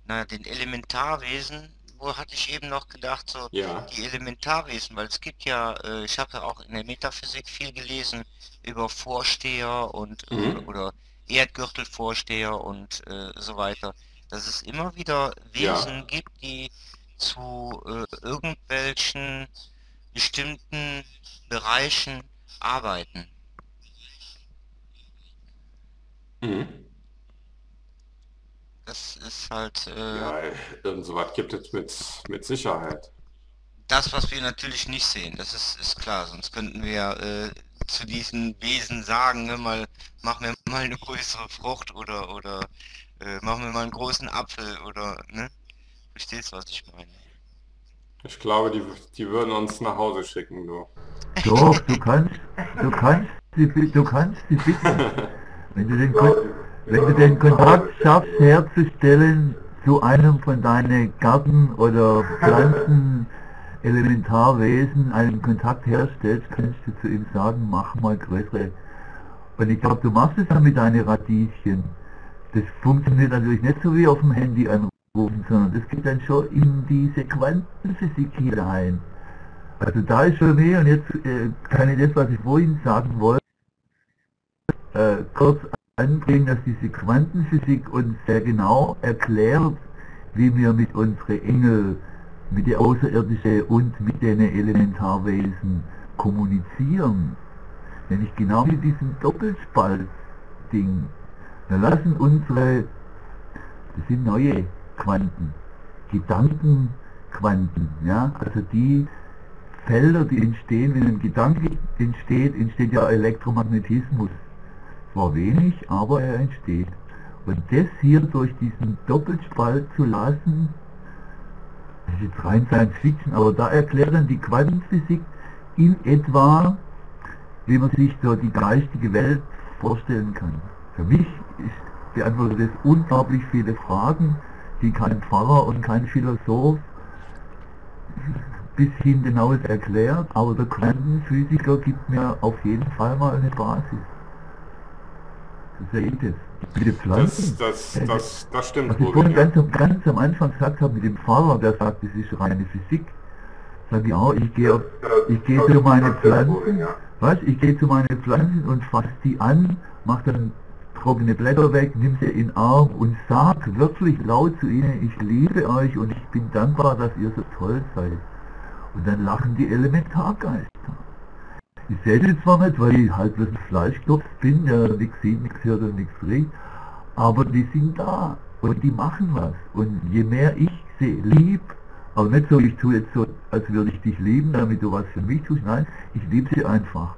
[SPEAKER 4] naja, den Elementarwesen, wo hatte ich eben noch gedacht, so
[SPEAKER 1] Ja.
[SPEAKER 4] die Elementarwesen, weil es gibt ja, äh, ich habe ja auch in der Metaphysik viel gelesen über Vorsteher und äh,
[SPEAKER 1] Mhm.
[SPEAKER 4] oder Erdgürtelvorsteher und äh, so weiter, dass es immer wieder
[SPEAKER 1] Ja.
[SPEAKER 4] Wesen gibt, die zu äh, irgendwelchen bestimmten Bereichen arbeiten.
[SPEAKER 1] Mhm.
[SPEAKER 4] Das ist halt äh,
[SPEAKER 1] Ja, irgend sowas gibt es mit, mit Sicherheit.
[SPEAKER 4] das, was wir natürlich nicht sehen. Das ist, ist klar, sonst könnten wir äh, zu diesen Wesen sagen, hör mal, mach mir mal eine größere Frucht oder oder äh, mach mir mal einen großen Apfel oder ne? Verstehst was ich meine?
[SPEAKER 1] Ich glaube, die, die würden uns nach Hause schicken, du.
[SPEAKER 5] Doch, du kannst, du kannst sie, bi- du kannst sie bitten. Wenn du den, Kon wenn du den Kontakt schaffst herzustellen zu einem von deinen Garten- oder Pflanzen Elementarwesen einen Kontakt herstellst, kannst du zu ihm sagen, mach mal größere. Und ich glaube, du machst es dann mit deinen Radieschen. Das funktioniert natürlich nicht so wie auf dem Handy anrufen, sondern das geht dann schon in diese Quantenphysik hinein. Also da ist schon mehr und jetzt äh, kann ich das, was ich vorhin sagen wollte, äh, kurz anbringen, dass diese Quantenphysik uns sehr genau erklärt, wie wir mit unseren Engel, mit den Außerirdischen und mit den Elementarwesen kommunizieren. Nämlich genau wie diesem Doppelspalt-Ding. Wir lassen unsere, das sind neue Quanten, Gedankenquanten, ja, also die Felder, die entstehen, wenn ein Gedanke entsteht, entsteht ja Elektromagnetismus. Zwar wenig, aber er entsteht. Und das hier durch diesen Doppelspalt zu lassen, das ist jetzt rein Science Fiction, aber da erklärt dann die Quantenphysik in etwa, wie man sich so die geistige Welt vorstellen kann. Für mich ist, beantwortet das unglaublich viele Fragen, die kein Pfarrer und kein Philosoph bis hin hinaus erklärt, aber der Quantenphysiker gibt mir auf jeden Fall mal eine Basis. Das ist ja das. Mit den Pflanzen.
[SPEAKER 1] Das, das, das, das stimmt
[SPEAKER 5] Was ich vorhin
[SPEAKER 1] Ja.
[SPEAKER 5] ganz, am- ganz am Anfang gesagt habe mit dem Pfarrer, der sagt, das ist reine Physik, sage ich auch, ich gehe, ich gehe zu meinen Pflanzen, was, ich gehe zu meinen Pflanzen und fasse die an, mache dann trockene Blätter weg, nimm sie in den Arm und sag wirklich laut zu ihnen, ich liebe euch und ich bin dankbar, dass ihr so toll seid. Und dann lachen die Elementargeister. Ich sehe sie zwar nicht, weil ich halt bloß ein Fleischklopf bin, der nichts sieht, nichts hört und nichts riecht, aber die sind da und die machen was. Und je mehr ich sie lieb, aber nicht so, ich tue jetzt so, als würde ich dich lieben, damit du was für mich tust, nein, ich liebe sie einfach.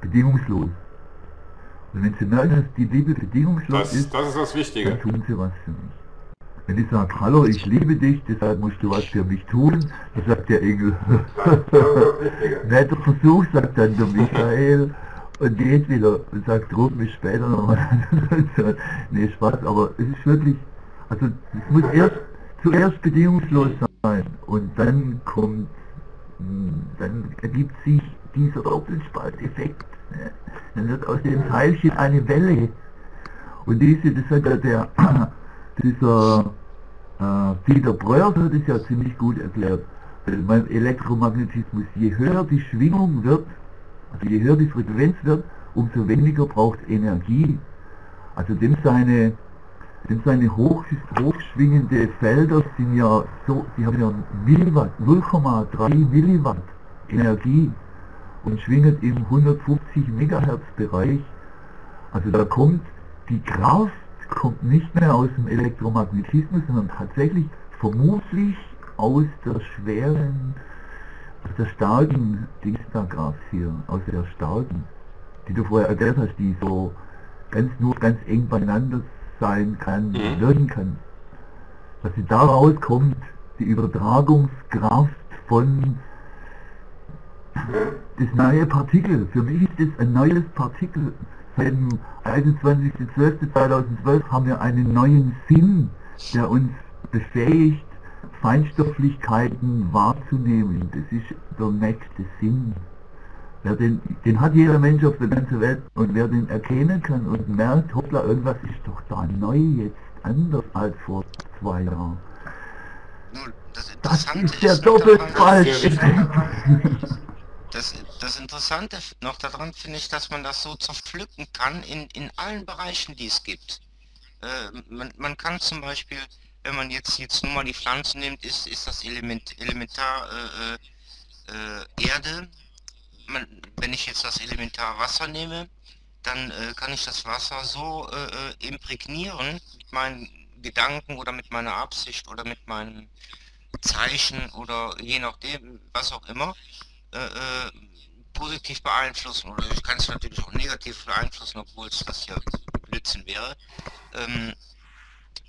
[SPEAKER 5] Bedingungslos. Und wenn sie merken, dass die Liebe bedingungslos
[SPEAKER 1] Das,
[SPEAKER 5] ist,
[SPEAKER 1] das ist das
[SPEAKER 5] dann
[SPEAKER 1] Wichtige.
[SPEAKER 5] tun sie was für mich. Wenn ich sage, hallo, ich liebe dich, deshalb musst du was für mich tun, dann sagt der Engel, netter Versuch, sagt dann der Michael und geht wieder und sagt, ruf mich später nochmal an. Nee, Spaß, aber es ist wirklich, also es muss erst zuerst bedingungslos sein und dann kommt, mh, dann ergibt sich dieser Doppelspalteffekt. Dann wird aus dem Teilchen eine Welle. Und diese, das hat ja der, dieser äh, Peter Breuer hat das ja ziemlich gut erklärt. Beim Elektromagnetismus, je höher die Schwingung wird, also je höher die Frequenz wird, umso weniger braucht Energie. Also dem seine, dem seine hoch, hochschwingende Felder sind ja so, die haben ja Milliwatt, 0,3 Milliwatt Energie und schwingen im 150 Megahertz Bereich. Also da kommt die Kraft kommt nicht mehr aus dem Elektromagnetismus, sondern tatsächlich vermutlich aus der schweren, aus der starken Dingsda-Kraft hier, aus der starken, die du vorher erklärt hast, die so ganz nur ganz eng beieinander sein kann,
[SPEAKER 1] Mhm.
[SPEAKER 5] wirken kann. Dass sie daraus kommt, die Übertragungskraft von das neue Partikel. Für mich ist das ein neues Partikel. Seit dem 21.12.2012 haben wir einen neuen Sinn, der uns befähigt, Feinstofflichkeiten wahrzunehmen. Das ist der nächste Sinn. Wer den, den hat jeder Mensch auf der ganzen Welt und wer den erkennen kann und merkt, hoppla, irgendwas ist doch da neu jetzt, anders als vor zwei Jahren.
[SPEAKER 4] Nun, das
[SPEAKER 5] das ist ja doppelt falsch.
[SPEAKER 4] Das, das Interessante noch daran finde ich, dass man das so zerpflücken kann in, in allen Bereichen, die es gibt. Äh, man, man kann zum Beispiel, wenn man jetzt jetzt nur mal die Pflanzen nimmt, ist, ist das Element, Elementar äh, äh, Erde. Man, wenn ich jetzt das Elementar Wasser nehme, dann äh, kann ich das Wasser so äh, äh, imprägnieren mit meinen Gedanken oder mit meiner Absicht oder mit meinem Zeichen oder je nachdem, was auch immer, äh, äh, positiv beeinflussen oder ich kann es natürlich auch negativ beeinflussen, obwohl es das ja Blödsinn wäre. Ähm,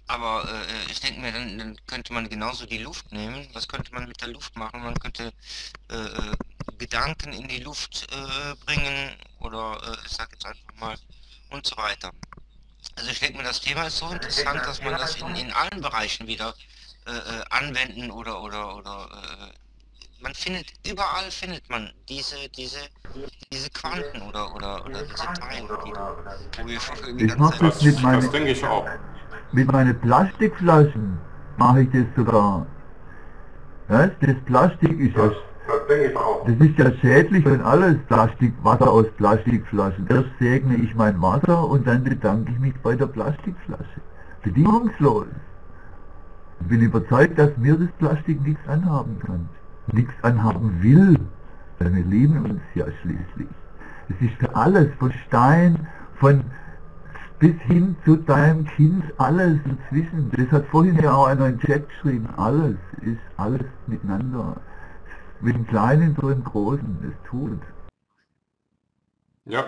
[SPEAKER 4] aber äh, ich denke mir, dann, dann, könnte man genauso die Luft nehmen. Was könnte man mit der Luft machen? Man könnte äh, äh Gedanken in die Luft äh, bringen oder äh, ich sage jetzt einfach mal und so weiter. Also ich denke mir, das Thema ist so interessant, dass man das in, in allen Bereichen wieder anwenden oder oder oder man findet, überall findet man diese, diese, diese Quanten oder, oder, oder diese Teile, die, wo wir
[SPEAKER 5] ich mache das mit meinen, das denke ich auch. Mit meinen Plastikflaschen mache ich das sogar. Was? Das Plastik ist ja, das ist ja schädlich, wenn alles Plastik, Wasser aus Plastikflaschen. Erst segne ich mein Wasser und dann bedanke ich mich bei der Plastikflasche. Bedingungslos. Ich bin überzeugt, dass mir das Plastik nichts anhaben kann nichts anhaben will, weil wir lieben uns ja schließlich. Es ist für alles, von Stein, von bis hin zu deinem Kind, alles inzwischen. Das hat vorhin ja auch einer im Chat geschrieben, alles ist alles miteinander. Mit dem Kleinen so im Großen, es tut.
[SPEAKER 1] Ja.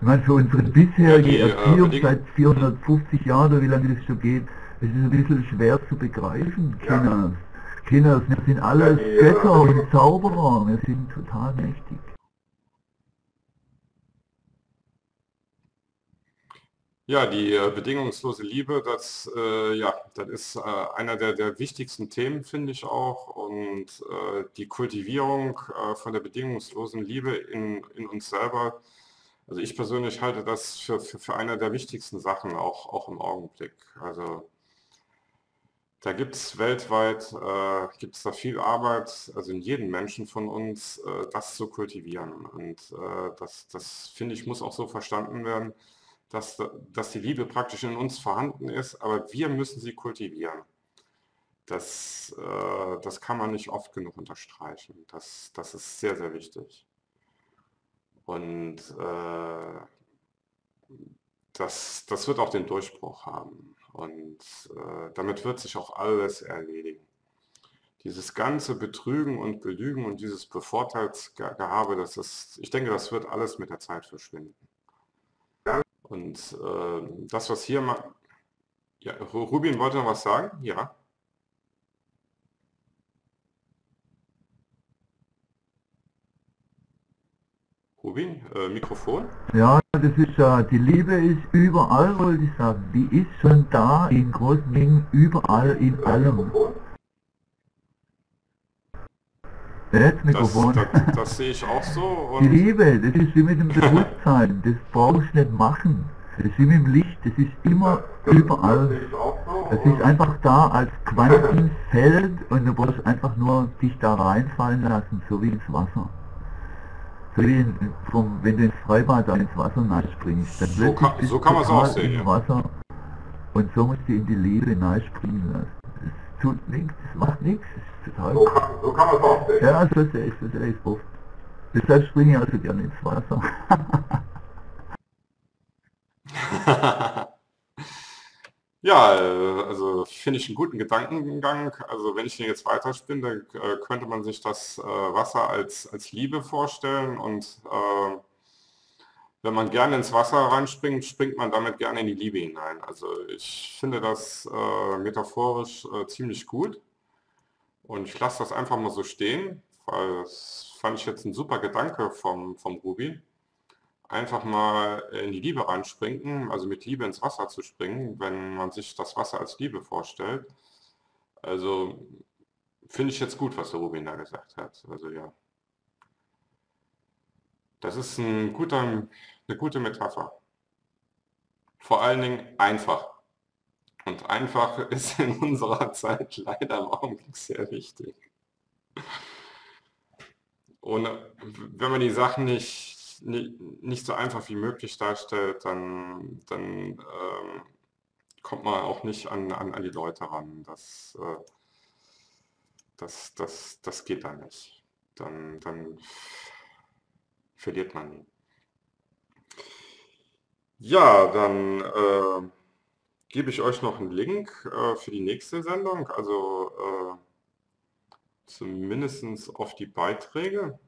[SPEAKER 5] Ich meine, für unsere bisherige ja, die, äh, Erziehung äh, seit 450 Jahren, oder wie lange das schon geht, es ist ein bisschen schwer zu begreifen, Kinder. Ja. Kinder, wir sind alles Götter und Zauberer, wir sind total mächtig.
[SPEAKER 1] Ja, die äh, bedingungslose Liebe, das, äh, ja, das ist äh, einer der, der wichtigsten Themen, finde ich auch. Und äh, die Kultivierung äh, von der bedingungslosen Liebe in, in uns selber, also ich persönlich halte das für, für, für eine der wichtigsten Sachen auch, auch im Augenblick. Also da gibt es weltweit, äh, gibt es da viel Arbeit, also in jedem Menschen von uns, äh, das zu kultivieren. Und äh, das, das finde ich, muss auch so verstanden werden, dass, dass die Liebe praktisch in uns vorhanden ist, aber wir müssen sie kultivieren. Das, äh, das kann man nicht oft genug unterstreichen. Das, das ist sehr, sehr wichtig. Und äh, das, das wird auch den Durchbruch haben. Und äh, damit wird sich auch alles erledigen. Dieses ganze Betrügen und Belügen und dieses Bevorteilsgehabe, das ist, ich denke, das wird alles mit der Zeit verschwinden. Und äh, das, was hier mal... Ja, Rubin wollte noch was sagen? Ja. Rubin, äh, Mikrofon?
[SPEAKER 5] Ja, das ist ja, die Liebe ist überall, wollte ich sagen. Die ist schon da, in großen Mengen, überall, in allem.
[SPEAKER 1] Jetzt Mikrofon. Das, das, das, sehe ich auch so.
[SPEAKER 5] die Liebe, das ist wie mit dem Bewusstsein, das brauchst du nicht machen. Das ist wie mit dem Licht, das ist immer das, überall. Das ist einfach da als Quantenfeld und du brauchst einfach nur dich da reinfallen lassen, so wie ins Wasser so wie vom, wenn du ins Freibad ins Wasser springst, dann
[SPEAKER 1] so kann, so kann man es auch sehen.
[SPEAKER 5] Wasser und so musst du in die Liebe springen lassen. Es tut nichts, es macht nichts, es ist total
[SPEAKER 1] so kann, so kann man es auch sehen. Ja,
[SPEAKER 5] so sehe ich, so sehe ich es oft. Deshalb springe ich also gerne ins Wasser.
[SPEAKER 1] Ja, äh, also finde ich einen guten Gedankengang. Also wenn ich den jetzt weiterspinne, äh, könnte man sich das äh, Wasser als, als Liebe vorstellen und äh, wenn man gerne ins Wasser reinspringt, springt man damit gerne in die Liebe hinein. Also ich finde das äh, metaphorisch äh, ziemlich gut und ich lasse das einfach mal so stehen, weil das fand ich jetzt ein super Gedanke vom, vom Ruby einfach mal in die Liebe reinspringen, also mit Liebe ins Wasser zu springen, wenn man sich das Wasser als Liebe vorstellt. Also finde ich jetzt gut, was der Rubin da gesagt hat. Also ja. Das ist ein guter, eine gute Metapher. Vor allen Dingen einfach. Und einfach ist in unserer Zeit leider im Augenblick sehr wichtig. Und wenn man die Sachen nicht, nicht, so einfach wie möglich darstellt, dann, dann ähm, kommt man auch nicht an, an, an die Leute ran. Das, äh, das, das, das geht dann nicht. Dann, dann verliert man ihn. Ja, dann äh, gebe ich euch noch einen Link äh, für die nächste Sendung, also äh, zumindest auf die Beiträge.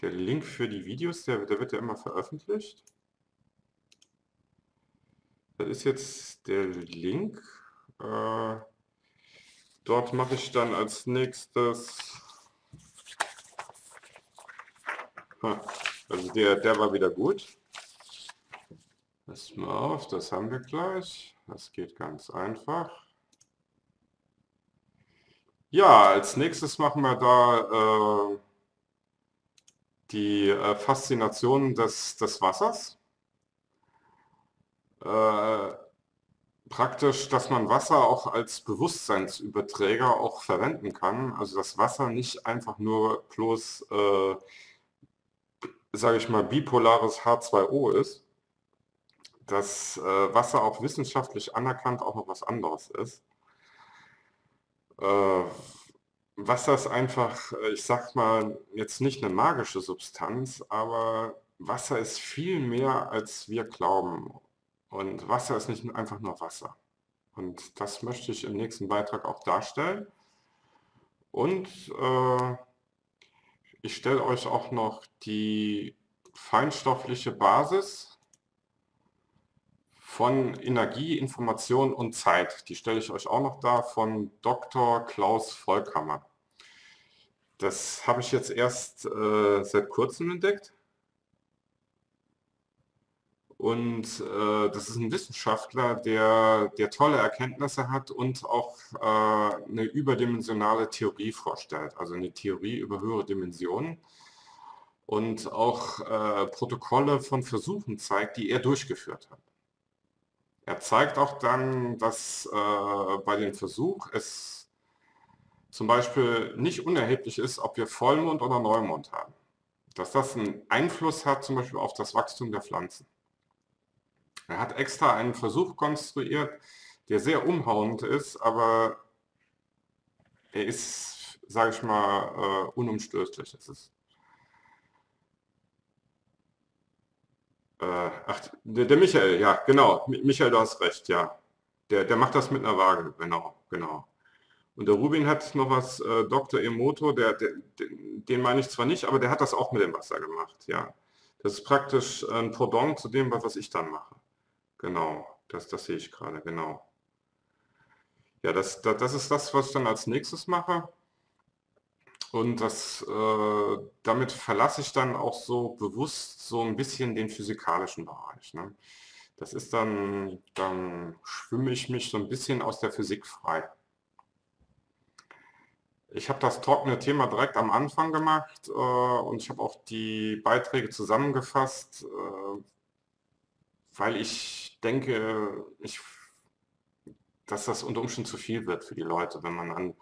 [SPEAKER 1] Der Link für die Videos, der, der wird ja immer veröffentlicht. Das ist jetzt der Link. Äh, dort mache ich dann als nächstes... Also der, der war wieder gut. Pass mal auf, das haben wir gleich. Das geht ganz einfach. Ja, als nächstes machen wir da äh, die äh, Faszination des, des Wassers. Äh, praktisch, dass man Wasser auch als Bewusstseinsüberträger auch verwenden kann. Also das Wasser nicht einfach nur bloß, äh, sage ich mal, bipolares H2O ist, dass äh, Wasser auch wissenschaftlich anerkannt auch noch was anderes ist. Wasser ist einfach, äh, ich sag mal, jetzt nicht eine magische Substanz, aber Wasser ist viel mehr, als wir glauben. Und Wasser ist nicht einfach nur Wasser. Und das möchte ich im nächsten Beitrag auch darstellen. Und äh, ich stelle euch auch noch die feinstoffliche Basis von Energie, Information und Zeit. Die stelle ich euch auch noch da von Dr. Klaus Volkhammer. Das habe ich jetzt erst äh, seit kurzem entdeckt. Und äh, das ist ein Wissenschaftler, der, der tolle Erkenntnisse hat und auch äh, eine überdimensionale Theorie vorstellt, also eine Theorie über höhere Dimensionen und auch äh, Protokolle von Versuchen zeigt, die er durchgeführt hat. Er zeigt auch dann, dass äh, bei dem Versuch es zum Beispiel nicht unerheblich ist, ob wir Vollmond oder Neumond haben. Dass das einen Einfluss hat zum Beispiel auf das Wachstum der Pflanzen. Er hat extra einen Versuch konstruiert, der sehr umhauend ist, aber er ist, sage ich mal, äh, unumstößlich. Es ist ach, der, der, Michael, ja, genau. Michael, du hast recht, ja. Der, der macht das mit einer Waage, genau, genau. Und der Rubin hat noch was, äh, Dr. Emoto, der, der, den meine ich zwar nicht, aber der hat das auch mit dem Wasser gemacht, ja. Das ist praktisch ein Pendant zu dem, was ich dann mache. Genau, das, das sehe ich gerade, genau. Ja, das, das, das ist das, was ich dann als nächstes mache. Und das, äh, damit verlasse ich dann auch so bewusst so ein bisschen den physikalischen Bereich. Ne? Das ist dann, dann schwimme ich mich so ein bisschen aus der Physik frei. Ich habe das trockene Thema direkt am Anfang gemacht äh, und ich habe auch die Beiträge zusammengefasst, äh, weil ich denke, ich dass das unter Umständen zu viel wird für die Leute, wenn man an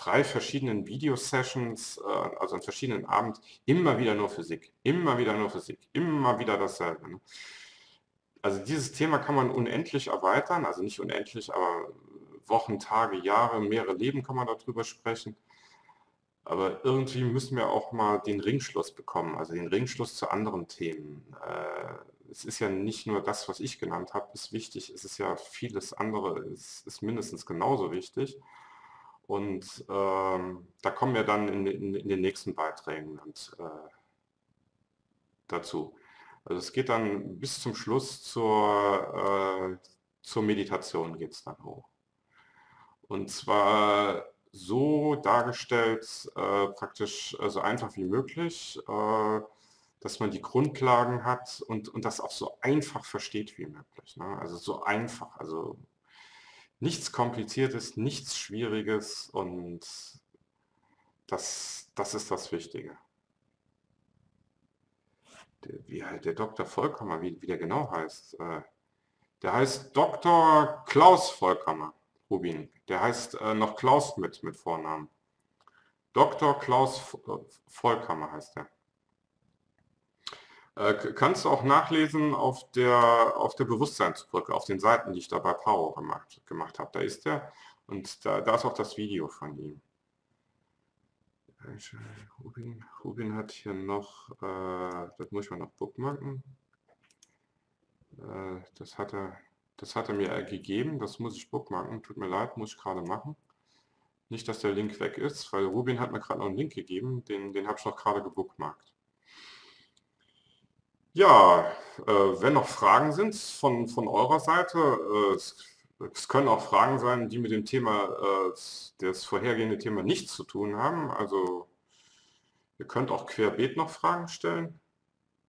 [SPEAKER 1] drei verschiedenen Videosessions, äh, also an verschiedenen Abend, immer wieder nur Physik, immer wieder nur Physik, immer wieder dasselbe. Ne? Also dieses Thema kann man unendlich erweitern, also nicht unendlich, aber Wochen, Tage, Jahre, mehrere Leben kann man darüber sprechen. Aber irgendwie müssen wir auch mal den Ringschluss bekommen, also den Ringschluss zu anderen Themen. Äh, es ist ja nicht nur das, was ich genannt habe, ist wichtig, es ist ja vieles andere, es ist mindestens genauso wichtig. Und ähm, da kommen wir dann in, in, in den nächsten Beiträgen und, äh, dazu. Also es geht dann bis zum Schluss zur, äh, zur Meditation geht es dann hoch. Und zwar so dargestellt, äh, praktisch äh, so einfach wie möglich. Äh, dass man die Grundlagen hat und, und das auch so einfach versteht wie möglich. Ne? Also so einfach, also nichts Kompliziertes, nichts Schwieriges und das, das ist das Wichtige. Der, wie halt der Dr. Vollkommer, wie, wie der genau heißt, äh, Der heißt Dr. Klaus Volkammer, Rubin. Der heißt äh, noch Klaus mit, mit Vornamen. Dr. Klaus Volkammer heißt er. Äh, kannst du auch nachlesen auf der, auf der Bewusstseinsbrücke, auf den Seiten, die ich da bei Power gemacht, gemacht habe. Da ist er und da, da ist auch das Video von ihm. Rubin, Rubin hat hier noch, äh, das muss ich mal noch bookmarken. Äh, das, hat er, das hat er mir gegeben, das muss ich bookmarken. Tut mir leid, muss ich gerade machen. Nicht, dass der Link weg ist, weil Rubin hat mir gerade noch einen Link gegeben, den, den habe ich noch gerade gebookmarkt. Ja, äh, wenn noch Fragen sind von, von eurer Seite, äh, es, es, können auch Fragen sein, die mit dem Thema, äh, das vorhergehende Thema nichts zu tun haben. Also ihr könnt auch querbeet noch Fragen stellen.